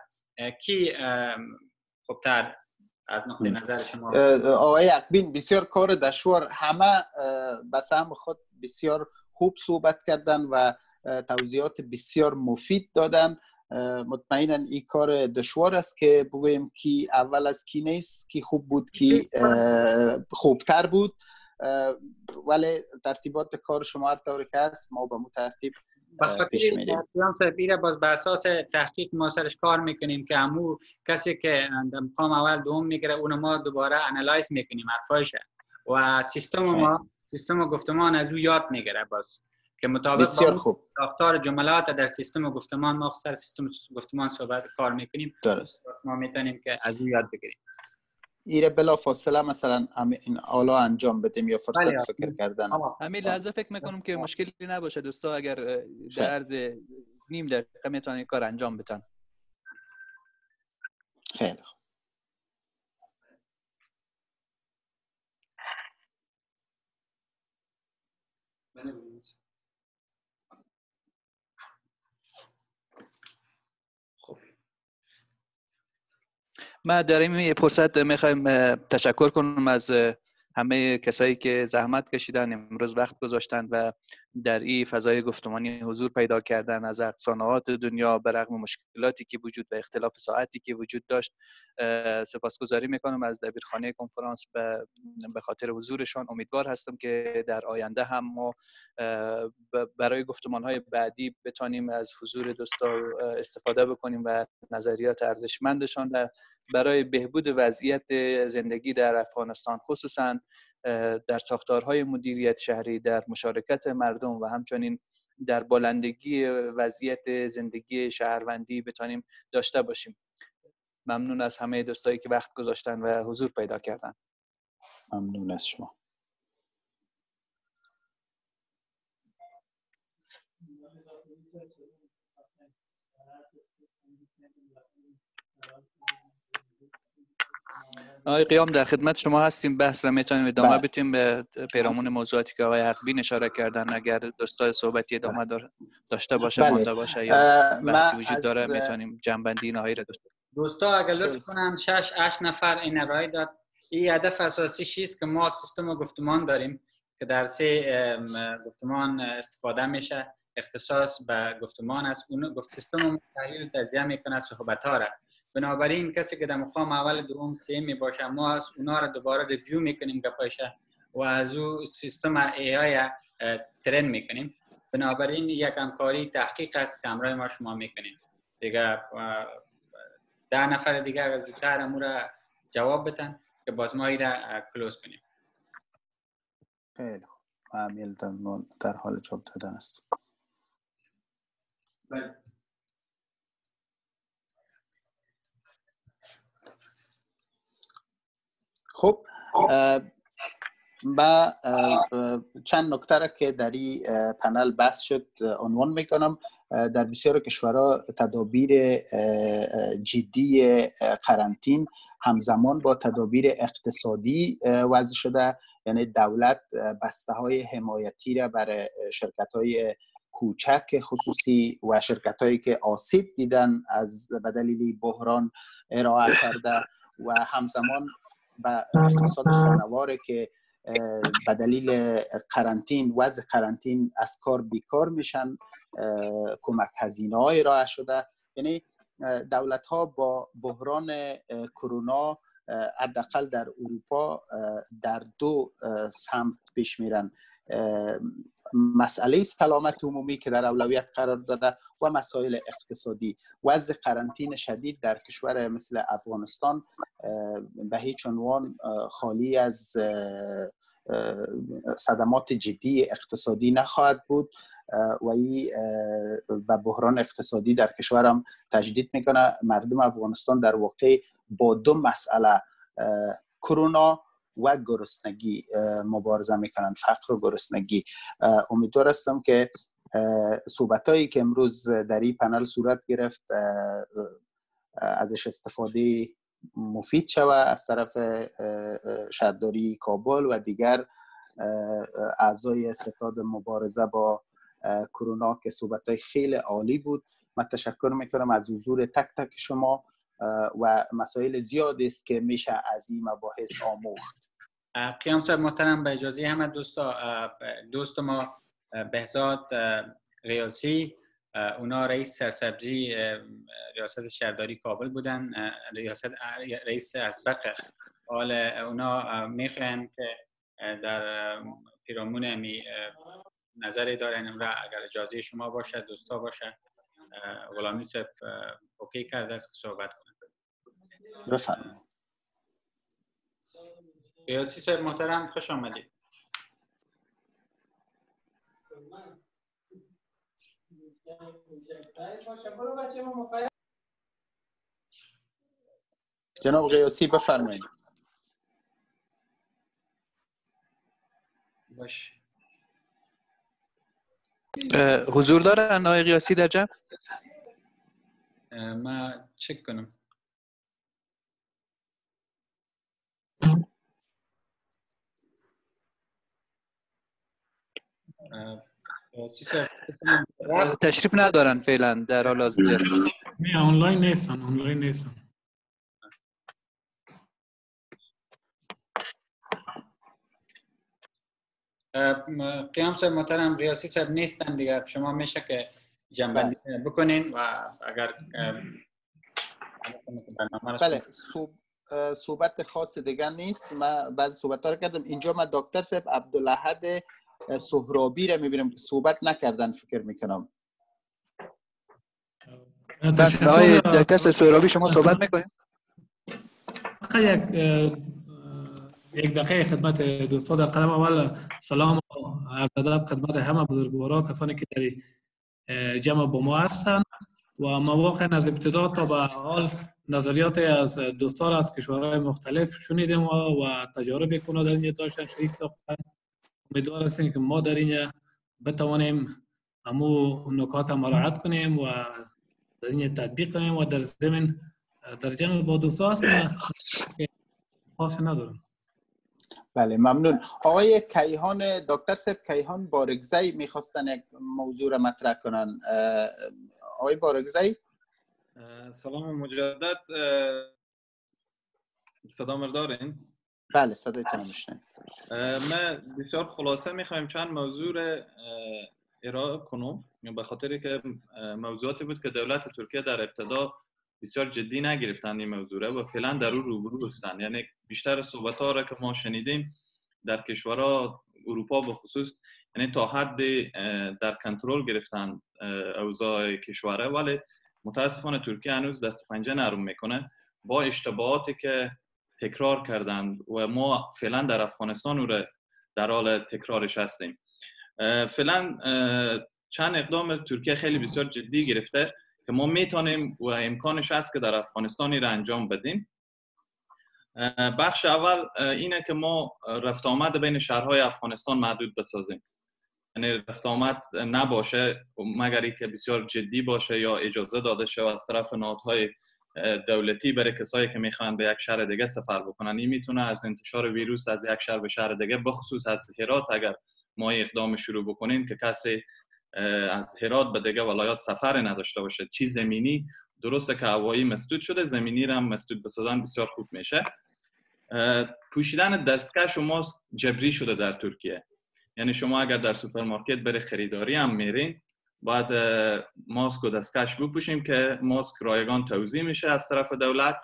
کی خوبتر؟ از نقطه نظر شما. آقای اقبین بسیار کار دشوار. همه به سهم خود بسیار خوب صحبت کردن و توضیحات بسیار مفید دادن. مطمئنا این کار دشوار است که بگویم کی اول از کی نیست کی خوب بود کی خوبتر بود. ولی ترتیبات کار شما هر طور که هست ما به مو ترتیب پیش میریم. باز به اساس تحقیق ما سرش کار می‌کنیم که همو کسی که مقام اول دوم می‌گیره اون ما دوباره انالایز می‌کنیم حرفایش و سیستم ما سیستم گفتمان از او یاد می‌گیره باز. که مطابق بسیار خوب. ساختار جملات در سیستم گفتمان ما سر سیستم گفتمان صحبت کار می‌کنیم. درست. ما می‌تونیم که از او یاد بگیریم. ایره بلا فاصله مثلا این آلا انجام بدیم یا فرصت فکر کردن همین لحظه فکر می‌کنم که مشکلی نباشه دوستا اگر در عرض نیم دقیقه می‌تونن کار انجام بدن. خیلی ما در این فرصت می‌خوایم تشکر کنم از همه کسایی که زحمت کشیدن امروز وقت گذاشتن و در این فضای گفتمانی حضور پیدا کردن از اقصانات دنیا به رغم مشکلاتی که وجود و اختلاف ساعتی که وجود داشت. سپاسگزاری می‌کنم از دبیرخانه کنفرانس به خاطر حضورشان. امیدوار هستم که در آینده هم ما برای گفتمان های بعدی بتانیم از حضور دوستا استفاده بکنیم و نظریات ارزشمندشان و برای بهبود وضعیت زندگی در افغانستان خصوصا در ساختارهای مدیریت شهری در مشارکت مردم و همچنین در بالندگی وضعیت زندگی شهروندی بتانیم داشته باشیم. ممنون از همه دوستایی که وقت گذاشتن و حضور پیدا کردن. ممنون از شما. آقای قیام در خدمت شما هستیم. بحث را می‌تونیم ادامه بدیم به پیرامون موضوعاتی که آقای حقبین اشاره کردن. اگر دوستای صحبتی ادامه داشته باشه بله. مانده باشه یا بحثی وجود داره می‌تونیم جنبندی نهایی را داشته دوستا اگر لطف کنن شش اش نفر این رای داد. این هدف اساسی چیست که ما سیستم گفتمان داریم؟ که در سه گفتمان استفاده میشه اختصاص به گفتمان است. اون گفت سیستم تحلیل تجزیه می‌کنه صحبت ها را. بنابراین کسی که در مقام اول دوم سه می باشه ما از اونا رو دوباره ریویو می‌کنیم گپایشه و از او سیستم ای آی ترن می‌کنیم. بنابراین یک همکاری تحقیق است که همراه ما شما می‌کنیم دیگه ده نفر دیگه اگر زودتر امور جواب بتن که باز ما را کلوز کنیم. خیلی خوب. در حال جواب دادن است. بله. خب با چند نکته که در این پنل بحث شد عنوان می‌کنم. در بسیار کشورها تدابیر جدی قرنطین همزمان با تدابیر اقتصادی وضع شده. یعنی دولت بسته های حمایتی را برای شرکت های کوچک خصوصی و شرکت هایی که آسیب دیدن از به دلیل بحران ارائه کرده و همزمان به اقتصاد خانواره که به دلیل قرنطین وضع قرنطین از کار بیکار میشن کمک هزینه های ارائه شده. یعنی دولت ها با بحران کرونا حداقل در اروپا در دو سمت پیش میرن. مسئله سلامت عمومی که در اولویت قرار داده و مسائل اقتصادی. وضع قرنطین شدید در کشور مثل افغانستان به هیچ عنوان خالی از صدمات جدی اقتصادی نخواهد بود و این به بحران اقتصادی در کشورم تجدید می‌کنه. مردم افغانستان در واقع با دو مسئله کرونا و گرسنگی مبارزه می‌کنن. فقر و گرسنگی. امیدوار هستم که صحبت هایی که امروز در این پنل صورت گرفت ازش استفاده مفید شود از طرف شهرداری کابل و دیگر اعضای ستاد مبارزه با کرونا که صحبت های خیلی عالی بود. من تشکر می‌کنم از حضور تک تک شما و مسائل زیاد است که میشه از این مباحث آموخت. قیام صاحب محترم به اجازه همه دوستا دوست ما بهزاد ریاسی. اونا رئیس سرسبزی ریاست شهرداری کابل بودن. ریاست رئیس ازبق حال اونا می‌خواین که در پیرامون امی نظری دارن. امرا اگر اجازه شما باشه دوستا باشه غلامی صاحب اوکی کرده است که صحبت کنه. بفرمایید. ریاسی صاحب محترم خوش آمدید. جناب قیاسی بفرمایید. باش. حضور داره آقای قیاسی در جمع؟ ما چک کنم. تشریف ندارن فعلا در حال حاضر. نه آنلاین نیستن آنلاین نیستن. قیام صاحب محترم ریاسی صاحب نیستن دیگر شما میشه که جنبندی بکنین. و اگر بله صحبت خاص دیگر نیست. من بعضی صحبت ها رو کردم. اینجا من دکتر صاحب عبدالحد سهرابی رو می‌بینم که صحبت نکردن فکر می‌کنم. آقای دکتر سهرابی شما صحبت می‌کنید؟ یک یک دقیقه خدمت دوستان در قدم اول سلام و عرض ادب خدمت همه بزرگوارا کسانی که در جمع با ما هستند و ما واقعا از ابتدا تا به حال نظریات از دوستان از کشورهای مختلف شنیدیم و, و تجارب کنه در داشتن شریک ساختن. امیدوار هستیم که ما در اینجا بتوانیم همو نکات مراعات کنیم و در اینجا تطبیق کنیم و در زمین در جمع با دوستان هستیم خاصی ندارم. بله ممنون. آقای کیهان دکتر سب کیهان بارگزی می‌خواستن یک موضوع را مطرح کنن. آقای بارگزی؟ سلام مجدد. صدا دارین؟ بله صدایتون میشنم من بسیار خلاصه می‌خوایم چند موضوع ارائه کنم. به خاطر که موضوعاتی بود که دولت ترکیه در ابتدا بسیار جدی نگرفتن این موضوع و فعلا در او روبرو هستند یعنی بیشتر صحبت ها را که ما شنیدیم در کشورها اروپا به خصوص یعنی تا حد در کنترل گرفتن اوضاع کشوره. ولی متاسفانه ترکیه هنوز دست پنجه نرم می‌کنه. با اشتباهاتی که تکرار کردند و ما فعلا در افغانستان رو در حال تکرارش هستیم. فعلا چند اقدام ترکیه خیلی بسیار جدی گرفته که ما می‌تونیم و امکانش هست که در افغانستانی را انجام بدیم. بخش اول اینه که ما رفت آمد بین شهرهای افغانستان محدود بسازیم. یعنی رفت آمد نباشه مگر که بسیار جدی باشه یا اجازه داده شه از طرف نهادهای دولتی برای کسایی که می‌خوان به یک شهر دیگه سفر بکنن. این می‌تونه از انتشار ویروس از یک شهر به شهر دیگه بخصوص از هرات اگر ما اقدام شروع بکنیم که کسی از هرات به دیگه ولایات سفر نداشته باشه. چی زمینی؟ درسته که هوایی مسدود شده زمینی را هم مسدود بسازن بسیار خوب میشه. پوشیدن دستکش شما جبری شده در ترکیه. یعنی شما اگر در سوپرمارکت بره خریداری هم میرین. باید ماسک و دستکش بپوشیم که ماسک رایگان توزیع میشه از طرف دولت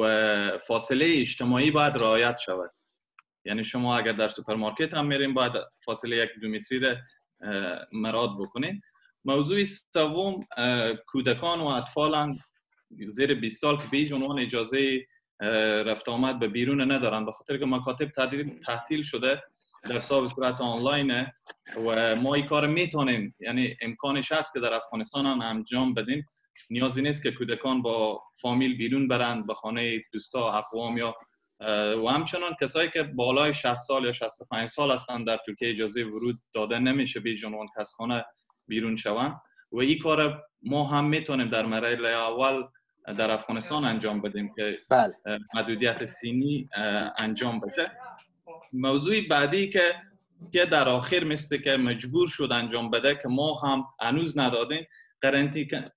و فاصله اجتماعی باید رعایت شود. یعنی شما اگر در سوپرمارکت هم میرین باید فاصله یک دو متری را مراعات بکنین. موضوع سوم کودکان و اطفال زیر 20 سال که به عنوان اجازه رفت آمد به بیرون ندارن. به خاطر که مکاتب تعطیل شده. درس به صورت آنلاینه و ما این کار می‌تونیم. یعنی امکانش هست که در افغانستان هم انجام بدیم. نیازی نیست که کودکان با فامیل بیرون برند به خانه دوستا اقوام یا و همچنان کسایی که بالای 60 سال یا 65 سال هستند در ترکیه اجازه ورود داده نمیشه به جنوان کس خانه بیرون شوند و این کار ما هم می‌تونیم در مرحله اول در افغانستان انجام بدیم که بله. محدودیت سینی انجام بشه. موضوع بعدی که که در آخر مثل که مجبور شد انجام بده که ما هم هنوز ندادیم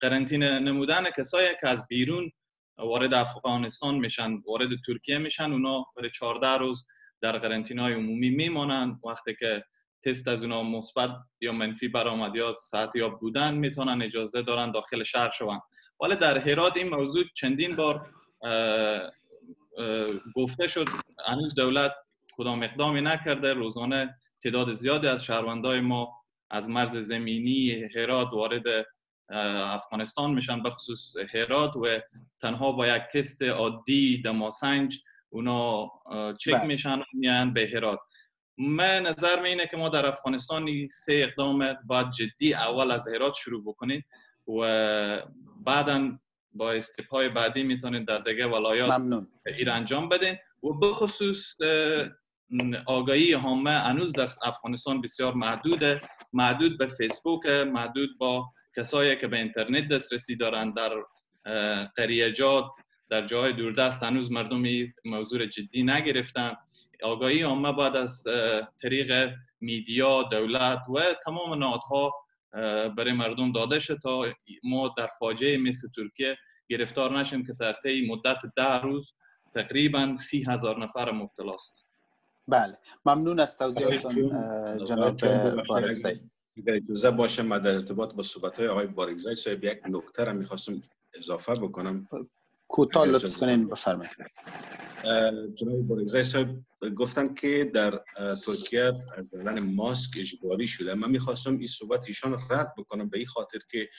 قرنطینه نمودن کسایی که از بیرون وارد افغانستان میشن وارد ترکیه میشن اونا برای 14 روز در قرنطینه عمومی میمانند. وقتی که تست از اونا مثبت یا منفی برآمد یا ساعت یا بودن می‌تونن اجازه دارن داخل شهر شوند. ولی در هرات این موضوع چندین بار گفته شد. هنوز دولت کدام اقدامی نکرده روزانه تعداد زیادی از شهروندای ما از مرز زمینی هرات وارد افغانستان میشن به خصوص هرات و تنها با یک تست عادی دماسنج اونا چک بله. میشن میان به هرات من نظر می اینه که ما در افغانستان سه اقدام باید جدی اول از هرات شروع بکنیم و بعدا با استپ های بعدی می‌تونید در دیگه ولایات ممنون. ایر انجام بدین و بخصوص آگاهی همه هنوز در افغانستان بسیار محدوده. محدود به فیسبوک محدود با کسایی که به اینترنت دسترسی دارند در قریجات در جای دوردست هنوز مردمی موضوع جدی نگرفتن. آگاهی عامه بعد از طریق میدیا دولت و تمام نهادها برای مردم داده شد تا ما در فاجعه مثل ترکیه گرفتار نشیم که در طی مدت ده روز تقریبا سی هزار نفر مبتلا است بله. ممنون از توضیحاتتون جناب بارکزی اگر اجازه باشه من در ارتباط با صحبت های آقای بارکزی صاحب یک نکته را می‌خواستم اضافه بکنم. کوتاه لطف کنین بفرمایید. جناب بارکزی صاحب گفتن که در ترکیه زدن ماسک اجباری شده. من می‌خواستم این صحبت ایشان رد بکنم به این خاطر که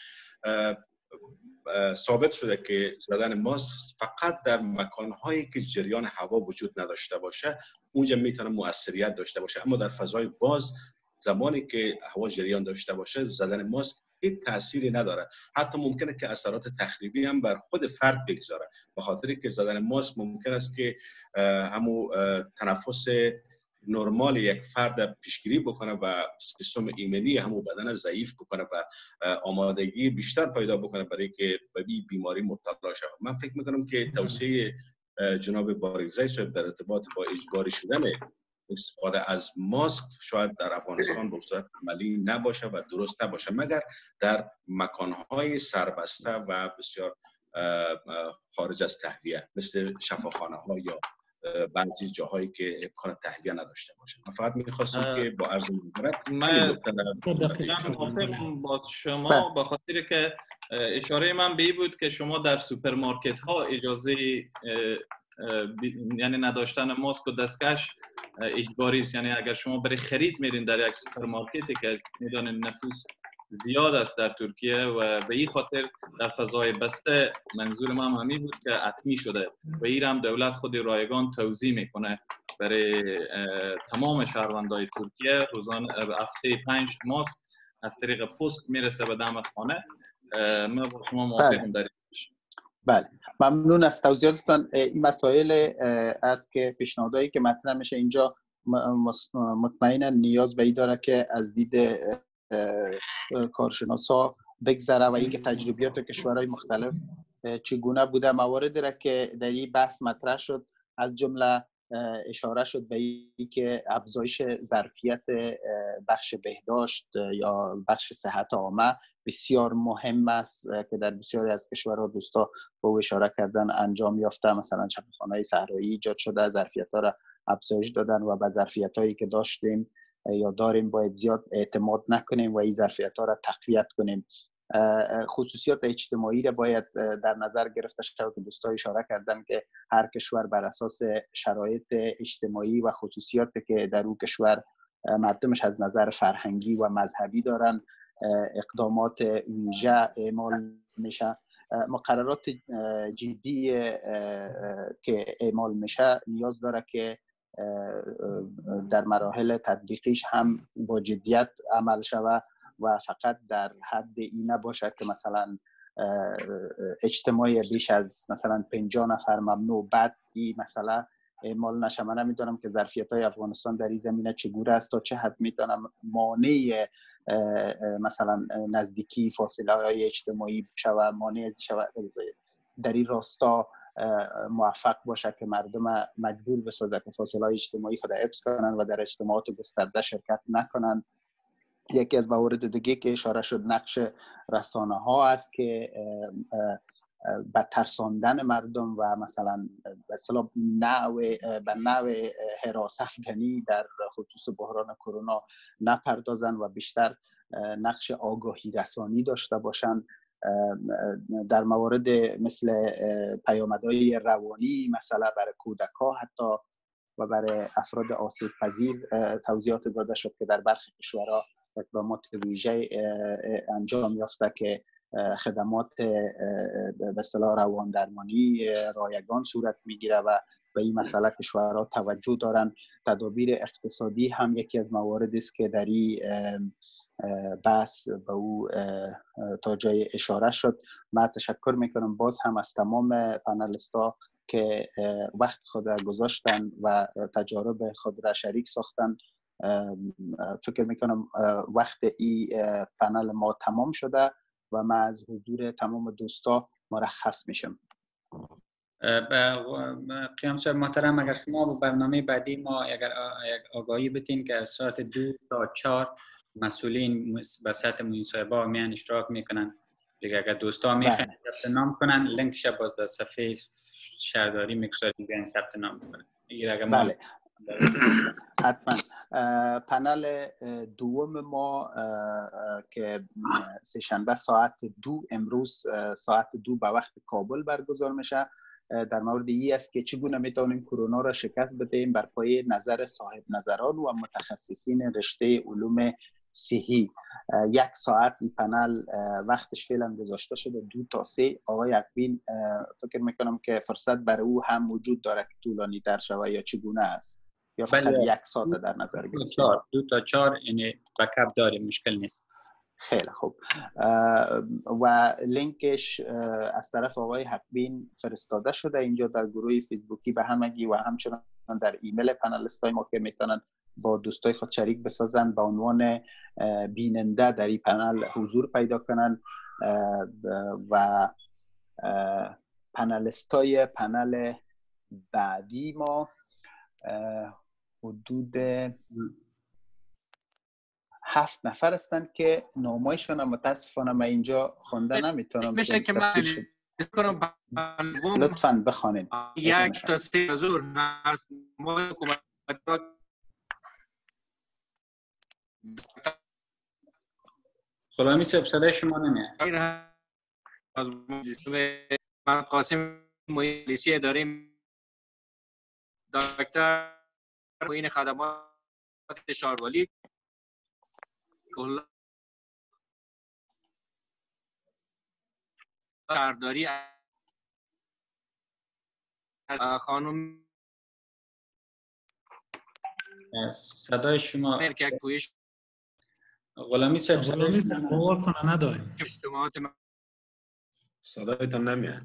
ثابت شده که زدن ماسک فقط در مکانهایی که جریان هوا وجود نداشته باشه اونجا می‌تونه مؤثریت داشته باشه. اما در فضای باز زمانی که هوا جریان داشته باشه زدن ماسک هیچ تأثیری نداره. حتی ممکنه که اثرات تخریبی هم بر خود فرد بگذاره. به خاطر که زدن ماسک ممکن است که همو تنفس نرمال یک فرد پیشگیری بکنه و سیستم ایمنی همو بدن ضعیف بکنه و آمادگی بیشتر پیدا بکنه برای که به بیماری مبتلا شود من فکر می‌کنم که توصیه جناب بارگزای صاحب در ارتباط با اجباری شدن استفاده از ماسک شاید در افغانستان به صورت عملی نباشه و درست نباشه. مگر در مکانهای سربسته و بسیار خارج از تهویه مثل شفاخانه ها یا بعضی جاهایی که امکان تهویه نداشته باشه. من فقط می‌خواستم که با عرض مدارت من با شما بله. با خاطر که اشاره من به بود که شما در سوپرمارکت ها اجازه یعنی نداشتن ماسک و دستکش اجباری است یعنی اگر شما برای خرید میرین در یک سوپرمارکتی که می‌دانین نفوس زیاد است در ترکیه و به این خاطر در فضای بسته منظور من همی بود که حتمی شده. و این هم دولت خود رایگان توزیع می‌کنه. برای تمام شهروندای ترکیه روزان هفته پنج ماسک از طریق پست می‌رسه به دم خانه. ما با شما موافقیم در بله. ممنون از توضیحاتتان. این مسائل است که پیشنهادهایی که مطرح میشه اینجا مطمئنا نیاز به این داره که از دید کارشناسا بگذره و اینکه تجربیات کشورهای مختلف چگونه بوده. موارد را که در این بحث مطرح شد از جمله اشاره شد به این که افزایش ظرفیت بخش بهداشت یا بخش صحت عامه بسیار مهم است که در بسیاری از کشورها دوستا به اشاره کردن انجام یافته. مثلا شفاخانه صحرایی ایجاد شده ظرفیت ها را افزایش دادن و به ظرفیت هایی که داشتیم یا داریم باید زیاد اعتماد نکنیم و این ظرفیت ها را تقویت کنیم. خصوصیات اجتماعی را باید در نظر گرفته شود. که دوستا اشاره کردن که هر کشور بر اساس شرایط اجتماعی و خصوصیاتی که در اون کشور مردمش از نظر فرهنگی و مذهبی دارن اقدامات ویژه اعمال میشه. مقررات جدی که اعمال میشه نیاز داره که در مراحل تطبیقیش هم با جدیت عمل شود و فقط در حد این نباشد که مثلا اجتماعی بیش از مثلا 50 نفر ممنوع بعد این مسئله اعمال نشه من نمی‌دونم که ظرفیت های افغانستان در این زمینه چگونه است تا چه حد می‌تونم مانع مثلا نزدیکی فاصله های اجتماعی شود مانع از شود. در این راستا موفق باشه که مردم مجبور بسازه که فاصله های اجتماعی خود حفظ کنن و در اجتماعات گسترده شرکت نکنن یکی از موارد دیگه که اشاره شد نقش رسانه ها است که به ترساندن مردم و مثلا به اصطلاح نوع به نوع حراس افغانی در خصوص بحران کرونا نپردازن و بیشتر نقش آگاهی رسانی داشته باشند. در مورد مثل پیامدهای روانی مثلا برای کودک ها حتی و برای افراد آسیب پذیر توضیحات داده شد که در برخی کشورها اقدامات ویژه انجام یافته که خدمات به اصطلاح روان درمانی رایگان صورت می‌گیره و به این مسئله کشورها توجه دارن. تدابیر اقتصادی هم یکی از مواردی است که در بحث به او تا جای اشاره شد. من تشکر می‌کنم باز هم از تمام پانلستا که وقت خود را گذاشتن و تجارب خود را شریک ساختن. فکر می‌کنم وقت این پنل ما تمام شده و من از حضور تمام دوستا مرخص میشم. قیام صاحب محترم اگر شما برنامه بعدی ما اگر آگاهی بتین که از ساعت دو تا چهار مسئولین به سطح مصاحبه میان اشتراک می‌کنن. دیگه اگر دوستا می‌خوان ثبت نام کنن لینک شب باز در صفحه شهرداری می‌گذاریم بیان ثبت نام کنن. بله. حتما. پنل دوم ما که سهشنبه ساعت دو امروز ساعت دو به وقت کابل برگزار میشه. در مورد ای است که چگونه می‌تونیم کرونا را شکست بدهیم بر پایه نظر صاحب نظران و متخصصین رشته علوم صحی. یک ساعت این پنل وقتش فعلا گذاشته شده دو تا سه. آقای اکبین فکر می‌کنم که فرصت برای او هم وجود داره که طولانی در شود یا چگونه است؟ یا فقط بله. یک ساعت در نظر گرفته؟ دو تا چهار یعنی بکپ داریم مشکل نیست. خیلی خوب. و لینکش از طرف آقای حقبین فرستاده شده. اینجا در گروه فیسبوکی به همگی و همچنان در ایمیل پنلست های ما که می‌تونن با دوستای خود شریک بسازن به عنوان بیننده در این پنل حضور پیدا کنن و پنلست های پنل بعدی ما حدود هفت نفر هستند که نامایشان متاسفانه من اینجا خونده نمی‌تونم میشه که من کنم لطفا بخوانید یک تا سه حضور هست. ما غلامی صاحب صدای شما نمیاد. من قاسم مویلیسی داریم دکتر معین خدمات شاروالی برداری خانم صدای شما مرکک پویش غلامی صاحب صدای شما نداریم اجتماعات صدایتان نمیاد.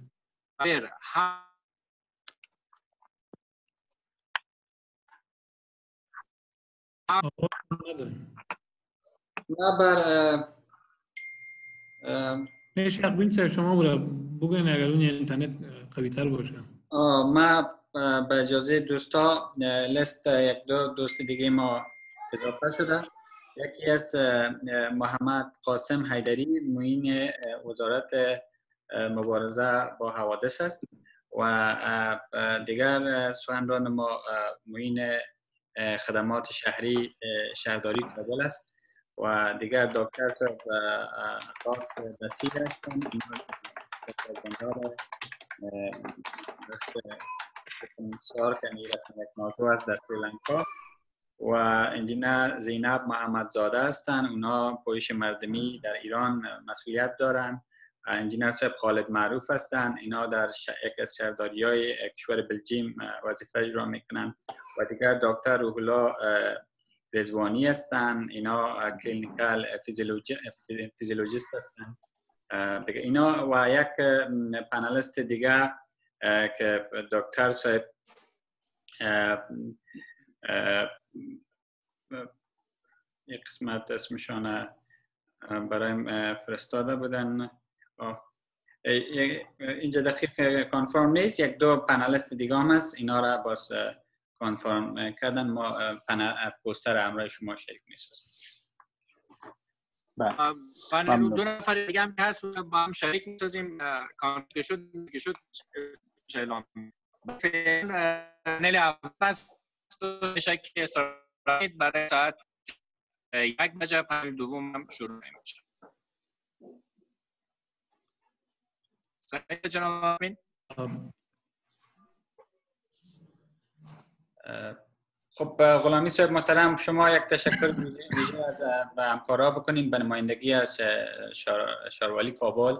نه بر میشه بین شما برای بگوین اگر اون اینترنت قوی تر باشه. ما به اجازه دوستا لست یک دو دوست دیگه ما اضافه شده. یکی از محمد قاسم حیدری معین وزارت مبارزه با حوادث است و دیگر سخنران ما معین خدمات شهری شهرداری کابل است و دیگر دکتر خاص بسیر هستن سار که یک موضوع است در سریلانکا و انجینر زینب محمد زاده هستند اونا پویش مردمی در ایران مسئولیت دارند انجینر صاحب خالد معروف هستند اینا در یک از شهرداری های کشور بلژیم وظیفه اجرا می‌کنن و دیگر دکتر روح رزوانی هستن. اینا کلینیکال فیزیولوژیست هستن. اینا و یک پنلست دیگه که دکتر صاحب یک قسمت اسمشان برای فرستاده بودن. اینجا دقیق کنفرم نیست. یک دو پنلست دیگه هم هست. اینا را باز کنفرم کردن. ما پوستر همراه شما شریک نیست. پنل دو نفر دیگه هم هست. با هم شریک می‌سازیم. که شد که شد اعلام. پنل اول است شک برای ساعت یک بجه پنل دوم هم شروع میشه سعید جناب آمین. خب غلامی صاحب محترم شما یک تشکر ویژه از به همکارا بکنین به نمایندگی از شاروالی کابل.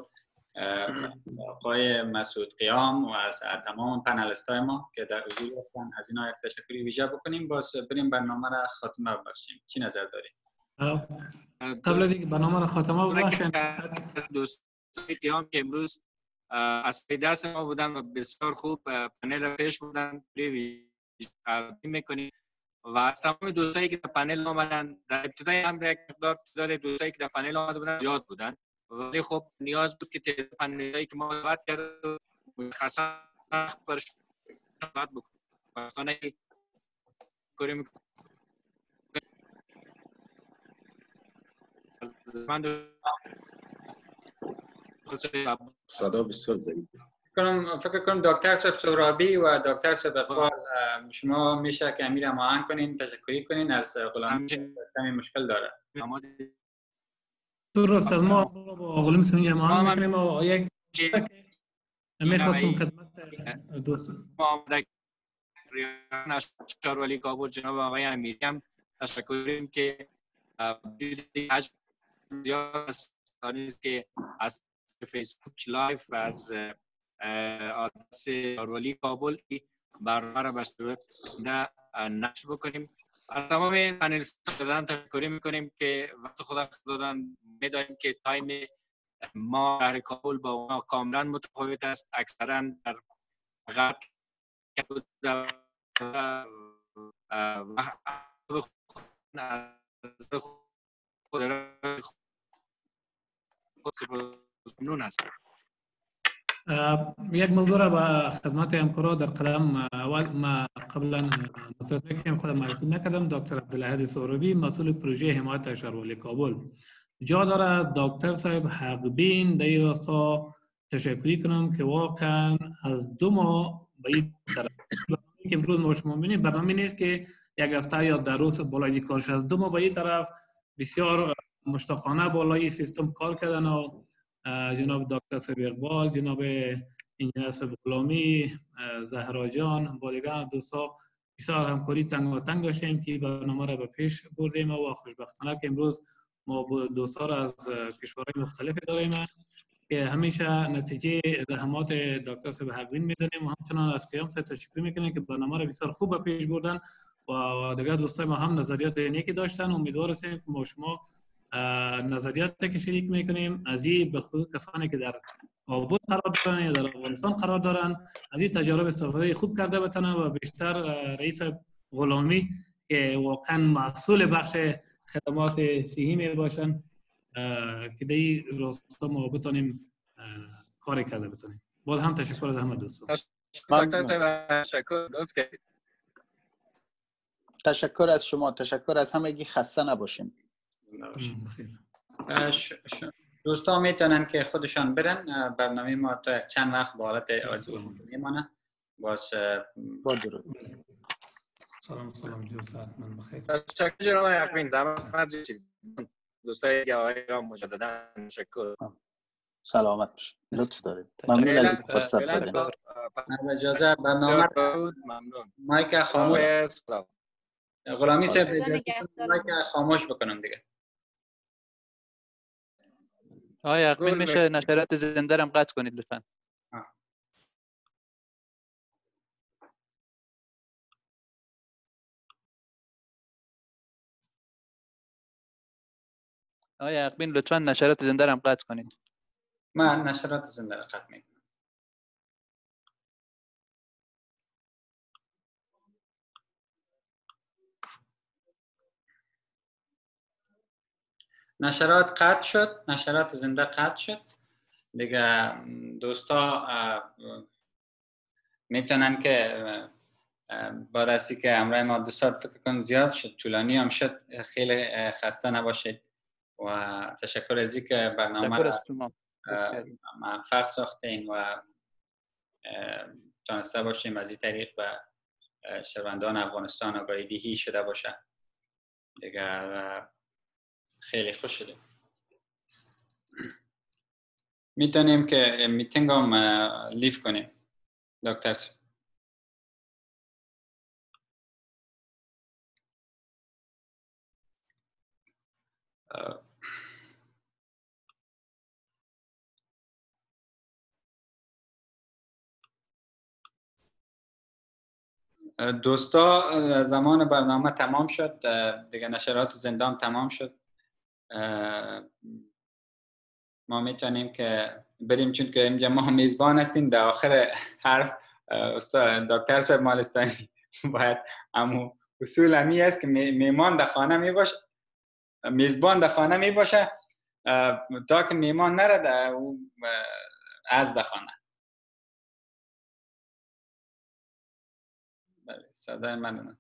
آقای مسعود قیام و از تمام پنلست های ما که در حضور هستن از اینا یک تشکری ویژه بکنیم. باز بریم برنامه را خاتمه بخشیم چی نظر داریم قبل از اینکه برنامه را خاتمه بخشیم دوستان قیام که امروز از دست ما بودن و بسیار خوب پنل پیش بودن می‌کنیم. و از تمام دوستایی که در پنل آمدن در ابتدای هم یک مقدار تعداد دوستایی که در پنل آمده بودن زیاد بودن. ولی خب نیاز بود که تعداد پنلایی که ما دعوت کرده مشخصا بر دعوت بکنیم. کنیم صدا بسیار ضعیف. کنم فکر کنم دکتر صاحب سهرابی و دکتر صاحب اقبال شما میشه که امیر هماهنگ کنین تشکری کنین از غلام کمی مشکل داره. درست از ما. با غلام سنی هماهنگ می‌کنیم و یک امیر خواستم خدمت دوست ما ریان شارولی کابل جناب آقای امیری هم تشکر که زیاد است. که از Facebook Live و از آدرس شاروالی کابل برنامه را به صورت نشر بکنیم. از تمام panelist ان تشکر می‌کنیم که وقت خود را دادن می‌دانیم که time ما در کابل با اونا کاملا متفاوت است اکثرا در غرب ممنون هستم یک موضوع را به خدمت همکارا در قدم اول ما قبلا نظرت می‌کنیم خودم معرفی نکردم. دکتر عبدالحد سهروی مسئول پروژه حمایت شهرولی کابل. جا داره دکتر صاحب حق بین. در این راستا تشکری کنم که واقعا از دو ماه به این طرف که امروز ما شما بینید برنامه نیست که یک هفته یا در روز بالای کارش از دو ماه به این طرف بسیار مشتاقانه بالای سیستم کار کردن و جناب دکتر سب اقبال جناب انجینر سب غلامی زهرا جان با دیگر دوستا بسیار همکاری تنگ و تنگ داشتیم که برنامه را به پیش بردیم و خوشبختانه که امروز ما دوستا را از کشورهای مختلف داریم که همیشه نتیجه زحمات دکتر سب حقوین می‌زنیم و همچنان از قیام سایت تشکر می‌کنیم که برنامه را بسیار خوب به پیش بردن و دیگر دوستای ما هم نظریات نیکی داشتن. امیدوار هستیم که ما شما نظریات که شریک می‌کنیم از این به خصوص کسانی که در کابل قرار دارن یا در افغانستان قرار دارن از این تجارب استفاده خوب کرده بتنن و بیشتر رئیس غلامی که واقعا محصول بخش خدمات صحی می باشن که دی راستا ما بتانیم کاری کرده بتانیم باز هم تشکر از همه دوستان. تشکر از شما. تشکر از همگی. خسته نباشیم دوستان می‌تونن که خودشان برن برنامه ما تا چند وقت به حالت عادی میمانه. باز با درود. سلام سلام جو ساعت من بخیر تشکر جناب یقین زحمت دوستای گواهی مجددا تشکر سلامت باشید. لطف دارید. ممنون از اینکه فرصت دادید اجازه. برنامه مایک خاموش. غلامی صاحب مایک خاموش بکنم دیگه. آیا یقین میشه نشرات زنده رم قطع کنید لطفا؟ آیا یقین لطفا نشرات زنده رم قطع کنید؟ من نشرات زنده را قطع می‌کنم. نشرات قطع شد نشرات زنده قطع شد. دیگه دوستا می‌تونن که بعد از که امرای ما دو ساعت فکر کنم زیاد شد طولانی هم شد خیلی خسته نباشید. و تشکر از که برنامه را موفق ساختین و تانسته باشیم از این طریق به شهروندان افغانستان آگاهی دهی شده باشه دیگه خیلی خوش شده می‌تونیم که میتینگ هم لیف کنیم. دکتر دوستا زمان برنامه تمام شد. دیگه نشرات زندان تمام شد. ما می‌تونیم که بریم چون که اینجا ما میزبان هستیم در آخر حرف دکتر صاحب مالستانی باید امو اصول همی است که میمان در خانه می باشه میزبان در خانه می باشه تا که میمان نره در از در خانه. بله صدای من